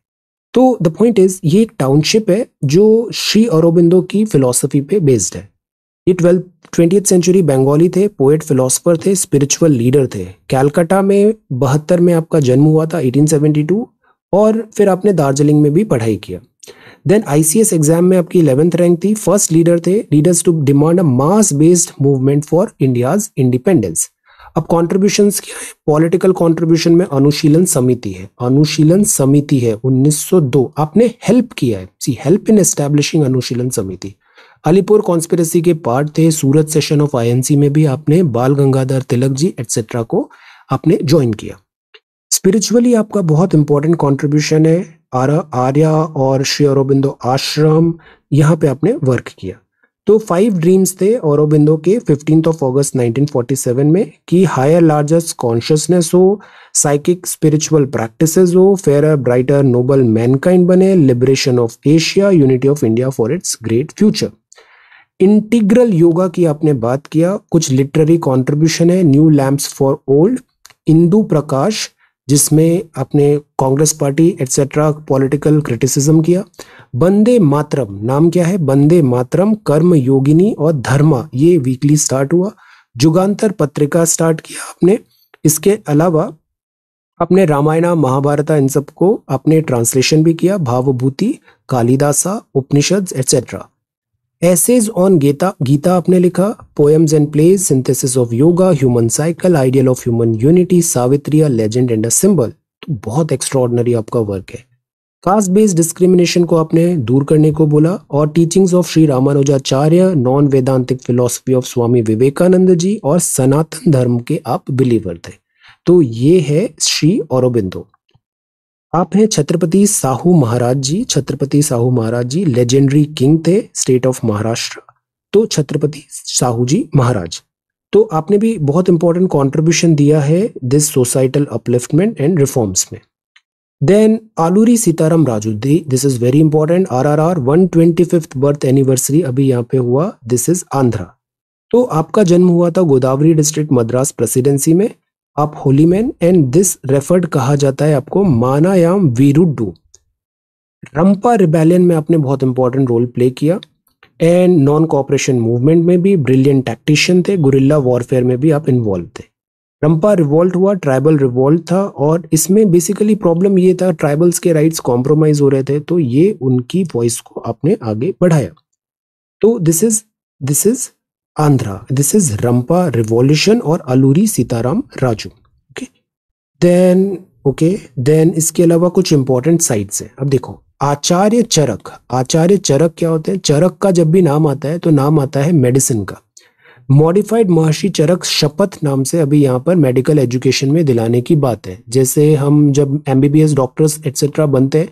तो द पॉइंट इज़ ये एक टाउनशिप है जो श्री अरोबिंदो की फिलोसफी पे बेस्ड है। ये ट्वेल्थ ट्वेंटी सेंचुरी बंगाली थे पोएट फिलोसफर थे स्पिरिचुअल लीडर थे। कैलकाटा में बहत्तर में आपका जन्म हुआ था 1872 और फिर आपने दार्जिलिंग में भी पढ़ाई किया। देन आईसीएस एग्ज़ाम में आपकी इलेवेंथ रैंक थी। फ़र्स्ट लीडर थे। Leaders to demand a mass based movement for India's independence अब कॉन्ट्रीब्यूशन क्या है? पॉलिटिकल कॉन्ट्रीब्यूशन में अनुशीलन समिति है। अनुशीलन समिति है। 1902 आपने हेल्प किया है। सी हेल्प इन एस्टेब्लिशिंग अनुशीलन समिति। अलीपुर कॉन्स्पिरसी के पार्ट थे। सूरत सेशन ऑफ़ आईएनसी में भी आपने बाल गंगाधर तिलक जी एटसेट्रा को आपने ज्वाइन किया। स्पिरिचुअली आपका बहुत इंपॉर्टेंट कॉन्ट्रीब्यूशन है। आर्या और श्री अरोबिंदो आश्रम, यहाँ पे आपने वर्क किया। तो फाइव ड्रीम्स थे औरबिंदो के फिफ्टीन ऑफ़ अगस्त 1947 में कि हायर लार्जेस्ट कॉन्शियसनेस हो साइकिक स्पिरिचुअल प्रैक्टिस हो फेयर ब्राइटर नोबल मैनकाइंड बने liberation of Asia unity of India for its great future integral yoga की आपने बात किया, कुछ लिटरेरी कॉन्ट्रीब्यूशन है new lamps for old Indu Prakash जिसमें आपने Congress party etcetera political criticism किया। बंदे मातरम, नाम क्या है? बंदे मातरम, कर्म योगिनी और धर्मा, ये वीकली स्टार्ट हुआ। जुगांतर पत्रिका स्टार्ट किया आपने। इसके अलावा अपने रामायणा, महाभारत, इन सबको अपने ट्रांसलेशन भी किया। Bhavabhuti, Kalidasa, Upanishad etcetera essays on Gita Gita आपने लिखा poems and plays synthesis of yoga human cycle ideal of human unity Savitri a legend and a symbol तो बहुत एक्स्ट्रॉर्डनरी आपका वर्क है। कास्ट बेस्ड डिस्क्रिमिनेशन को आपने दूर करने को बोला और teachings of Shri Ramanujacharya non Vedantic philosophy of Swami Vivekananda ji और सनातन धर्म के आप बिलीवर थे। तो ये है श्री औरबिंदो आप हैं छत्रपति साहू महाराज जी, छत्रपति साहू महाराज जी लेजेंडरी किंग थे स्टेट ऑफ़ महाराष्ट्र। तो छत्रपति साहू जी महाराज। तो आपने भी बहुत इंपॉर्टेंट कंट्रीब्यूशन दिया है this societal upliftment and reforms में। Then Alluri Sitarama Raju this is very important R R R one twenty fifth birth anniversary अभी यहाँ पे हुआ दिस इज़ आंध्रा तो आपका जन्म हुआ था गोदावरी डिस्ट्रिक्ट मद्रास प्रेसिडेंसी में। आप holy man and this referred कहा जाता है आपको, मानायाम वीरुडू रंपा रिबेलियन में आपने बहुत इंपॉर्टेंट रोल प्ले किया। एंड नॉन कॉपरेशन मूवमेंट में भी ब्रिलियंट टैक्टिशियन थे गुरिल्ला वॉरफेयर में भी आप इन्वॉल्व थे। रंपा रिवॉल्ट हुआ ट्राइबल रिवॉल्ट था और इसमें बेसिकली प्रॉब्लम ये था ट्राइबल्स के राइट्स कॉम्प्रोमाइज हो रहे थे तो ये उनकी वॉइस को आपने आगे बढ़ाया। तो this is this is Andhra. This is Rampa revolution और Alluri Sitarama Raju okay then okay then इसके अलावा कुछ इंपॉर्टेंट साइट्स हैं। अब देखो, आचार्य चरक। आचार्य चरक क्या होते हैं? चरक का जब भी नाम आता है तो नाम आता है मेडिसिन का। मॉडिफाइड महर्षि चरक शपथ नाम से अभी यहाँ पर मेडिकल एजुकेशन में दिलाने की बात है। जैसे हम जब एमबीबीएस डॉक्टर्स एटसेट्रा बनते हैं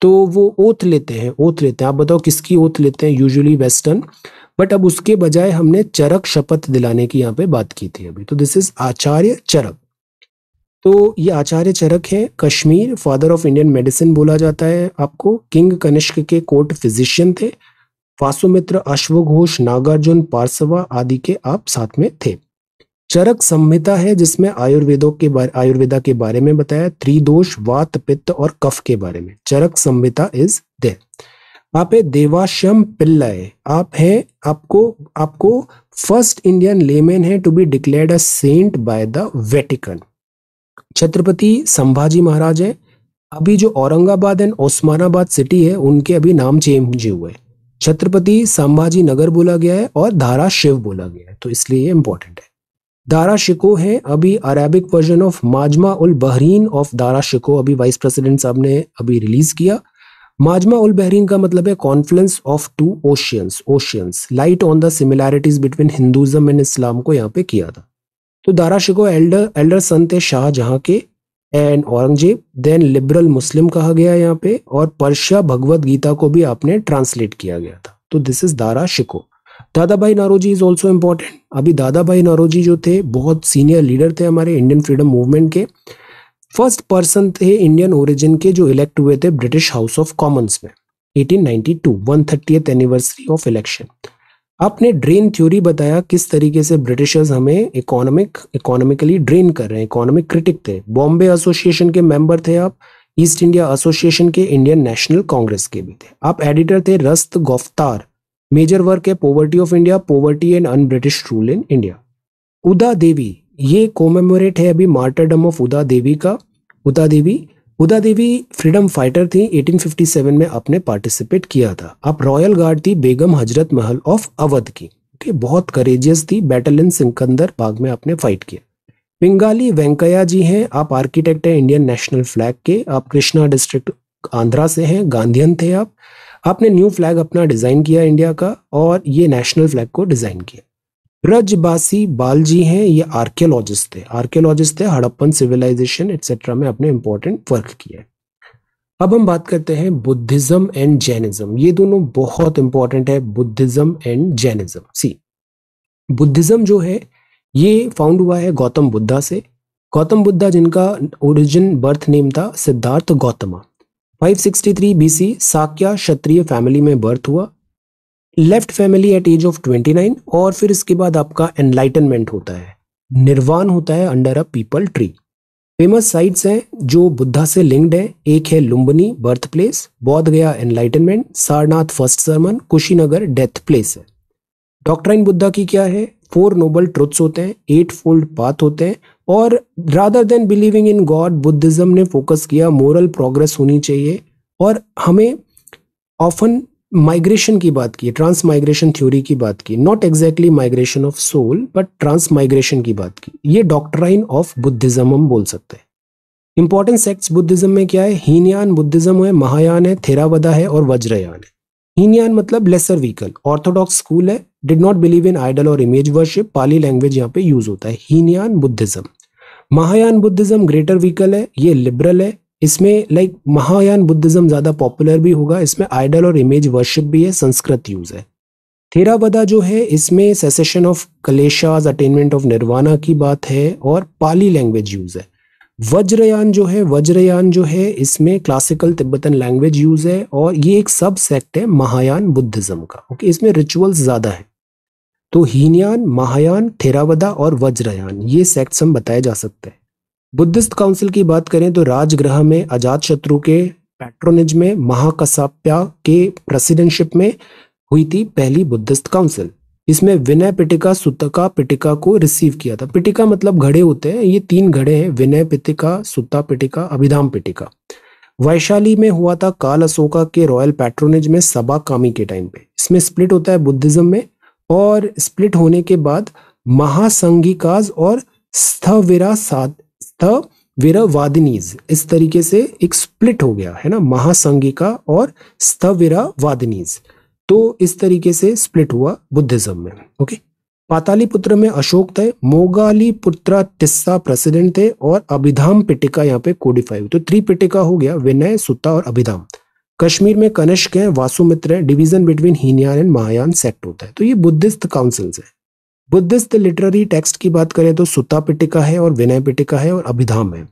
तो वो ओथ लेते हैं ओथ लेते हैं। आप बताओ किसकी ओथ लेते हैं? यूजुअली वेस्टर्न बट अब उसके बजाय हमने चरक शपथ दिलाने की यहाँ पे बात की थी अभी। तो दिस इज़ आचार्य चरक। तो ये आचार्य चरक है। Kashmir father of Indian medicine बोला जाता है आपको। किंग कनिष्क के कोर्ट फिजिशियन थे। वासुमित्र, अश्वघोष, नागार्जुन, पार्सवा आदि के आप साथ में थे। चरक संहिता है, जिसमें आयुर्वेदों के बारे, आयुर्वेदा के बारे में बताया, त्रिदोष, वात, पित्त और कफ के बारे में। चरक संहिता इज़ देर आप है देवाश्यम पिल्लय। आप हैं, आपको आपको फ़र्स्ट इंडियन लेमेन है to be declared a saint by the Vatican Chhatrapati Sambhaji Maharaj है। अभी जो औरंगाबाद एंड ओस्मानाबाद सिटी है, उनके अभी नाम चेंज हुए छत्रपति संभाजी नगर बोला गया है और धारा शिव बोला गया है तो इसलिए ये इंपॉर्टेंट है। दारा शिको है। अभी Arabic version of Majma ul Bahrain of Dara Shikoh, अभी वाइस प्रेसिडेंट साहब ने अभी रिलीज़ किया। माजमा उल बहरीन का मतलब है confluence of two oceans oceans light on the similarities between Hinduism and Islam को यहाँ पे किया था। तो दारा शिको एल्डर एल्डर संत है शाहजहां के and Aurangzeb then liberal Muslim कहा गया है यहाँ पे और पर्शिया भगवत गीता को भी आपने ट्रांसलेट किया गया था। तो दिस इज़ दारा शिको। दादा भाई नारोजी इज़ ऑल्सो इम्पोर्टेंट अभी दादा भाई नारोजी जो थे, बहुत सीनियर लीडर थे हमारे इंडियन फ्रीडम मूवमेंट के। फ़र्स्ट पर्सन थे इंडियन ओरिजिन के जो इलेक्ट हुए थे ब्रिटिश हाउस ऑफ़ कॉमन्स में 1892 one thirty anniversary of election आपने ड्रेन थ्योरी बताया किस तरीके से ब्रिटिशर्स हमें इकोनॉमिक इकोनॉमिकली ड्रेन कर रहे हैं इकोनॉमिक क्रिटिक थे। बॉम्बे एसोसिएशन के मेंबर थे आप ईस्ट इंडिया एसोसिएशन के इंडियन नेशनल कांग्रेस के भी थे। आप एडिटर थे रस्त गोफ्तार मेजर वर्क है poverty of India poverty and un British rule in India Uda Devi, ये कोमेमोरेट है अभी मार्टरडम ऑफ़ उदा देवी का। उदा देवी उदा देवी फ्रीडम फाइटर थी 1857 में आपने पार्टिसिपेट किया था। आप रॉयल गार्ड थी बेगम हज़रत महल ऑफ़ अवध की। ओके बहुत करेजियस थी बैटल इन सिकंदर बाग में आपने फाइट किया। पिंगाली वेंकैया जी हैं, आप आर्किटेक्ट हैं इंडियन नेशनल फ्लैग के। आप कृष्णा डिस्ट्रिक्ट आंध्रा से हैं गांधीयन थे आप। आपने न्यू फ्लैग अपना डिज़ाइन किया इंडिया का और ये नेशनल फ्लैग को डिज़ाइन किया। रजबासी बाल जी हैं, ये आर्कियोलॉजिस्ट थे आर्कियोलॉजिस्ट थे हड़प्पन सिविलाइजेशन एक्सेट्रा में अपने इंपॉर्टेंट वर्क किया अब हम बात करते हैं बुद्धिज्म एंड जैनिज्म ये दोनों बहुत इंपॉर्टेंट है, Buddhism and Jainism see Buddhism जो है, ये फाउंड हुआ है गौतम बुद्धा से। गौतम बुद्धा जिनका ओरिजिन बर्थ नेम था, सिद्धार्थ गौतमा। 563 बीसी साक्या क्षत्रिय फैमिली में बर्थ हुआ। Left family at age of 29 और फिर इसके बाद आपका एनलाइटनमेंट होता है। निर्वाण होता है under a peepal tree famous sites हैं जो बुद्धा से लिंक्ड है। एक है Lumbini birth place Bodh Gaya enlightenment Sarnath first sermon Kushinagar death place है। डॉक्ट्राइन बुद्धा की क्या है? फोर नोबल ट्रुथ्स होते हैं एट फोल्ड पाथ होते हैं और rather than believing in God Buddhism ने फोकस किया मोरल प्रोग्रेस होनी चाहिए। और हमें ऑफन माइग्रेशन की बात की ट्रांस माइग्रेशन थ्योरी की बात की not exactly migration of soul but transmigration की बात की। ये डॉक्टराइन ऑफ़ बुद्धिज्म हम बोल सकते हैं। इंपॉर्टेंट सेक्ट्स बुद्धिज्म में क्या है? हीनयान बुद्धिज्म है महायान है थेरावदा है और वज्रयान है। हीनयान मतलब लेसर व्हीकल ऑर्थोडॉक्स स्कूल है did not believe in idol और इमेज वर्शिप पाली लैंग्वेज यहाँ पे यूज़ होता है। Hinayana Buddhism Mahayana Buddhism greater vehicle है, ये लिबरल है। इसमें लाइक महायान बुद्धिज्म ज़्यादा पॉपुलर भी होगा। इसमें आइडल और इमेज वर्शिप भी है, संस्कृत यूज़ है। थेरावदा जो है, इसमें cessation of kleshas attainment of nirvana की बात है और पाली लैंग्वेज यूज़ है। वज्रयान जो है वज्रयान जो है, इसमें क्लासिकल तिब्बतन लैंग्वेज यूज़ है और ये एक सब सेक्ट है महायान बुद्धिज्म का। ओके इसमें रिचुअल्स ज़्यादा है। तो हीनयान, महायान, थेरावदा और वज्रयान, ये सेक्ट्स हम बताए जा सकते हैं। बुद्धिस्ट काउंसिल की बात करें तो राजगृह में, अजात शत्रु के पैट्रोनेज में, महाकसाप्या के प्रेसिडेंटशिप में हुई थी पहली बुद्धिस्ट काउंसिल इसमें विनय पिटिका, सुतका पिटिका को रिसीव किया था। पिटिका मतलब घड़े होते हैं, ये तीन घड़े हैं, विनय पिटिका सुता पिटिका, अभिधाम पिटिका। वैशाली में हुआ था काल अशोका के रॉयल पैट्रोनेज में सभा कामी के टाइम पे। इसमें स्प्लिट होता है बुद्धिज्म में और स्प्लिट होने के बाद महासंगिकाज और स्थविरा स्थविरावादिनीज। इस तरीके से एक स्प्लिट हो गया, है ना? महासंगिका और स्थविरा वादिनीज तो इस तरीके से स्प्लिट हुआ बुद्धिज्म में, ओके? पातालीपुत्र में अशोक थे मोगाली पुत्र टिस्सा प्रेसिडेंट थे और अभिधाम पिटिका यहाँ पे कोडिफाई हुई। तो त्रिपिटिका हो गया, विनय, सुता और अभिधाम। कश्मीर में कनिष्क है, वासुमित्र है, division between Hinayana and Mahayana sect होता है। तो ये बुद्धिस्ट काउंसिल्स है। बुद्धिस्ट लिटरेरी टेक्स्ट की बात करें तो सुता पिटिका है और विनय पिटिका है और अभिधाम है।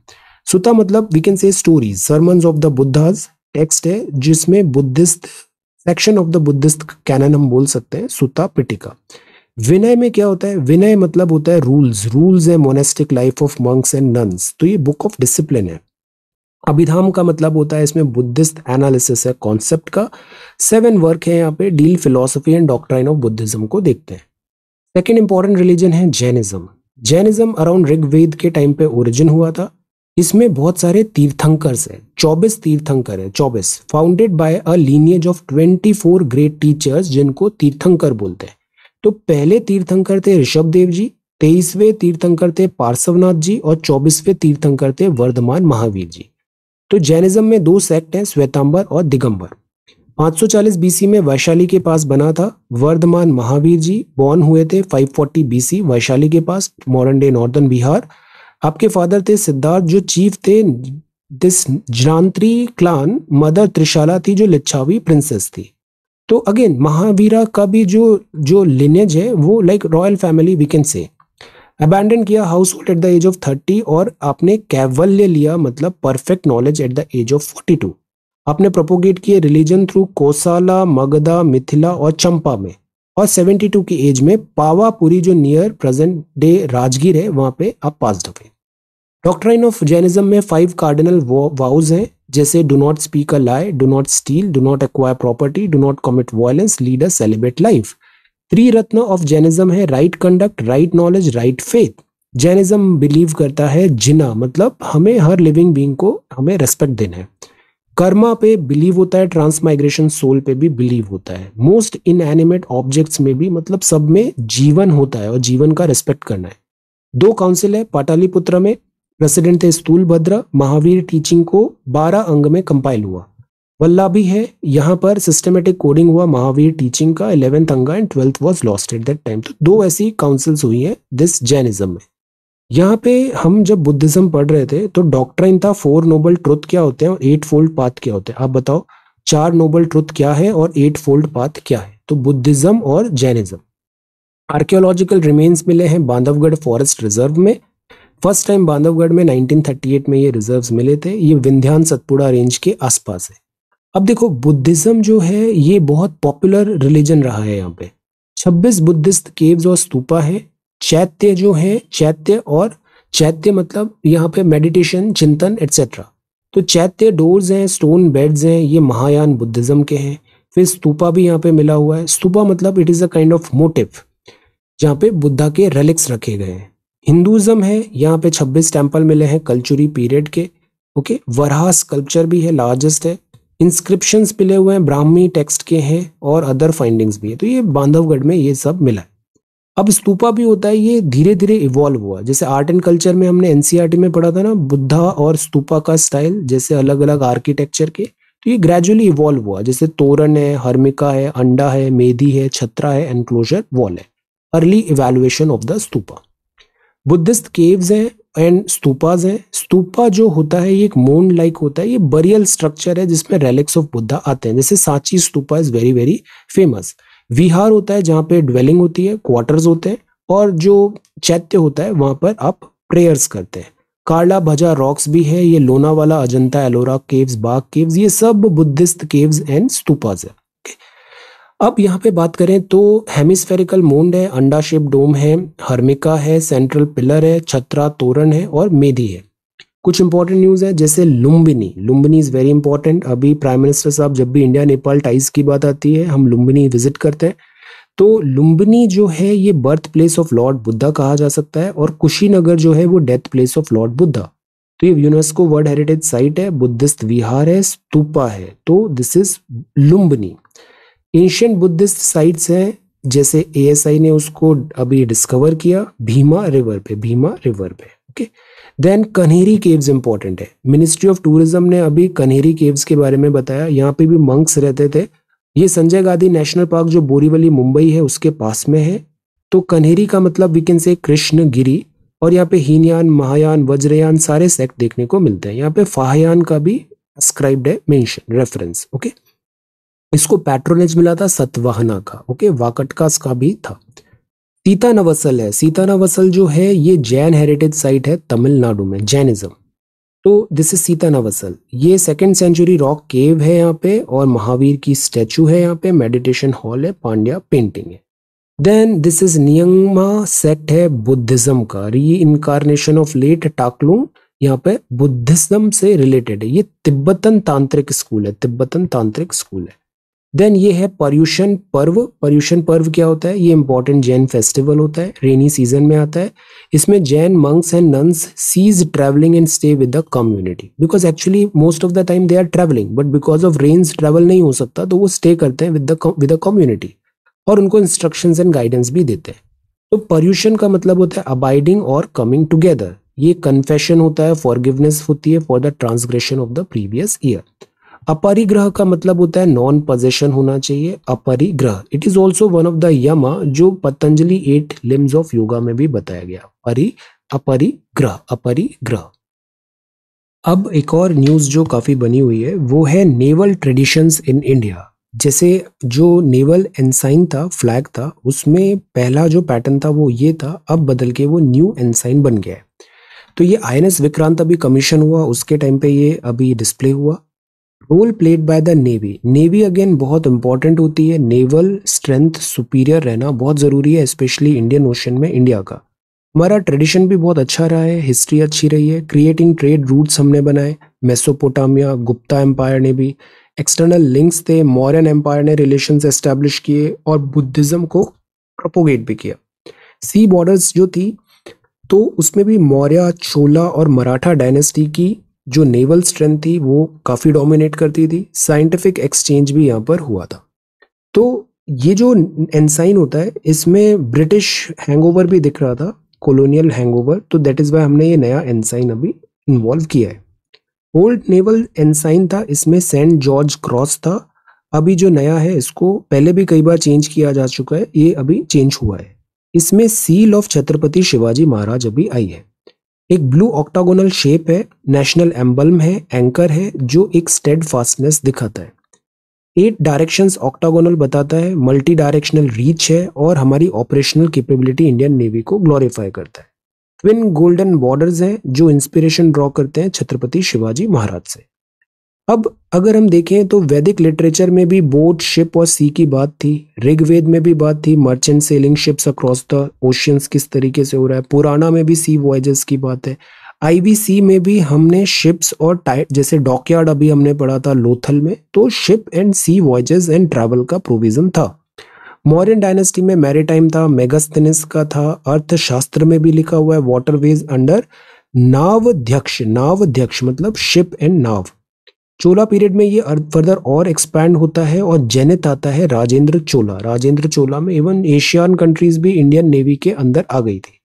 सुता मतलब we can say stories sermon of the Buddha's text है, जिसमें Buddhist section of the Buddhist canon हम बोल सकते हैं, सुता पिटिका। विनय में क्या होता है? विनय मतलब होता है रूल्स रूल्स है monastic life of monks and nuns तो ये बुक ऑफ़ डिसिप्लिन है। अभिधाम का मतलब होता है इसमें बुद्धिस्ट एनालिसिस है कॉन्सेप्ट का। सेवन वर्क है यहाँ पे deal philosophy and doctrine of Buddhism को देखते हैं। सेकेंड इंपॉर्टेंट रिलीजन है जैनिज्म जैनिज्म अराउंड ऋग्वेद के टाइम पे ओरिजिन हुआ था। इसमें बहुत सारे तीर्थंकर्स हैं। चौबीस तीर्थंकर हैं, चौबीस। Founded by a lineage of twenty four great teachers जिनको तीर्थंकर बोलते हैं। तो पहले तीर्थंकर थे ऋषभ देव जी, तेईसवें तीर्थंकर थे पार्श्वनाथ जी और चौबीसवें तीर्थंकर थे वर्धमान महावीर जी। तो जैनिज्म में दो सेक्ट हैं, श्वेतांबर और दिगंबर। 540 बीसी में वैशाली के पास बना था, वर्धमान महावीर जी बॉर्न हुए थे 540 बीसी वैशाली के पास मॉडर्न डे नॉर्दर्न बिहार आपके फादर थे सिद्धार्थ, जो चीफ थे this Jnatri clan mother Trishala थी, जो लिच्छावी प्रिंसेस थी। तो अगेन महावीरा का भी जो जो लिनेज है, वो like royal family we can say abandon किया household at the age of thirty और आपने कैवल्य लिया मतलब perfect knowledge at the age of forty two आपने प्रोपोगेट किए रिलीजन थ्रू कोसाला मगधा मिथिला और चंपा में. और 72 की एज में पावापुरी जो नियर प्रेजेंट डे राजगीर है, वहाँ पे आप पास हुए डॉक्ट्राइन ऑफ़ जैनिज्म में फाइव कार्डिनल वाउज हैं, जैसे do not speak a lie do not steal do not acquire property do not commit violence lead a celebrate life three ratna of Jainism है right conduct right knowledge right faith Jainism believe करता है जिना मतलब हमें हर living being को हमें respect देना है। कर्मा पे बिलीव होता है ट्रांसमाइग्रेशन सोल पे भी बिलीव होता है। मोस्ट इन एनिमेट ऑब्जेक्ट्स में भी मतलब सब में जीवन होता है और जीवन का रिस्पेक्ट करना है। दो काउंसिल है पाटालीपुत्र में प्रेसिडेंट थे स्थूलभद्र महावीर टीचिंग को बारह अंग में कंपाइल हुआ। वल्ला भी है। यहाँ पर सिस्टमेटिक कोडिंग हुआ महावीर टीचिंग का। Eleventh Anga and twelfth was lost at that time तो दो ऐसी काउंसिल्स हुई है दिस जैनिज्म में। यहाँ पे हम जब बुद्धिज्म पढ़ रहे थे तो डॉक्ट्राइन था फोर नोबल ट्रुथ क्या होते हैं और एट फोल्ड पाथ क्या होते हैं। आप बताओ, चार नोबल ट्रुथ क्या है और एट फोल्ड पाथ क्या है? तो बुद्धिज्म और जैनिज्म आर्कियोलॉजिकल रिमेन्स मिले हैं बांधवगढ़ फॉरेस्ट रिज़र्व में। फ़र्स्ट टाइम बांधवगढ़ में 1938 में ये रिजर्व्स मिले थे। ये विंध्यान सतपुड़ा रेंज के आसपास है। अब देखो, बुद्धिज्म जो है, ये बहुत पॉपुलर रिलीजन रहा है यहाँ पे। 26 बुद्धिस्ट केव्स और स्तूपा है। चैत्य जो है, चैत्य और चैत्य मतलब यहाँ पे मेडिटेशन चिंतन एटसेट्रा तो चैत्य डोर्स हैं स्टोन बेड्स हैं, ये महायान बुद्धिज्म के हैं। फिर स्तूपा भी यहाँ पे मिला हुआ है। स्तूपा मतलब it is a kind of motive जहाँ पे बुद्धा के रेलिक्स रखे गए हैं। हिंदुज्म है, यहाँ पे 26 टेंपल मिले हैं, कल्चुरी पीरियड के। ओके वरहा स्कल्पचर भी है लार्जेस्ट है। इंस्क्रिप्शन मिले हुए हैं ब्राह्मी टेक्स्ट के हैं और अदर फाइंडिंग्स भी है। तो ये बांधवगढ़ में ये सब मिला है। अब स्तूपा भी होता है, ये धीरे धीरे इवॉल्व हुआ। जैसे आर्ट एंड कल्चर में हमने एनसीईआरटी में पढ़ा था ना बुद्धा और स्तूपा का स्टाइल जैसे अलग अलग आर्किटेक्चर के तो ये ग्रेजुअली इवॉल्व हुआ। जैसे तोरण है, हर्मिका है, अंडा है मेदी है, छत्रा है एनक्लोजर वॉल है। Early evolution of the stupa. Buddhist caves हैं एंड स्तूपाज हैं। स्तूपा जो होता है, ये एक मोन लाइक होता है। ये बरियल स्ट्रक्चर है जिसमें रेलिक्स ऑफ़ बुद्धा आते हैं। जैसे Sanchi stupa is very very famous vihara होता है जहाँ पे ड्वेलिंग होती है क्वार्टर्स होते हैं और जो चैत्य होता है, वहाँ पर आप प्रेयर्स करते हैं। कार्ला भजा रॉक्स भी है, ये लोनावाला, अजंता, एलोरा केव्स बाग केव्स ये सब बुद्धिस्ट केव्स एंड स्तूपाज है। अब यहाँ पे बात करें तो हेमिस्फेरिकल मोन्ड है, अंडा शेप डोम है, हर्मिका है, सेंट्रल पिलर है, छत्रा तोरण है और मेधी है। कुछ इंपॉर्टेंट न्यूज़ है, जैसे Lumbini. Lumbini is very important अभी प्राइम मिनिस्टर साहब जब भी इंडिया नेपाल टाइज की बात आती है, हम लुम्बिनी विज़िट करते हैं। तो लुम्बिनी जो है, ये birth place of lord Buddha कहा जा सकता है और कुशीनगर जो है, वो death place of lord Buddha तो ये यूनेस्को वर्ल्ड हेरिटेज साइट है बुद्धिस्ट विहार है, स्तूपा है। तो this is Lumbini. Asian Buddhist sites हैं, जैसे एएसआई ने उसको अभी डिस्कवर किया भीमा रिवर पे भीमा रिवर पे okay then Kanheri caves important है। मिनिस्ट्री ऑफ़ टूरिज़्म ने अभी कन्हेरी केव्स के बारे में बताया, यहाँ पे भी मंक्स रहते थे। ये संजय गांधी नेशनल पार्क जो बोरीवली, मुंबई है, उसके पास में है। तो कन्हेरी का मतलब वी कैन से कृष्ण गिरी और यहाँ पे हीनयान महायान वज्रयान सारे सेक्ट देखने को मिलते हैं। यहाँ पे फाहयान का भी स्क्राइब्ड है मेंशन रेफरेंस ओके इसको पैट्रोनेज मिला था सतवाहना का ओके वाकटकास का भी था। सीता नवसल है। सीता नवसल जो है, ये जैन हेरिटेज साइट है तमिलनाडु में, जैनिज्म। तो दिस इज़ सीता नवसल। ये सेकेंड सेंचुरी रॉक केव है यहाँ पे और महावीर की स्टैचू है यहाँ पे मेडिटेशन हॉल है, पांड्या पेंटिंग है। Then this is Nyingma sect है बुद्धिज्म का। री इनकारनेशन ऑफ़ लेट टाकलुंग यहाँ पे बुद्धिज्म से रिलेटेड है। ये तिब्बतन तांत्रिक स्कूल है, तिब्बतन तांत्रिक स्कूल है। देन ये है पर्यूषण पर्व। पर्यूषण पर्व क्या होता है? ये इंपॉर्टेंट जैन फेस्टिवल होता है। रेनी सीज़न में आता है। इसमें Jain monks and nuns cease travelling and stay with the community because actually most of the time they are travelling but because of rains travel नहीं हो सकता तो वो स्टे करते हैं विद द विद कम्युनिटी और उनको इंस्ट्रक्शन एंड गाइडेंस भी देते हैं। तो पर्यूषण का मतलब होता है अबाइडिंग और कमिंग टूगेदर ये कन्फेशन होता है फॉरगिवनेस होती है for the transgression of the previous year Aparigraha का मतलब होता है नॉन पोजेशन होना चाहिए, Aparigraha. It is also one of the yama जो Patanjali eight limbs of yoga में भी बताया गया। परि, अपरिग्रह अपरिग्रह। अब एक और न्यूज़ जो काफ़ी बनी हुई है, वो है नेवल ट्रेडिशंस इन इंडिया जैसे जो नेवल एनसाइन था फ्लैग था, उसमें पहला जो पैटर्न था वो ये था, अब बदल के वो न्यू एनसाइन बन गया है। तो ये आई एन एस विक्रांत अभी कमीशन हुआ, उसके टाइम पे ये अभी डिस्प्ले हुआ। Role played by the navy navy again बहुत इंपॉर्टेंट होती है. नेवल स्ट्रेंथ सुपीरियर रहना बहुत ज़रूरी है स्पेशली इंडियन ओशन में इंडिया का. हमारा ट्रेडिशन भी बहुत अच्छा रहा है हिस्ट्री अच्छी रही है. क्रिएटिंग ट्रेड रूट्स हमने बनाए मेसोपोटामिया गुप्ता एम्पायर ने भी. एक्सटर्नल लिंक्स थे मॉरियन एम्पायर ने रिलेशंस एस्टेब्लिश किए और बुद्धिज्म को प्रपोगेट भी किया. सी बॉर्डर्स जो थी तो उसमें भी मौर्य चोला और मराठा डायनेस्टी की जो नेवल स्ट्रेंथ थी, वो काफ़ी डोमिनेट करती थी। साइंटिफिक एक्सचेंज भी यहाँ पर हुआ था। तो ये जो एनसाइन होता है, इसमें ब्रिटिश हैंगओवर भी दिख रहा था कॉलोनियल हैंगओवर तो दैट इज़ वाई हमने ये नया एनसाइन अभी इन्वॉल्व किया है। ओल्ड नेवल एनसाइन था, इसमें सेंट जॉर्ज क्रॉस था। अभी जो नया है, इसको पहले भी कई बार चेंज किया जा चुका है, ये अभी चेंज हुआ है। इसमें सील ऑफ़ छत्रपति शिवाजी महाराज अभी आई है। एक ब्लू ऑक्टागोनल शेप है नेशनल एम्बलम है एंकर है, जो एक स्टेड फास्टनेस दिखाता है। एट डायरेक्शंस ऑक्टागोनल बताता है मल्टी डायरेक्शनल रीच है और हमारी ऑपरेशनल कैपेबिलिटी इंडियन नेवी को ग्लोरीफाई करता है। ट्विन गोल्डन बॉर्डर्स हैं, जो इंस्पिरेशन ड्रॉ करते हैं छत्रपति शिवाजी महाराज से। अब अगर हम देखें तो वैदिक लिटरेचर में भी बोट शिप और सी की बात थी, ऋग्वेद में भी बात थी merchant sailing ships across the oceans किस तरीके से हो रहा है पुराना में भी सी वॉयजेस की बात है। आईवीसी में भी हमने शिप्स और टाइट जैसे डॉकयार्ड अभी हमने पढ़ा था लोथल में तो ship and sea voyages and travel का प्रोविज़न था। मौर्यन डायनेस्टी में मैरिटाइम था मेगास्थनिस का था, अर्थशास्त्र में भी लिखा हुआ है वाटरवेज अंडर नावध्यक्ष नावध्यक्ष मतलब ship and now. Chola period में ये फर्दर और एक्सपैंड होता है और जैनित आता है राजेंद्र चोला। राजेंद्र चोला में इवन एशियन कंट्रीज़ भी इंडियन नेवी के अंदर आ गई थी।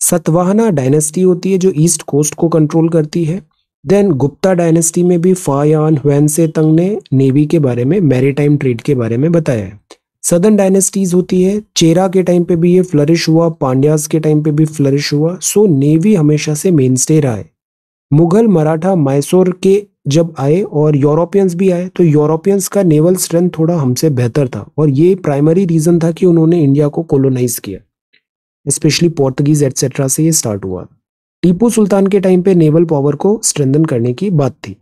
सतवाहना डायनेस्टी होती है जो ईस्ट कोस्ट को कंट्रोल करती है। देन गुप्ता डायनेस्टी में भी फायान हुन से तंग ने नेवी के बारे में मैरीटाइम ट्रेड के बारे में बताया है। सदर्न डायनेस्टीज होती है चेरा के टाइम पे भी ये फ्लरिश हुआ पांड्यास के टाइम पे भी फ्लरिश हुआ। सो नेवी हमेशा से मेन स्टे रहा है। मुगल मराठा मैसूर के जब आए और यूरोपियंस भी आए तो यूरोपियंस का नेवल स्ट्रेंथ थोड़ा हमसे बेहतर था और ये प्राइमरी रीजन था कि उन्होंने इंडिया को कोलोनाइज किया। स्पेशली पोर्तुगीज एटसेट्रा से ये स्टार्ट हुआ। टीपू सुल्तान के टाइम पे नेवल पावर को स्ट्रेंथन करने की बात थी।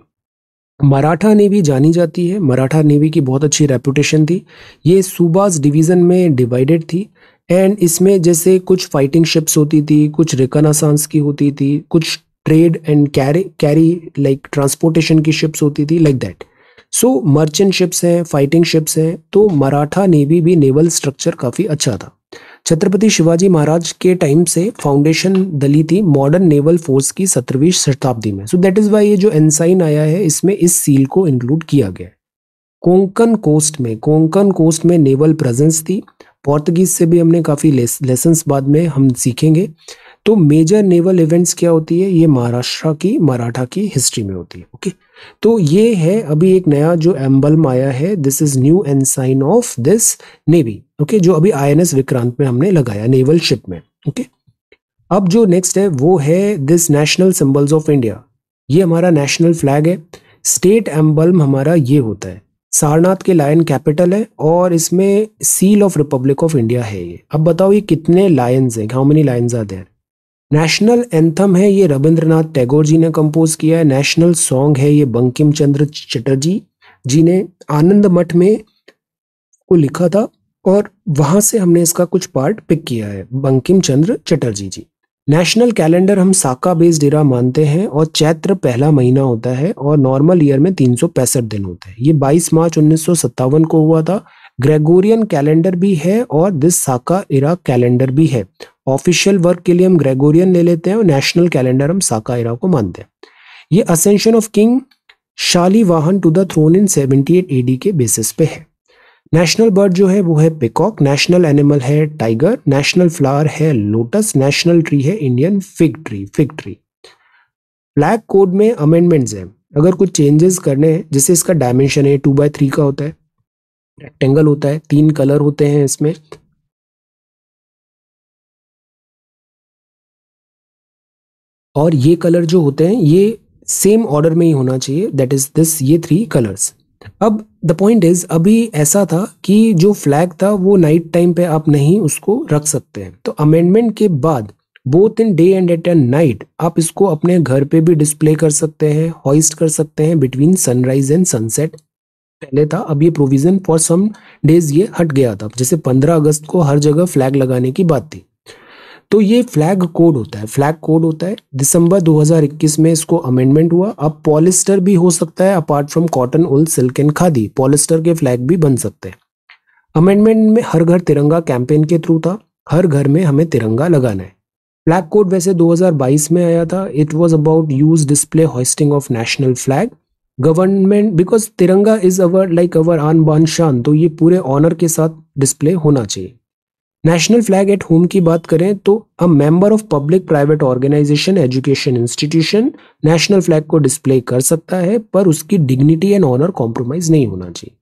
मराठा नेवी जानी जाती है। मराठा नेवी की बहुत अच्छी रेपुटेशन थी। ये सूबाज डिवीज़न में डिवाइडेड थी। एंड इसमें जैसे कुछ फाइटिंग शिप्स होती थी, कुछ रिकनासांस की होती थी, कुछ trade and carry carry like transportation की शिप्स होती थी like that so merchant ships हैं फाइटिंग शिप्स हैं तो मराठा नेवी भी नेवल स्ट्रक्चर काफ़ी अच्छा था। छत्रपति शिवाजी महाराज के टाइम से फाउंडेशन दली थी मॉडर्न नेवल फोर्स की सत्रहवीं शताब्दी में। सो दैट इज़ वाई ये जो एनसाइन आया है, इसमें इस सील को इंक्लूड किया गया कोंकण कोस्ट में, कोंकण कोस्ट में नेवल प्रेजेंस थी। पोर्तुगीज से भी हमने काफ़ी लेसन बाद में हम सीखेंगे। तो मेजर नेवल इवेंट्स क्या होती है? ये महाराष्ट्र की, मराठा की हिस्ट्री में होती है ओके तो ये है अभी एक नया जो एम्बलम आया है this is new and sign of this navy okay जो अभी आईएनएस विक्रांत में हमने लगाया नेवल शिप में ओके अब जो नेक्स्ट है, वो है this national symbols of India ये हमारा नेशनल फ्लैग है। स्टेट एम्बलम हमारा ये होता है। सारनाथ के लायन कैपिटल है और इसमें seal of Republic of India है ये। अब बताओ ये कितने लायंस हैं? How many lions are there national anthem है, ये रविंद्रनाथ टैगोर जी ने कंपोज किया है। नेशनल सॉन्ग है, ये बंकिम चंद्र चटर्जी जी ने आनंद मठ में को लिखा था और वहाँ से हमने इसका कुछ पार्ट पिक किया है बंकिम चंद्र चटर्जी जी। नेशनल कैलेंडर हम साका बेस्ड इरा मानते हैं और चैत्र पहला महीना होता है और नॉर्मल ईयर में तीन सौ पैंसठ दिन होते हैं। ये 22 मार्च उन्नीस सौ सत्तावन को हुआ था। ग्रेगोरियन कैलेंडर भी है और दिस साका इरा कैलेंडर भी है। ऑफिशियल वर्क के लिए हम ग्रेगोरियन ले लेते हैं और नेशनल कैलेंडर हम साका इरा को मानते हैं। ये ascension of king Shalivahana to the throne in 78 AD के बेसिस पे है। नेशनल बर्ड जो है वो है पिकॉक नेशनल एनिमल है टाइगर नेशनल फ्लावर है लोटस नेशनल ट्री है Indian fig tree fig tree black code में अमेंडमेंट्स हैं। अगर कुछ चेंजेस करने हैं, जैसे इसका डायमेंशन है टू बाय थ्री का होता है रेक्टेंगल होता है, तीन कलर होते हैं इसमें। और ये कलर जो होते हैं, ये सेम ऑर्डर में ही होना चाहिए दैट इज़ दिस ये थ्री कलर्स अब द पॉइंट इज़ अभी ऐसा था कि जो फ्लैग था, वो नाइट टाइम पे आप नहीं उसको रख सकते हैं। तो अमेंडमेंट के बाद both in day and at and night आप इसको अपने घर पे भी डिस्प्ले कर सकते हैं हॉइस्ट कर सकते हैं बिटवीन सनराइज एंड सनसेट पहले था, अब ये प्रोविज़न फॉर सम डेज़ ये हट गया था। जैसे 15 अगस्त को हर जगह फ्लैग लगाने की बात थी। तो ये फ्लैग कोड होता है। फ्लैग कोड होता है। दिसंबर 2021 में इसको अमेंडमेंट हुआ। अब पॉलिस्टर भी हो सकता है apart from cotton wool silk and khadi. Polyester के फ्लैग भी बन सकते हैं। अमेंडमेंट में हर घर तिरंगा कैंपेन के थ्रू था। हर घर में हमें तिरंगा लगाना है। फ्लैग कोड वैसे 2022 में आया था। It was about use display hosting of national flag government because Tiranga is our like our आन बान शान तो ये पूरे ऑनर के साथ डिस्प्ले होना चाहिए। नेशनल फ्लैग एट होम की बात करें तो a member of public private organisation education institution national flag को डिस्प्ले कर सकता है, पर उसकी डिग्निटी एंड ऑनर कॉम्प्रोमाइज नहीं होना चाहिए।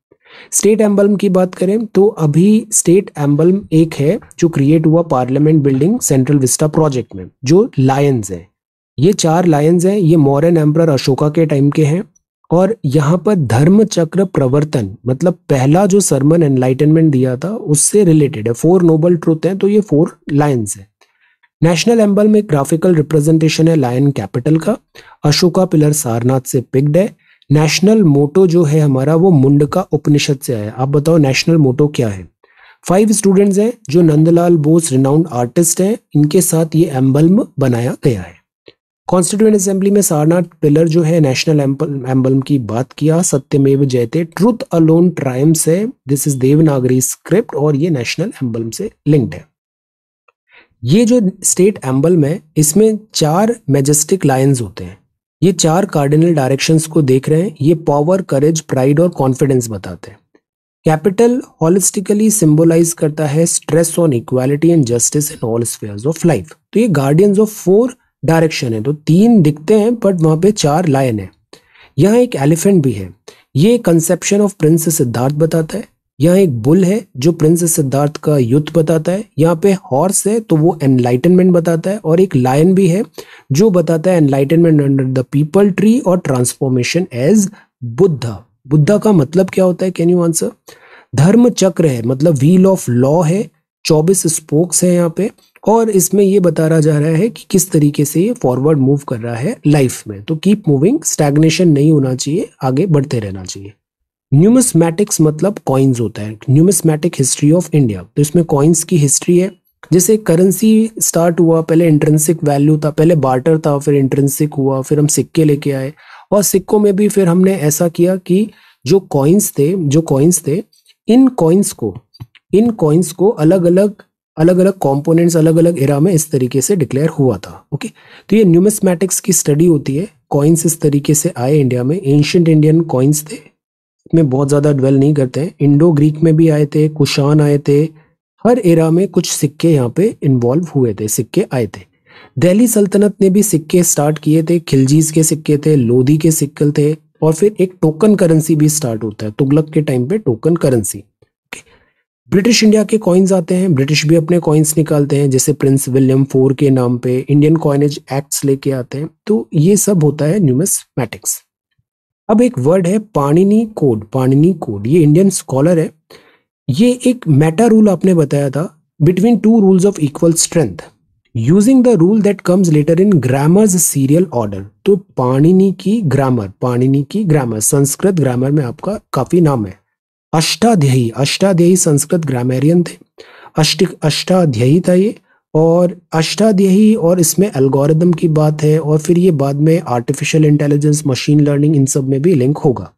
स्टेट एम्बलम की बात करें तो अभी स्टेट एम्बलम एक है, जो क्रिएट हुआ Parliament building Central Vista project में, जो लायंस है। ये चार लायंस हैं, ये मॉरन एम्पर अशोका के टाइम के हैं। और यहाँ पर धर्म चक्र प्रवर्तन मतलब पहला जो सरमन एनलाइटनमेंट दिया था, उससे रिलेटेड है। फोर नोबल ट्रूथ है तो ये फोर लायंस है। नेशनल एम्बल में ग्राफिकल रिप्रेजेंटेशन है लायन कैपिटल का। अशोका पिलर सारनाथ से पिक्ड है। नेशनल मोटो जो है हमारा, वो मुंडका उपनिषद से आया। आप बताओ नेशनल मोटो क्या है? फाइव स्टूडेंट्स हैं, जो नंदलाल बोस रिनाउंड आर्टिस्ट हैं। इनके साथ ये एम्बल्म बनाया गया है। कॉन्स्टिट्यूंट असेंबली में सारनाथ पिलर जो है नेशनल एम्बलम की बात किया। सत्यमेव जयते ट्रुथ अलोन ट्राइम्स है। दिस इज़ देवनागरी स्क्रिप्ट और ये नेशनल एम्बलम से लिंक्ड है। ये जो स्टेट एम्बलम है, इसमें चार मेजेस्टिक लाइन्स होते हैं। ये चार कार्डिनल डायरेक्शंस को देख रहे हैं। ये पावर करेज प्राइड और कॉन्फिडेंस बताते हैं। कैपिटल हॉलिस्टिकली सिंबलाइज करता है stress on equality and justice in all spheres of life तो ये गार्डियंस ऑफ़ फोर डायरेक्शन है। तो तीन दिखते हैं, बट वहाँ पे चार लाइन है। यहाँ एक एलिफेंट भी है। ये कंसेप्शन ऑफ़ प्रिंस सिद्धार्थ बताता है। यहाँ एक बुल है, जो प्रिंस सिद्धार्थ का युद्ध बताता है। यहाँ पे हॉर्स है तो वो एनलाइटनमेंट बताता है। और एक लायन भी है, जो बताता है enlightenment under the peepal tree और ट्रांसफॉर्मेशन एज बुद्धा। बुद्धा का मतलब क्या होता है? कैन यू आंसर धर्म चक्र है मतलब व्हील ऑफ़ लॉ है। चौबीस स्पोक्स है यहाँ पे। और इसमें ये बता रहा जा रहा है कि किस तरीके से ये फॉरवर्ड मूव कर रहा है लाइफ में। तो कीप मूविंग स्टैग्नेशन नहीं होना चाहिए, आगे बढ़ते रहना चाहिए। न्यूमिस्मैटिक्स मतलब कॉइन्स होता है। न्यूमिस्मैटिक हिस्ट्री ऑफ़ इंडिया तो इसमें कॉइन्स की हिस्ट्री है। जैसे करेंसी स्टार्ट हुआ, पहले इंट्रेंसिक वैल्यू था, पहले बार्टर था, फिर इंट्रेंसिक हुआ, फिर हम सिक्के लेके आए। और सिक्कों में भी फिर हमने ऐसा किया कि जो कॉइन्स थे, जो कॉइन्स थे, इन कॉइन्स को, इन कॉइन्स को अलग अलग अलग अलग कंपोनेंट्स अलग अलग एरा में इस तरीके से डिक्लेयर हुआ था ओके तो ये न्यूमिस्मैटिक्स की स्टडी होती है। कॉइन्स इस तरीके से आए इंडिया में। एंशियंट इंडियन कॉइन्स थे। में बहुत ज़्यादा डवेल नहीं करते हैं। इंडो ग्रीक में भी आए थे कुशान आए थे। हर एरा में कुछ सिक्के यहाँ पे इन्वॉल्व हुए थे, सिक्के आए थे। दिल्ली सल्तनत ने भी सिक्के स्टार्ट किए थे। खिलजीज के सिक्के थे, लोधी के सिक्के थे। और फिर एक टोकन करेंसी भी स्टार्ट होता है, तुगलक के टाइम पे टोकन करेंसी ब्रिटिश इंडिया के कॉइन्स आते हैं, ब्रिटिश भी अपने कॉइन्स निकालते हैं, जैसे प्रिंस विलियम फोर के नाम पे इंडियन कॉइनेज एक्ट्स लेके आते हैं। तो ये सब होता है न्यूमिस्मैटिक्स अब एक वर्ड है पाणिनी कोड पाणिनी कोड ये इंडियन स्कॉलर है। ये एक मेटा रूल आपने बताया था between two rules of equal strength using the rule that comes later in grammar's serial order तो पाणिनी की ग्रामर पाणिनी की ग्रामर संस्कृत ग्रामर में आपका काफ़ी नाम है। अष्टाध्यायी अष्टाध्यायी संस्कृत ग्रामेरियन थे। अष्ट, अष्टाध्यायी था ये, और अष्टाध्यायी और इसमें एल्गोरिदम की बात है, और फिर ये बाद में आर्टिफिशियल इंटेलिजेंस मशीन लर्निंग इन सब में भी लिंक होगा।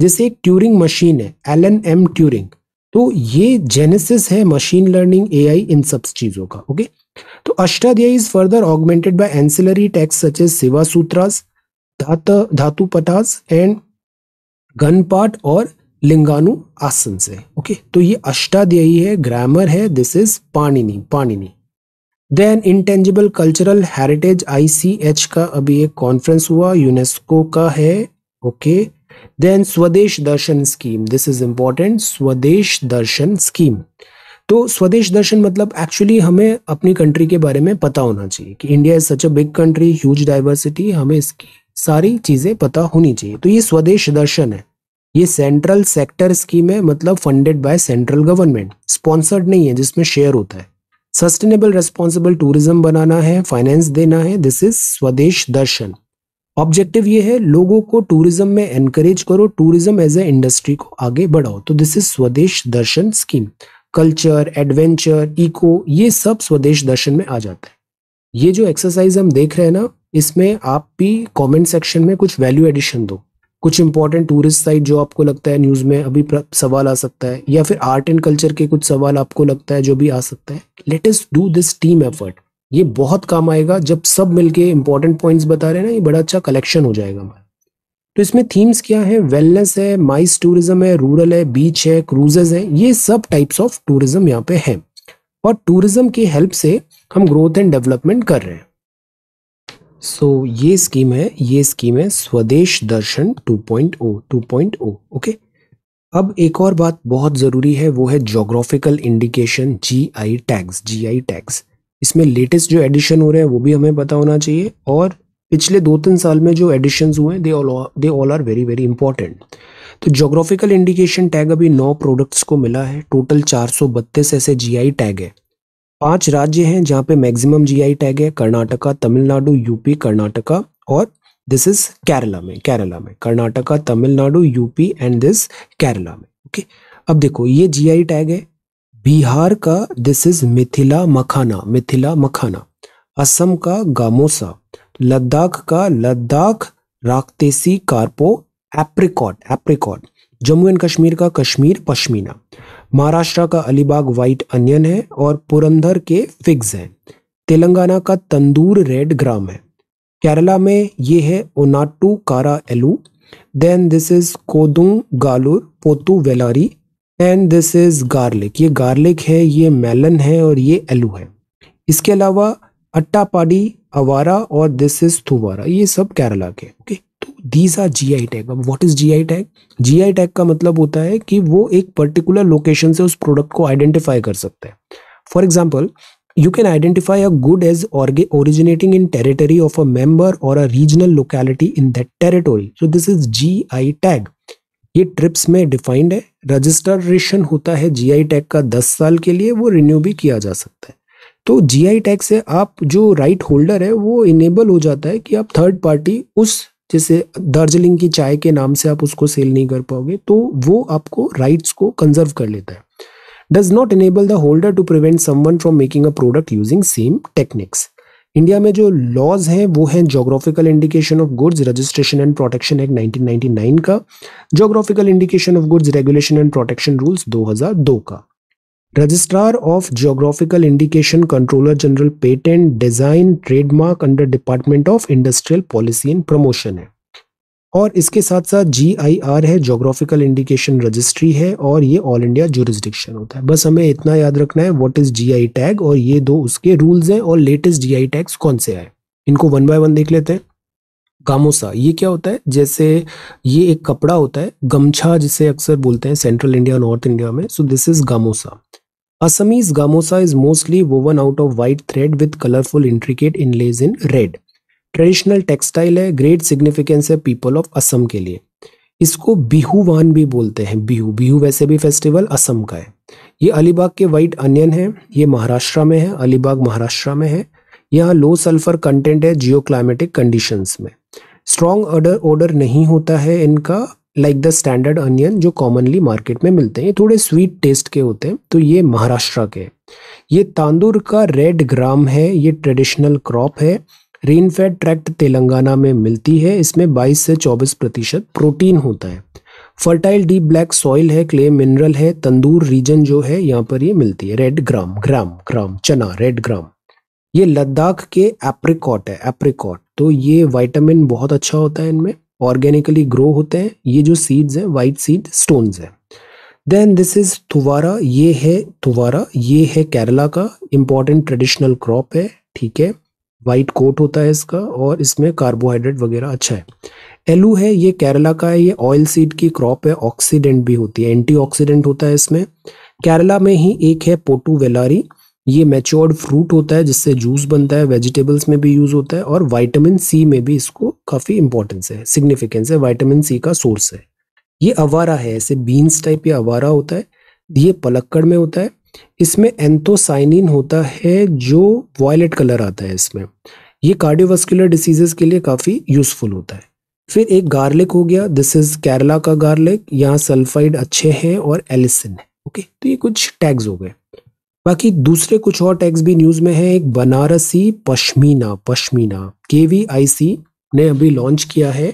जैसे एक ट्यूरिंग मशीन है एल एन एम ट्यूरिंग तो ये जेनेसिस है मशीन लर्निंग ए आई इन सब चीज़ों का ओके तो Ashtadhyayi is further augmented by ancillary text such as Shiva Sutras Dhatu Pathas and gun part और लिंगानु आसन से, ओके? तो ये अष्टाध्यायी है, ग्रामर है this is Panini Panini. Then intangible cultural heritage ICH का अभी एक कॉन्फ्रेंस हुआ यूनेस्को का है, okay? Then Swadesh Darshan scheme this is important Swadesh Darshan scheme तो स्वदेश दर्शन मतलब एक्चुअली हमें अपनी कंट्री के बारे में पता होना चाहिए कि India is such a big country huge diversity हमें इसकी सारी चीज़ें पता होनी चाहिए। तो ये स्वदेश दर्शन है। ये सेंट्रल सेक्टर स्कीम है मतलब funded by central government sponsored नहीं है, जिसमें शेयर होता है। सस्टेनेबल रेस्पॉन्सिबल टूरिज़्म बनाना है फाइनेंस देना है this is Swadesh Darshan. Objective ये है, लोगों को टूरिज़्म में एनकरेज करो टूरिज़्म एज ए इंडस्ट्री को आगे बढ़ाओ तो this is Swadesh Darshan scheme culture adventure eco ये सब स्वदेश दर्शन में आ जाता है। ये जो एक्सरसाइज हम देख रहे हैं ना, इसमें आप भी कमेंट सेक्शन में कुछ वैल्यू एडिशन दो। कुछ इंपॉर्टेंट टूरिस्ट साइट जो आपको लगता है न्यूज़ में अभी सवाल आ सकता है, या फिर आर्ट एंड कल्चर के कुछ सवाल आपको लगता है जो भी आ सकता है let do this team effort ये बहुत काम आएगा, जब सब मिलके इंपॉर्टेंट पॉइंट्स बता रहे हैं ना, ये बड़ा अच्छा कलेक्शन हो जाएगा हमारा। तो इसमें थीम्स क्या है? वेलनेस है माइस टूरिज़्म है रूरल है बीच है क्रूजेज है, ये सब टाइप्स ऑफ़ टूरिज़्म यहाँ पे है। और टूरिज़्म की हेल्प से हम ग्रोथ एंड डेवलपमेंट कर रहे हैं। सो so, ये स्कीम है ये स्कीम है स्वदेश दर्शन 2.0 2.0 ओके अब एक और बात बहुत ज़रूरी है वो है geographical indication G I tags G I tags इसमें लेटेस्ट जो एडिशन हो रहे हैं वो भी हमें पता होना चाहिए और पिछले दो तीन साल में जो एडिशन हुए हैं they all they all are very very important तो जोग्राफिकल इंडिकेशन टैग अभी नौ प्रोडक्ट्स को मिला है टोटल चार सौ बत्तीस ऐसे जीआई टैग है। पाँच राज्य हैं जहाँ पे मैक्सिमम जीआई टैग है, कर्नाटका, तमिलनाडु यूपी कर्नाटका और दिस इज़ केरला में केरला में। Karnataka, Tamil Nadu UP and this Kerala में ओके अब देखो, ये जीआई टैग है। बिहार का दिस इज़ मिथिला मखाना मिथिला मखाना। असम का गामोसा, लद्दाख का Ladakh Raktsey Karpo apricot apricot Jammu and Kashmir का कश्मीर पश्मीना। महाराष्ट्र का अलीबाग व्हाइट अनियन है और पुरंदर के फिग्स हैं। तेलंगाना का तंदूर रेड ग्राम है। केरला में ये है Onattukara Ellu. Then this is Kodungallur, Pottuvellari. And this is garlic ये गार्लिक है, ये मेलन है और ये एलू है। इसके अलावा अट्टापाडी अवारा और दिस इज़ थुवारा। ये सब केरला के okay these are G I tag अब what is G I tag G I tag का मतलब होता है कि वो एक पर्टिकुलर लोकेशन से उस प्रोडक्ट को आइडेंटिफाई कर सकते हैं। For example you can identify a good as originating in territory of a member or a regional locality in that territory. So this is gi tag. ये ट्रिप्स में defined है। Registration होता है GI tag का 10 साल के लिए, वो रिन्यू भी किया जा सकता है। तो जीआई टैग से आप जो राइट right होल्डर है, वो इनेबल हो जाता है कि आप थर्ड पार्टी उस जैसे दार्जिलिंग की चाय के नाम से आप उसको सेल नहीं कर पाओगे तो वो आपको राइट्स को कंजर्व कर लेता है। Does not enable the holder to prevent someone from making a product using same techniques India में जो लॉज हैं, वो हैं geographical indication of goods registration and protection act 1999 का geographical indication of goods regulation and protection rules 2002 का। Registrar of geographical indication controller general patent design trademark under department of industrial policy and promotion है। और इसके साथ साथ G I R है geographical indication registry है, और ये ऑल इंडिया जुरिस्डिक्शन होता है। बस हमें इतना याद रखना है what is G I tag और ये दो उसके रूल्स हैं, और लेटेस्ट जी आई टैग्स कौन से आए। इनको वन बाय वन देख लेते हैं। गामोसा ये क्या होता है? जैसे ये एक कपड़ा होता है गमछा जिसे अक्सर बोलते हैं सेंट्रल इंडिया नॉर्थ इंडिया में so this is gamosa Assamese gamosa is mostly woven out of white thread with colorful intricate inlays in red. Traditional textile है ग्रेट सिग्निफिकेंस है पीपल ऑफ़ असम के लिए। इसको बिहुवान भी बोलते हैं बिहू बिहू वैसे भी फेस्टिवल असम का है। ये अलीबाग के वाइट अनियन है, ये महाराष्ट्र में है, अलीबाग महाराष्ट्र में है। यहाँ लो सल्फ़र कंटेंट है जियो क्लाइमेटिक कंडीशंस में। स्ट्रॉन्ग ऑर्डर ऑर्डर नहीं होता है इनका लाइक द स्टैंडर्ड अनियन जो कॉमनली मार्केट में मिलते हैं, ये थोड़े स्वीट टेस्ट के होते हैं तो ये महाराष्ट्र के ये तांदुर का रेड ग्राम है, ये ट्रेडिशनल क्रॉप है। रेनफेड ट्रैक्ट तेलंगाना में मिलती है, इसमें 22 से 24 प्रतिशत प्रोटीन होता है। फर्टाइल डीप ब्लैक सॉइल है क्ले मिनरल है, तंदूर रीजन जो है, यहाँ पर ये मिलती है रेड ग्राम ग्राम ग्राम चना रेड ग्राम ये लद्दाख के एप्रिकॉट है एप्रिकॉट तो ये वाइटामिन बहुत अच्छा होता है इनमें। ऑर्गेनिकली ग्रो होते हैं, ये जो सीड्स हैं वाइट सीड स्टोन्स हैं। देन दिस इज़ थुवारा ये है थुवारा ये है केरला का इंपॉर्टेंट ट्रेडिशनल क्रॉप है, ठीक है? वाइट कोट होता है इसका और इसमें कार्बोहाइड्रेट वगैरह अच्छा है। एलू है, ये केरला का है, ये ऑयल सीड की क्रॉप है ऑक्सीडेंट भी होती है एंटीऑक्सीडेंट होता है इसमें। केरला में ही एक है पोटू वेलारी ये मेच्योर्ड फ्रूट होता है, जिससे जूस बनता है वेजिटेबल्स में भी यूज़ होता है और वाइटामिन सी में भी इसको काफ़ी इंपॉर्टेंस है सिग्निफिकेंस है वाइटामिन सी का सोर्स है। ये अवारा है, ऐसे बीन्स टाइप या अवारा होता है, ये पलक्कड़ में होता है। इसमें एंथोसाइनिन होता है, जो वॉयलेट कलर आता है इसमें। ये कार्डियोवास्कुलर डिसीजेस के लिए काफ़ी यूजफुल होता है। फिर एक गार्लिक हो गया दिस इज़ केरला का गार्लिक यहाँ सल्फाइड अच्छे हैं और एलिसिन है ओके तो ये कुछ टैग्स हो गए। बाकी दूसरे कुछ और टैग्स भी न्यूज़ में है। एक बनारसी पश्मीना पश्मीना, केवीआईसी ने अभी लॉन्च किया है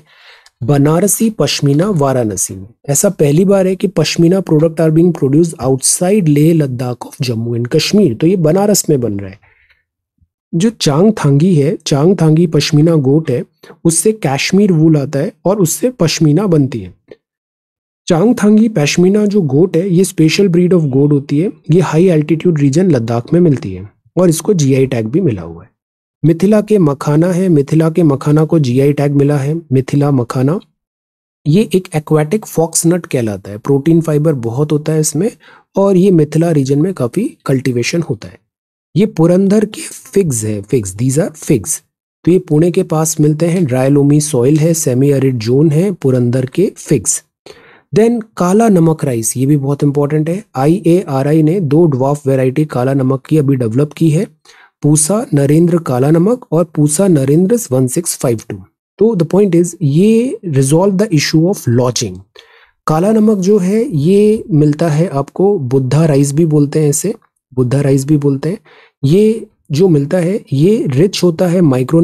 बनारसी पश्मीना, वाराणसी में। ऐसा पहली बार है कि pashmina product are being produce outside Leh Ladakh of Jammu and Kashmir तो ये बनारस में बन रहा है। जो चांग थांगी है चांग थांगी पश्मीना गोट है, उससे कैश्मीर वूल आता है और उससे पश्मीना बनती है। चांग थांगी पश्मीना जो गोट है, ये स्पेशल ब्रीड ऑफ़ गोट होती है। ये हाई एल्टीट्यूड रीजन लद्दाख में मिलती है और इसको जीआई टैग भी मिला हुआ है। मिथिला के मखाना है, मिथिला के मखाना को जीआई टैग मिला है, मिथिला मखाना। ये एक एक्वाटिक फॉक्स नट कहलाता है प्रोटीन फाइबर बहुत होता है इसमें और ये मिथिला रीजन में काफ़ी कल्टीवेशन होता है। ये पुरंदर के फिग्स है फिग्स दीज आर फिग्स तो ये पुणे के पास मिलते हैं ड्रायलोमी सॉइल है सेमी अरिड जोन है, पुरंदर के फिग्स देन काला नमक राइस ये भी बहुत इंपॉर्टेंट है। आई ए आर आई ने दो ड्वाफ वेराइटी काला नमक की अभी डेवलप की है। पूसा नरेंद्र काला नमक और Pusa Narendra one six five two तो द पॉइंट इज़ ये resolve the issue of lodging Kala Namak जो है, ये मिलता है आपको बुद्धा राइस भी बोलते हैं इसे। बुद्धा राइस भी बोलते हैं। ये जो मिलता है, ये रिच होता है माइक्रो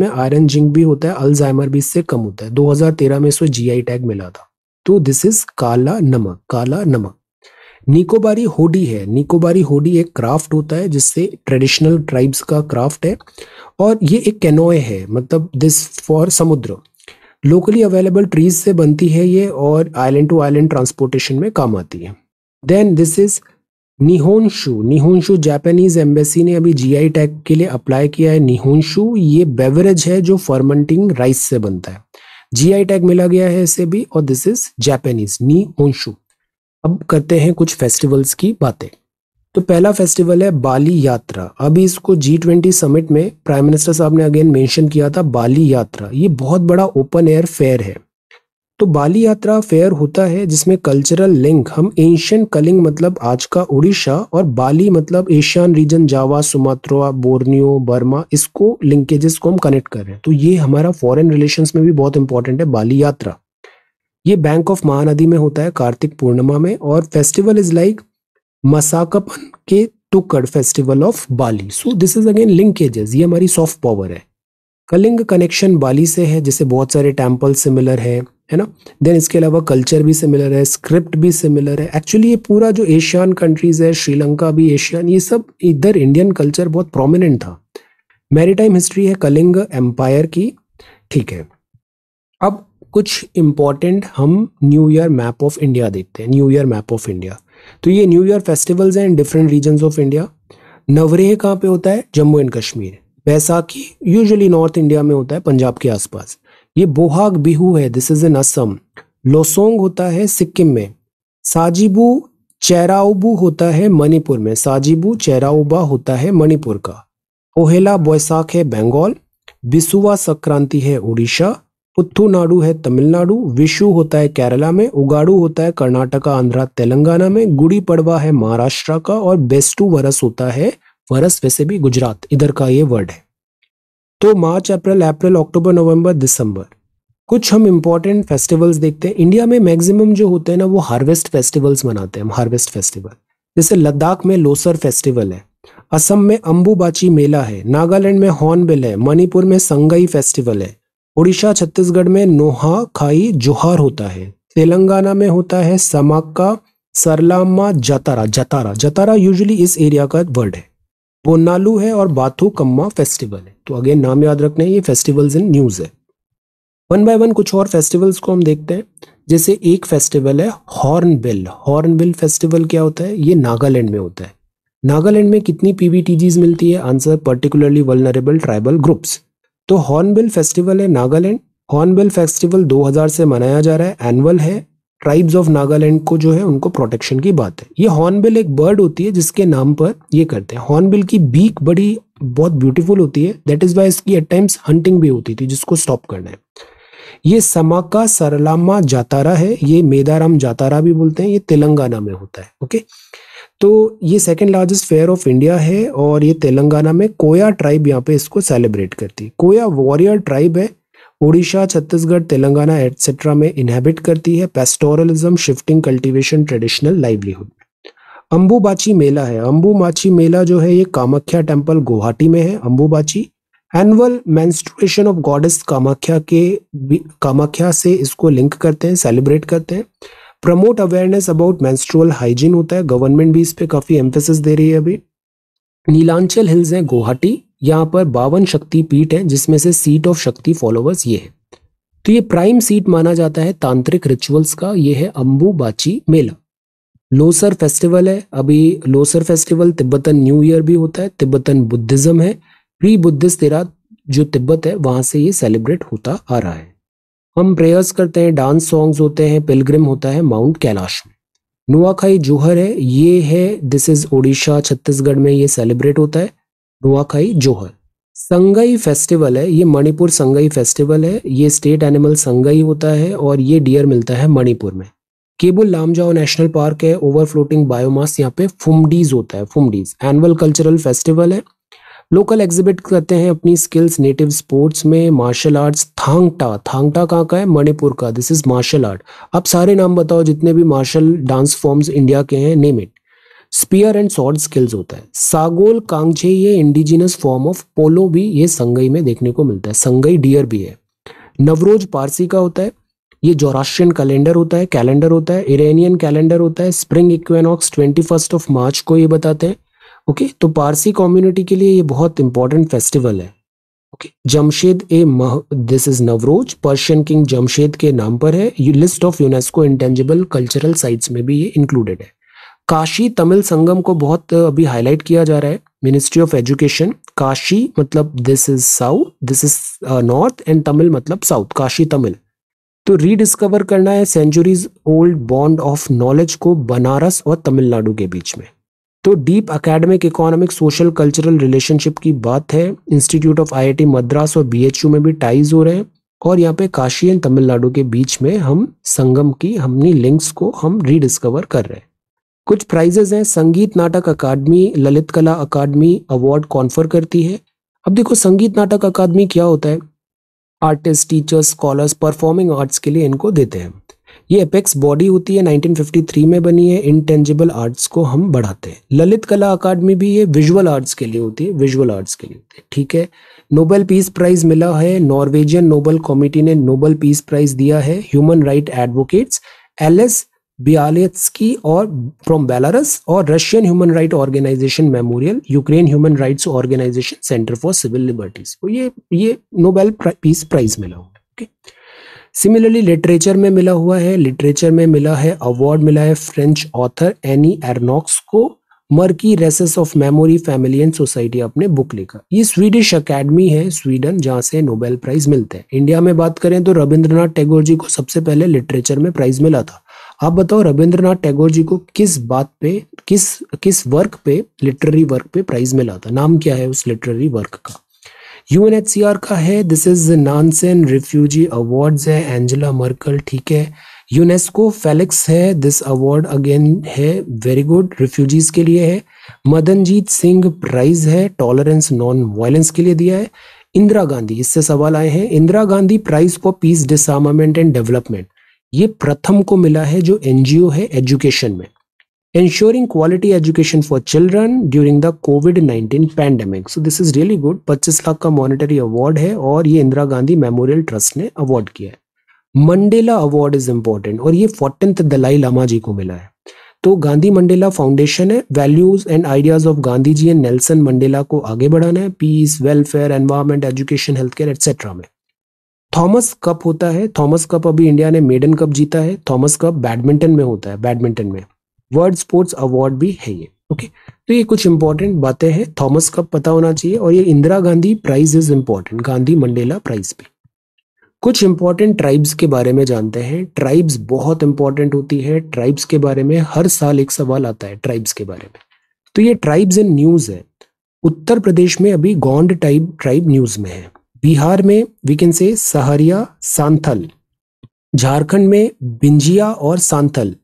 में आयरन जिंक भी होता है अल्जाइमर भी इससे कम होता है। 2013 में इसको जीआई टैग मिला था। तो दिस इज़ काला नमक काला नमक निकोबारी होडी है। निकोबारी होडी एक क्राफ्ट होता है जिससे ट्रेडिशनल ट्राइब्स का क्राफ्ट है और ये एक कैनोए है मतलब this for samudra. Locally available trees से बनती है ये और आइलैंड टू आइलैंड ट्रांसपोर्टेशन में काम आती है। Then this is nihonshu nihonshu Japanese embassy ने अभी जीआई टैग के लिए अप्लाई किया है। निहोनशु ये बेवरेज है जो फर्मेंटिंग राइस से बनता है। जीआई टैग मिला गया है इसे भी, और दिस इज़ जापानीज निहोनशु अब करते हैं कुछ फेस्टिवल्स की बातें। तो पहला फेस्टिवल है बाली यात्रा अभी इसको जी ट्वेंटी समिट में प्राइम मिनिस्टर साहब ने अगेन मेंशन किया था बाली यात्रा ये बहुत बड़ा ओपन एयर फेयर है। तो बाली यात्रा फेयर होता है, जिसमें कल्चरल लिंक हम एशियन कलिंग मतलब आज का उड़ीसा और बाली मतलब Asian region Java Sumatra Borneo, Burma, इसको लिंकेजेस को हम कनेक्ट कर रहे हैं। तो ये हमारा फॉरेन रिलेशंस में भी बहुत इंपॉर्टेंट है, बाली यात्रा। ये बैंक ऑफ़ महानदी में होता है, कार्तिक पूर्णिमा में, और festival is like Masakapan ke Tukad festival of Bali so this is again linkages ये हमारी सॉफ्ट पावर है। कलिंग कनेक्शन बाली से है, जिसे बहुत सारे टेंपल सिमिलर है है ना? देन इसके अलावा कल्चर भी सिमिलर है, स्क्रिप्ट भी सिमिलर है। एक्चुअली ये पूरा जो एशियन कंट्रीज़ है श्रीलंका भी एशियन ये सब इधर इंडियन कल्चर बहुत प्रोमिनेंट था। मैरीटाइम हिस्ट्री है कलिंग एम्पायर की, ठीक है। अब कुछ इंपॉर्टेंट हम new year map of India देखते हैं new year map of India तो ये न्यू ईयर फेस्टिवल्स हैं in different region of India Navreh कहाँ पे होता है? Jammu and Kashmir. Baisakhi usually north India में होता है, पंजाब के आसपास। ये बोहाग बिहू है this is in Assam Losoong होता है सिक्किम में। साजिबू चेराउबू होता है मणिपुर में। साजिबू चेराउबा होता है मणिपुर का। ओहेला बैसाख है बंगाल। बिसुआ संक्रांति है उड़ीसा। पुत्थु नाडु है तमिलनाडु। विशु होता है केरला में। उगाड़ू होता है कर्नाटका, आंध्रा, तेलंगाना में। गुड़ी पड़वा है महाराष्ट्र का और बेस्टू वरस होता है वरस वैसे भी गुजरात, इधर का ये वर्ड है। तो मार्च, अप्रैल अप्रैल, अक्टूबर, नवंबर, दिसंबर। कुछ हम इंपॉर्टेंट फेस्टिवल्स देखते हैं। इंडिया में मैक्सिमम जो होते हैं ना, वो हार्वेस्ट फेस्टिवल्स मनाते हैं हम हार्वेस्ट फेस्टिवल जैसे लद्दाख में लोसर फेस्टिवल है। असम में अंबुबाची मेला है। नागालैंड में हॉर्नबिल है। मणिपुर में संगई फेस्टिवल है। उड़ीसा, छत्तीसगढ़ में नोहा खाई जोहार होता है। तेलंगाना में होता है समाक्का, सरलामा, जतारा। जतारा। जतारा यूजुअली इस एरिया का वर्ड है। बोनालू है और बाथू कम्मा फेस्टिवल है। तो अगेन नाम याद रखना है, ये फेस्टिवल्स इन न्यूज़ है। वन बाय वन कुछ और फेस्टिवल्स को हम देखते हैं। जैसे एक फेस्टिवल है हॉर्नबिल। हॉर्नबिल फेस्टिवल क्या होता है? ये नागालैंड में होता है। नागालैंड में कितनी पीवीटीजीज मिलती है? Answer particularly vulnerable tribal groups तो हॉर्नबिल फेस्टिवल है नागालैंड। हॉर्नबिल फेस्टिवल 2000 से मनाया जा रहा है। एनुअल है। ट्राइब्स ऑफ़ नागालैंड को जो है, उनको प्रोटेक्शन की बात है। ये हॉर्नबिल एक बर्ड होती है, जिसके नाम पर ये करते हैं। हॉर्नबिल की बीक बड़ी, बहुत ब्यूटीफुल होती है। दैट इज़ वाई इसकी एट हंटिंग भी होती थी, जिसको स्टॉप करना है। ये समाका सरलामा जातारा है, ये मेदाराम जातारा भी बोलते हैं, ये तेलंगाना में होता है ओके तो ये second largest fair of India है, और ये तेलंगाना में कोया ट्राइब यहाँ पे इसको सेलिब्रेट करती है। कोया वॉरियर ट्राइब है उड़ीसा छत्तीसगढ़, तेलंगाना एटसेट्रा में इनहेबिट करती है pastoralism shifting cultivation traditional livelihood Ambubachi Mela है। अंबुबाची मेला जो है, ये कामाख्या टेंपल गुवाहाटी में है। Ambubachi annual menstruation of goddess Kamakhya के कामाख्या से इसको लिंक करते हैं सेलिब्रेट करते हैं। Promote awareness about menstrual hygiene होता है। गवर्नमेंट भी इस पे काफ़ी एम्फेसिस दे रही है अभी। नीलांचल हिल्स हैं, गुवाहाटी। यहाँ पर बावन शक्ति पीठ है, जिसमें से सीट ऑफ़ शक्ति फॉलोवर्स ये है। तो ये प्राइम सीट माना जाता है तांत्रिक रिचुअल्स का, ये है अम्बुबाची मेला। लोसर फेस्टिवल है, अभी Losar festival Tibetan new year भी होता है, तिब्बतन बुद्धिज्म है। प्री बुद्धिस्ट तेरा जो तिब्बत है, वहाँ से ये सेलिब्रेट होता आ रहा है। हम प्रेयर्स करते हैं डांस सॉन्ग्स होते हैं पिलग्रिम होता है माउंट कैलाश में। नुआखाई जोहर है, ये है दिस इज़ ओडिशा छत्तीसगढ़ में ये सेलिब्रेट होता है। नुआखाई जोहर। संगई फेस्टिवल है, ये मणिपुर संगई फेस्टिवल है, ये स्टेट एनिमल संगई होता है और ये डियर मिलता है मणिपुर में। केबुल लामजाओ नेशनल पार्क है ओवर फ्लोटिंग बायोमास यहाँ पे फुमडीज होता है, फुमडीज। एनुअल कल्चरल फेस्टिवल है। लोकल एग्जिबिट करते हैं अपनी स्किल्स नेटिव स्पोर्ट्स में मार्शल आर्ट्स थांगटा। थांगटा कहाँ का है? मणिपुर का। दिस इज़ मार्शल आर्ट अब सारे नाम बताओ, जितने भी मार्शल डांस फॉर्म्स इंडिया के हैं name it spear and sword skills होता है। सागोल कांगछे ये इंडिजिनस फॉर्म ऑफ़ पोलो भी ये संगई में देखने को मिलता है। संगई डियर भी है। नवरोज पारसी का होता है। ये जोराशियन कैलेंडर होता है कैलेंडर होता है इरेनियन कैलेंडर होता है। Spring equinox twenty first of March को ये बताते हैं। ओके तो पारसी कम्युनिटी के लिए ये बहुत इंपॉर्टेंट फेस्टिवल है। ओके जमशेद ए मह this is Navroz Persian king Jamshed के नाम पर है। List of UNESCO intangible cultural sites में भी ये इंक्लूडेड है। काशी तमिल संगम को बहुत अभी हाईलाइट किया जा रहा है मिनिस्ट्री ऑफ़ एजुकेशन काशी मतलब this is south this is north and Tamil मतलब साउथ काशी तमिल। तो रीडिस्कवर करना है centuries old bond of knowledge को बनारस और तमिलनाडु के बीच में। तो deep academic economic social cultural relationship की बात है। इंस्टीट्यूट ऑफ़ आईआईटी मद्रास और बीएचयू में भी टाइज हो रहे हैं। और यहाँ पे काशी एंड तमिलनाडु के बीच में हम संगम की, हमनी लिंक्स को हम रीडिस्कवर कर रहे हैं। कुछ प्राइजेस हैं। संगीत नाटक अकादमी, ललित कला अकादमी अवार्ड कॉन्फर करती है। अब देखो, संगीत नाटक अकादमी क्या होता है? Artist teachers scholars performing arts के लिए इनको देते हैं। ये अपेक्स बॉडी होती है। 1953 में बनी है। इंटेंजिबल आर्ट्स को हम बढ़ाते हैं। ललित कला अकादमी भी ये विजुअल आर्ट्स के लिए होती है। विजुअल आर्ट्स के लिए होती है। ठीक है? नोबेल पीस प्राइज मिला है। नॉर्वेजियन नोबल कमिटी ने नोबल पीस प्राइज दिया है। Human right advocates Ales Bialiatski और फ्रॉम बेलारस और Russian human right organisation memorial Ukraine human rights organisation centre for civil liberties को ये ये नोबेल पीस प्राइज मिला हुआ ओके सिमिलरली लिटरेचर में मिला हुआ है लिटरेचर में मिला है अवार्ड मिला है फ्रेंच ऑथर एनी एरनॉक्स को murky recesses of memory family and society अपने बुक लिखा। ये स्वीडिश अकेडमी है स्वीडन जहाँ से नोबेल प्राइज मिलते हैं। इंडिया में बात करें तो रविंद्रनाथ टैगोर जी को सबसे पहले लिटरेचर में प्राइज मिला था। आप बताओ रविंद्रनाथ टैगोर जी को किस बात पे, किस किस वर्क पे लिटरेरी वर्क पे प्राइज मिला था? नाम क्या है उस लिटरेरी वर्क का? यूएनएचसीआर का है this is Nansen refugee awards है एंजेला मर्कल ठीक है। यूनेस्को फेलिक्स है दिस अवार्ड अगेन है वेरी गुड रिफ्यूजीज के लिए है। मदनजीत सिंह प्राइज है टॉलरेंस नॉन वायलेंस के लिए दिया है। इंदिरा गांधी, इससे सवाल आए हैं। Indira Gandhi prize for peace disarmament and development ये प्रथम को मिला है जो एनजीओ है एजुकेशन में. Ensuring quality education for children during the COVID 19 pandemic so this is really good 25 lakh का मॉनिटरी अवार्ड है और ये इंदिरा गांधी मेमोरियल ट्रस्ट ने अवार्ड किया है. मंडेला अवार्ड इज़ इंपॉर्टेंट और ये फोर्टेंथ दलाई लामा जी को मिला है. तो गांधी मंडेला फाउंडेशन है. Values and ideas of Gandhi ji and Nelson Mandela को आगे बढ़ाना है. Peace welfare environment education health care etcetera में. थॉमस कप होता है। थॉमस कप अभी इंडिया ने मेडन कप जीता है। थॉमस कप बैडमिंटन में होता है, बैडमिंटन में। वर्ल्ड स्पोर्ट्स अवार्ड भी है ये, ओके? तो ये कुछ इंपॉर्टेंट बातें हैं। थॉमस कप पता होना चाहिए और ये Indira Gandhi prize is important Gandhi Mandela prize भी। कुछ इंपॉर्टेंट ट्राइब्स के बारे में जानते हैं। ट्राइब्स बहुत इंपॉर्टेंट होती है। ट्राइब्स के बारे में हर साल एक सवाल आता है ट्राइब्स के बारे में। तो ये ट्राइब्स इन न्यूज़ है। उत्तर प्रदेश में अभी गोंड टाइप ट्राइब न्यूज़ में है। बिहार में वी कैन से सहरिया, सांथल। झारखंड में बिंजिया और सांथल।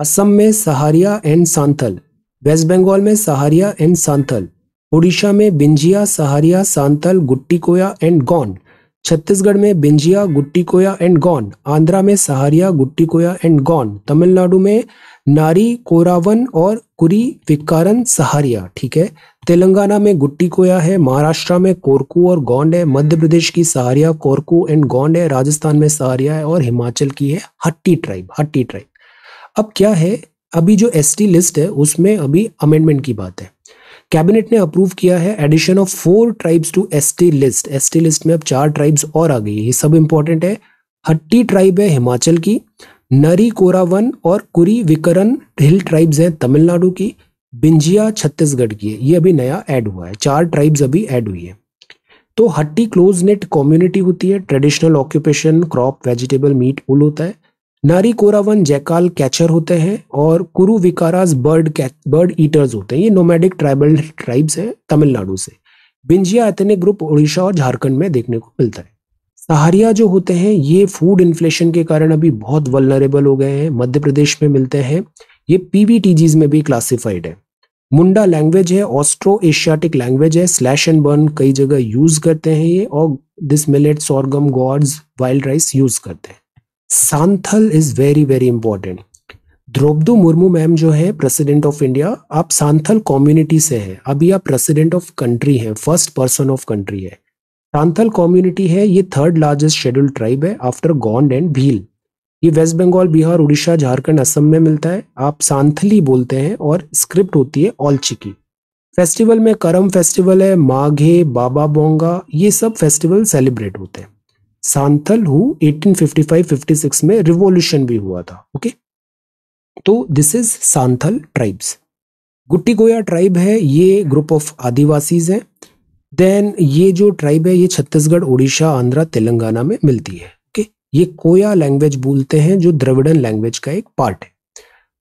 असम में सहारिया एंड सांथल। वेस्ट बंगाल में सहारिया एंड सांथल। उड़ीसा में बिंजिया, सहारिया, सांथल गुट्टी कोया एंड गौन छत्तीसगढ़ में बिंजिया गुट्टी कोया एंड गौन आंध्रा में सहारिया गुट्टी कोया एंड गौन तमिलनाडु में नारी, कोरावन और कुरी विकारन सहारिया। ठीक है? तेलंगाना में गुट्टी कोया है, महाराष्ट्र में कोरकू और गोंड है, मध्य प्रदेश की सहारिया कोरकू एंड गोंड है, राजस्थान में सहारिया है और हिमाचल की है हट्टी ट्राइब हट्टी ट्राइब अब क्या है? अभी जो एसटी लिस्ट है, उसमें अभी अमेंडमेंट की बात है। कैबिनेट ने अप्रूव किया है addition of four tribes to ST list ST list में अब चार ट्राइब्स और आ गई ये सब इंपॉर्टेंट है। हट्टी ट्राइब है हिमाचल की, नरी कोरावन और कुरी विकरन हिल ट्राइब्स हैं तमिलनाडु की। बिंजिया छत्तीसगढ़ की है। ये अभी नया ऐड हुआ है। चार ट्राइब्स अभी ऐड हुई है। तो हट्टी क्लोज नेट कम्युनिटी होती है। Traditional occupation crop vegetable meat उल होता है। नारी कोरावन जैकाल कैचर होते हैं और कुरु विकारास बर्ड बर्ड ईटर्स होते हैं। ये नोमैडिक ट्राइबल ट्राइब्स हैं तमिलनाडु से। बिंजिया एथनिक ग्रुप उड़ीसा और झारखंड में देखने को मिलता है। सहारिया जो होते हैं, ये फ़ूड इन्फ्लेशन के कारण अभी बहुत वलनरेबल हो गए हैं। मध्य प्रदेश में मिलते हैं। ये पीवीटीजीज में भी क्लासिफाइड है। मुंडा लैंग्वेज है ऑस्ट्रो एशियाटिक लैंग्वेज है स्लैश एंड बर्न कई जगह यूज़ करते हैं ये, और this millet sorghum gourds wild rice use करते हैं। Santhal is very very important Droupadi Murmu ma'am जो है प्रेसिडेंट ऑफ़ इंडिया आप सांथल कम्युनिटी से हैं। अभी आप प्रेसिडेंट ऑफ़ कंट्री हैं फ़र्स्ट पर्सन ऑफ़ कंट्री है। सांथल कम्युनिटी है, ये थर्ड लार्जेस्ट शेड्यूल्ड ट्राइब है आफ्टर गॉन्ड एंड भील ये वेस्ट बंगाल, बिहार, उड़ीसा, झारखंड, असम में मिलता है। आप सांथली बोलते हैं और स्क्रिप्ट होती है ऑलचिकी। फेस्टिवल में करम फेस्टिवल है, माघे, बाबा बोंगा, ये सब फेस्टिवल सेलिब्रेट होते हैं। सांथल हु 1855-56 में रिवॉल्यूशन भी हुआ था, ओके? तो दिस इज़ सांथल ट्राइब्स गुट्टी गोया ट्राइब है, ये ग्रुप ऑफ़ आदिवासी है। देन ये जो ट्राइब है, ये छत्तीसगढ़, उड़ीसा, आंध्रा, तेलंगाना में मिलती है। ये कोया लैंग्वेज बोलते हैं, जो द्रविड़न लैंग्वेज का एक पार्ट है।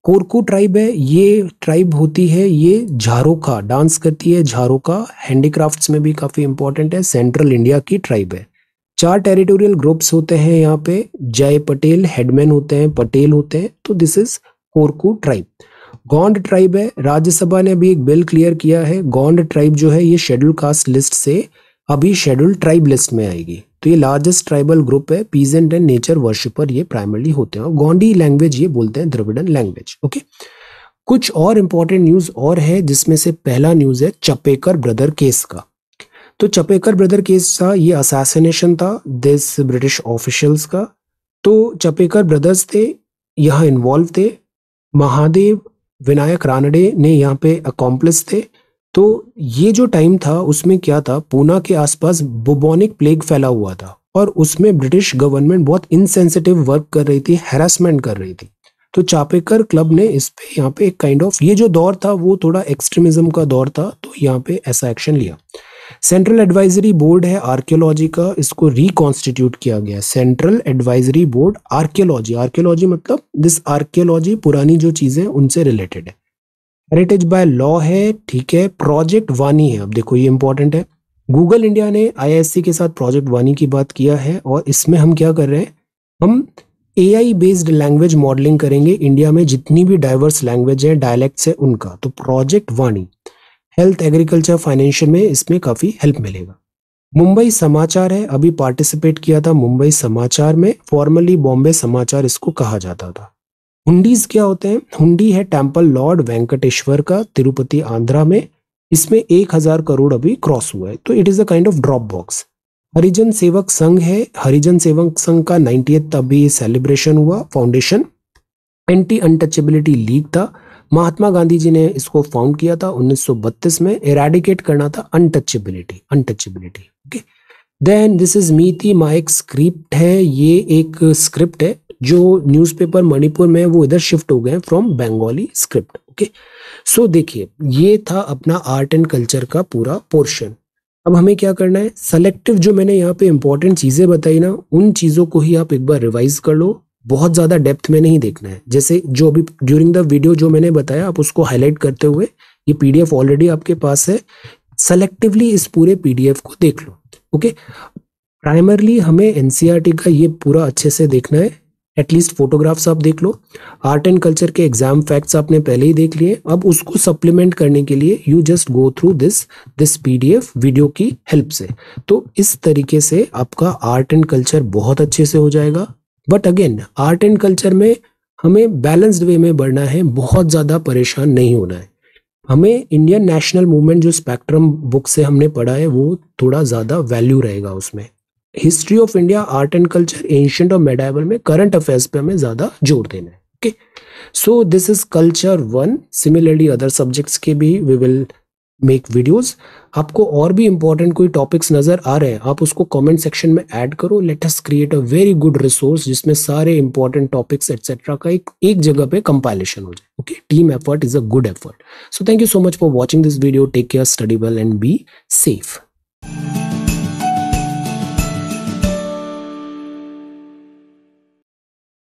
कोरकू ट्राइब है, ये ट्राइब होती है, ये झारोका डांस करती है झारोका हैंडीक्राफ्ट्स में भी काफ़ी इंपॉर्टेंट है सेंट्रल इंडिया की ट्राइब है। चार टेरिटोरियल ग्रुप्स होते हैं यहाँ पे, जय पटेल हेडमैन होते हैं, पटेल होते हैं तो this is Korku tribe Gond tribe है, राज्यसभा ने अभी एक बिल क्लियर किया है। गौंड ट्राइब जो है, ये शेड्यूल कास्ट लिस्ट से अभी शेड्यूल ट्राइब लिस्ट में आएगी। तो ये लार्जेस्ट ट्राइबल ग्रुप है पीजेंट एंड नेचर वर्शिपर ये प्राइमरली होते हैं। गौंडी लैंग्वेज ये बोलते हैं द्रविडन लैंग्वेज ओके कुछ और इंपॉर्टेंट न्यूज़ और है, जिसमें से पहला न्यूज़ है चपेकर ब्रदर केस का। तो चपेकर ब्रदर केस था, ये असैसिनेशन था दिस ब्रिटिश ऑफिशियल्स का। तो चपेकर ब्रदर्स थे, यहाँ इन्वॉल्व थे। महादेव विनायक रानडे ने यहाँ पे अकॉम्प्लिस थे। तो ये जो टाइम था उसमें क्या था? पूना के आसपास बुबोनिक प्लेग फैला हुआ था और उसमें ब्रिटिश गवर्नमेंट बहुत इनसेंसिटिव वर्क कर रही थी हेरासमेंट कर रही थी। तो चापेकर क्लब ने इस पे यहाँ पे एक काइंड kind ऑफ़ of, ये जो दौर था वो थोड़ा एक्सट्रीमिज्म का दौर था तो यहाँ पे ऐसा एक्शन लिया। सेंट्रल एडवाइजरी बोर्ड है आर्कियोलॉजी का इसको रिकॉन्स्टिट्यूट किया गया central advisory board archaeology archaeology मतलब दिस आर्कियोलॉजी पुरानी जो चीज़ें उनसे रिलेटेड है। हेरिटेज बाय लॉ है, ठीक है प्रोजेक्ट वानी है अब देखो ये इंपॉर्टेंट है। गूगल इंडिया ने आईएससी के साथ प्रोजेक्ट वानी की बात किया है और इसमें हम क्या कर रहे हैं? हम एआई बेस्ड लैंग्वेज मॉडलिंग करेंगे इंडिया में, जितनी भी डाइवर्स लैंग्वेज है डायलेक्ट्स है, उनका। तो project Vaani health agriculture financial में इसमें काफ़ी हेल्प मिलेगा। मुंबई समाचार है, अभी पार्टिसिपेट किया था मुंबई समाचार में। फॉर्मली बॉम्बे समाचार इसको कहा जाता था। हुंडीज क्या होते हैं? हुंडी है टेंपल लॉर्ड वेंकटेश्वर का तिरुपति आंध्रा में। इसमें एक हज़ार करोड़ अभी क्रॉस हुआ है। तो it is a kind of drop box Harijan Sevak Sangh है। हरिजन सेवक संघ का नाइनटी अभी सेलिब्रेशन हुआ फाउंडेशन एंटी अनटचेबिलिटी लीग था। महात्मा गांधी जी ने इसको फाउंड किया था 1932 में। एराडिकेट करना था untouchability untouchability okay then this is Meitei Mayek script है। ये एक स्क्रिप्ट है। जो न्यूज़पेपर मणिपुर में वो इधर शिफ्ट हो गए from Bengali script okay so देखिए, ये था अपना आर्ट एंड कल्चर का पूरा पोर्शन अब हमें क्या करना है? सेलेक्टिव जो मैंने यहाँ पे इंपॉर्टेंट चीज़ें बताई ना, उन चीज़ों को ही आप एक बार रिवाइज कर लो। बहुत ज़्यादा डेप्थ में नहीं देखना है। जैसे जो अभी ड्यूरिंग द वीडियो जो मैंने बताया, आप उसको हाईलाइट करते हुए, ये पीडीएफ ऑलरेडी आपके पास है। सेलेक्टिवली इस पूरे पीडीएफ को देख लो ओके प्राइमरली हमें एनसीईआरटी e का ये पूरा अच्छे से देखना है। एटलीस्ट फोटोग्राफ्स आप देख लो। आर्ट एंड कल्चर के एग्ज़ाम फैक्ट्स आपने पहले ही देख लिए। अब उसको सप्लीमेंट करने के लिए you just go through this this PDF video की हेल्प से। तो इस तरीके से आपका आर्ट एंड कल्चर बहुत अच्छे से हो जाएगा। But again art and culture में हमें बैलेंस्ड वे में बढ़ना है, बहुत ज़्यादा परेशान नहीं होना है। हमें इंडियन नेशनल मूवमेंट जो स्पेक्ट्रम बुक से हमने पढ़ा है, वो थोड़ा ज़्यादा वैल्यू रहेगा उसमें। History of India art and culture ancient और मेडाइबल में करंट अफेयर्स पे हमें ज़्यादा ज़ोर देना है okay so this is culture one similarly other subjects के भी वी विल मेक वीडियोस आपको और भी इंपॉर्टेंट कोई टॉपिक्स नज़र आ रहे हैं, आप उसको कमेंट सेक्शन में ऐड करो. Let us create a very good resource जिसमें सारे इंपॉर्टेंट टॉपिक्स एटसेट्रा का एक एक जगह पे कंपाइलेशन हो जाए okay team effort is a good effort so thank you so much for watching this video take care study well and be safe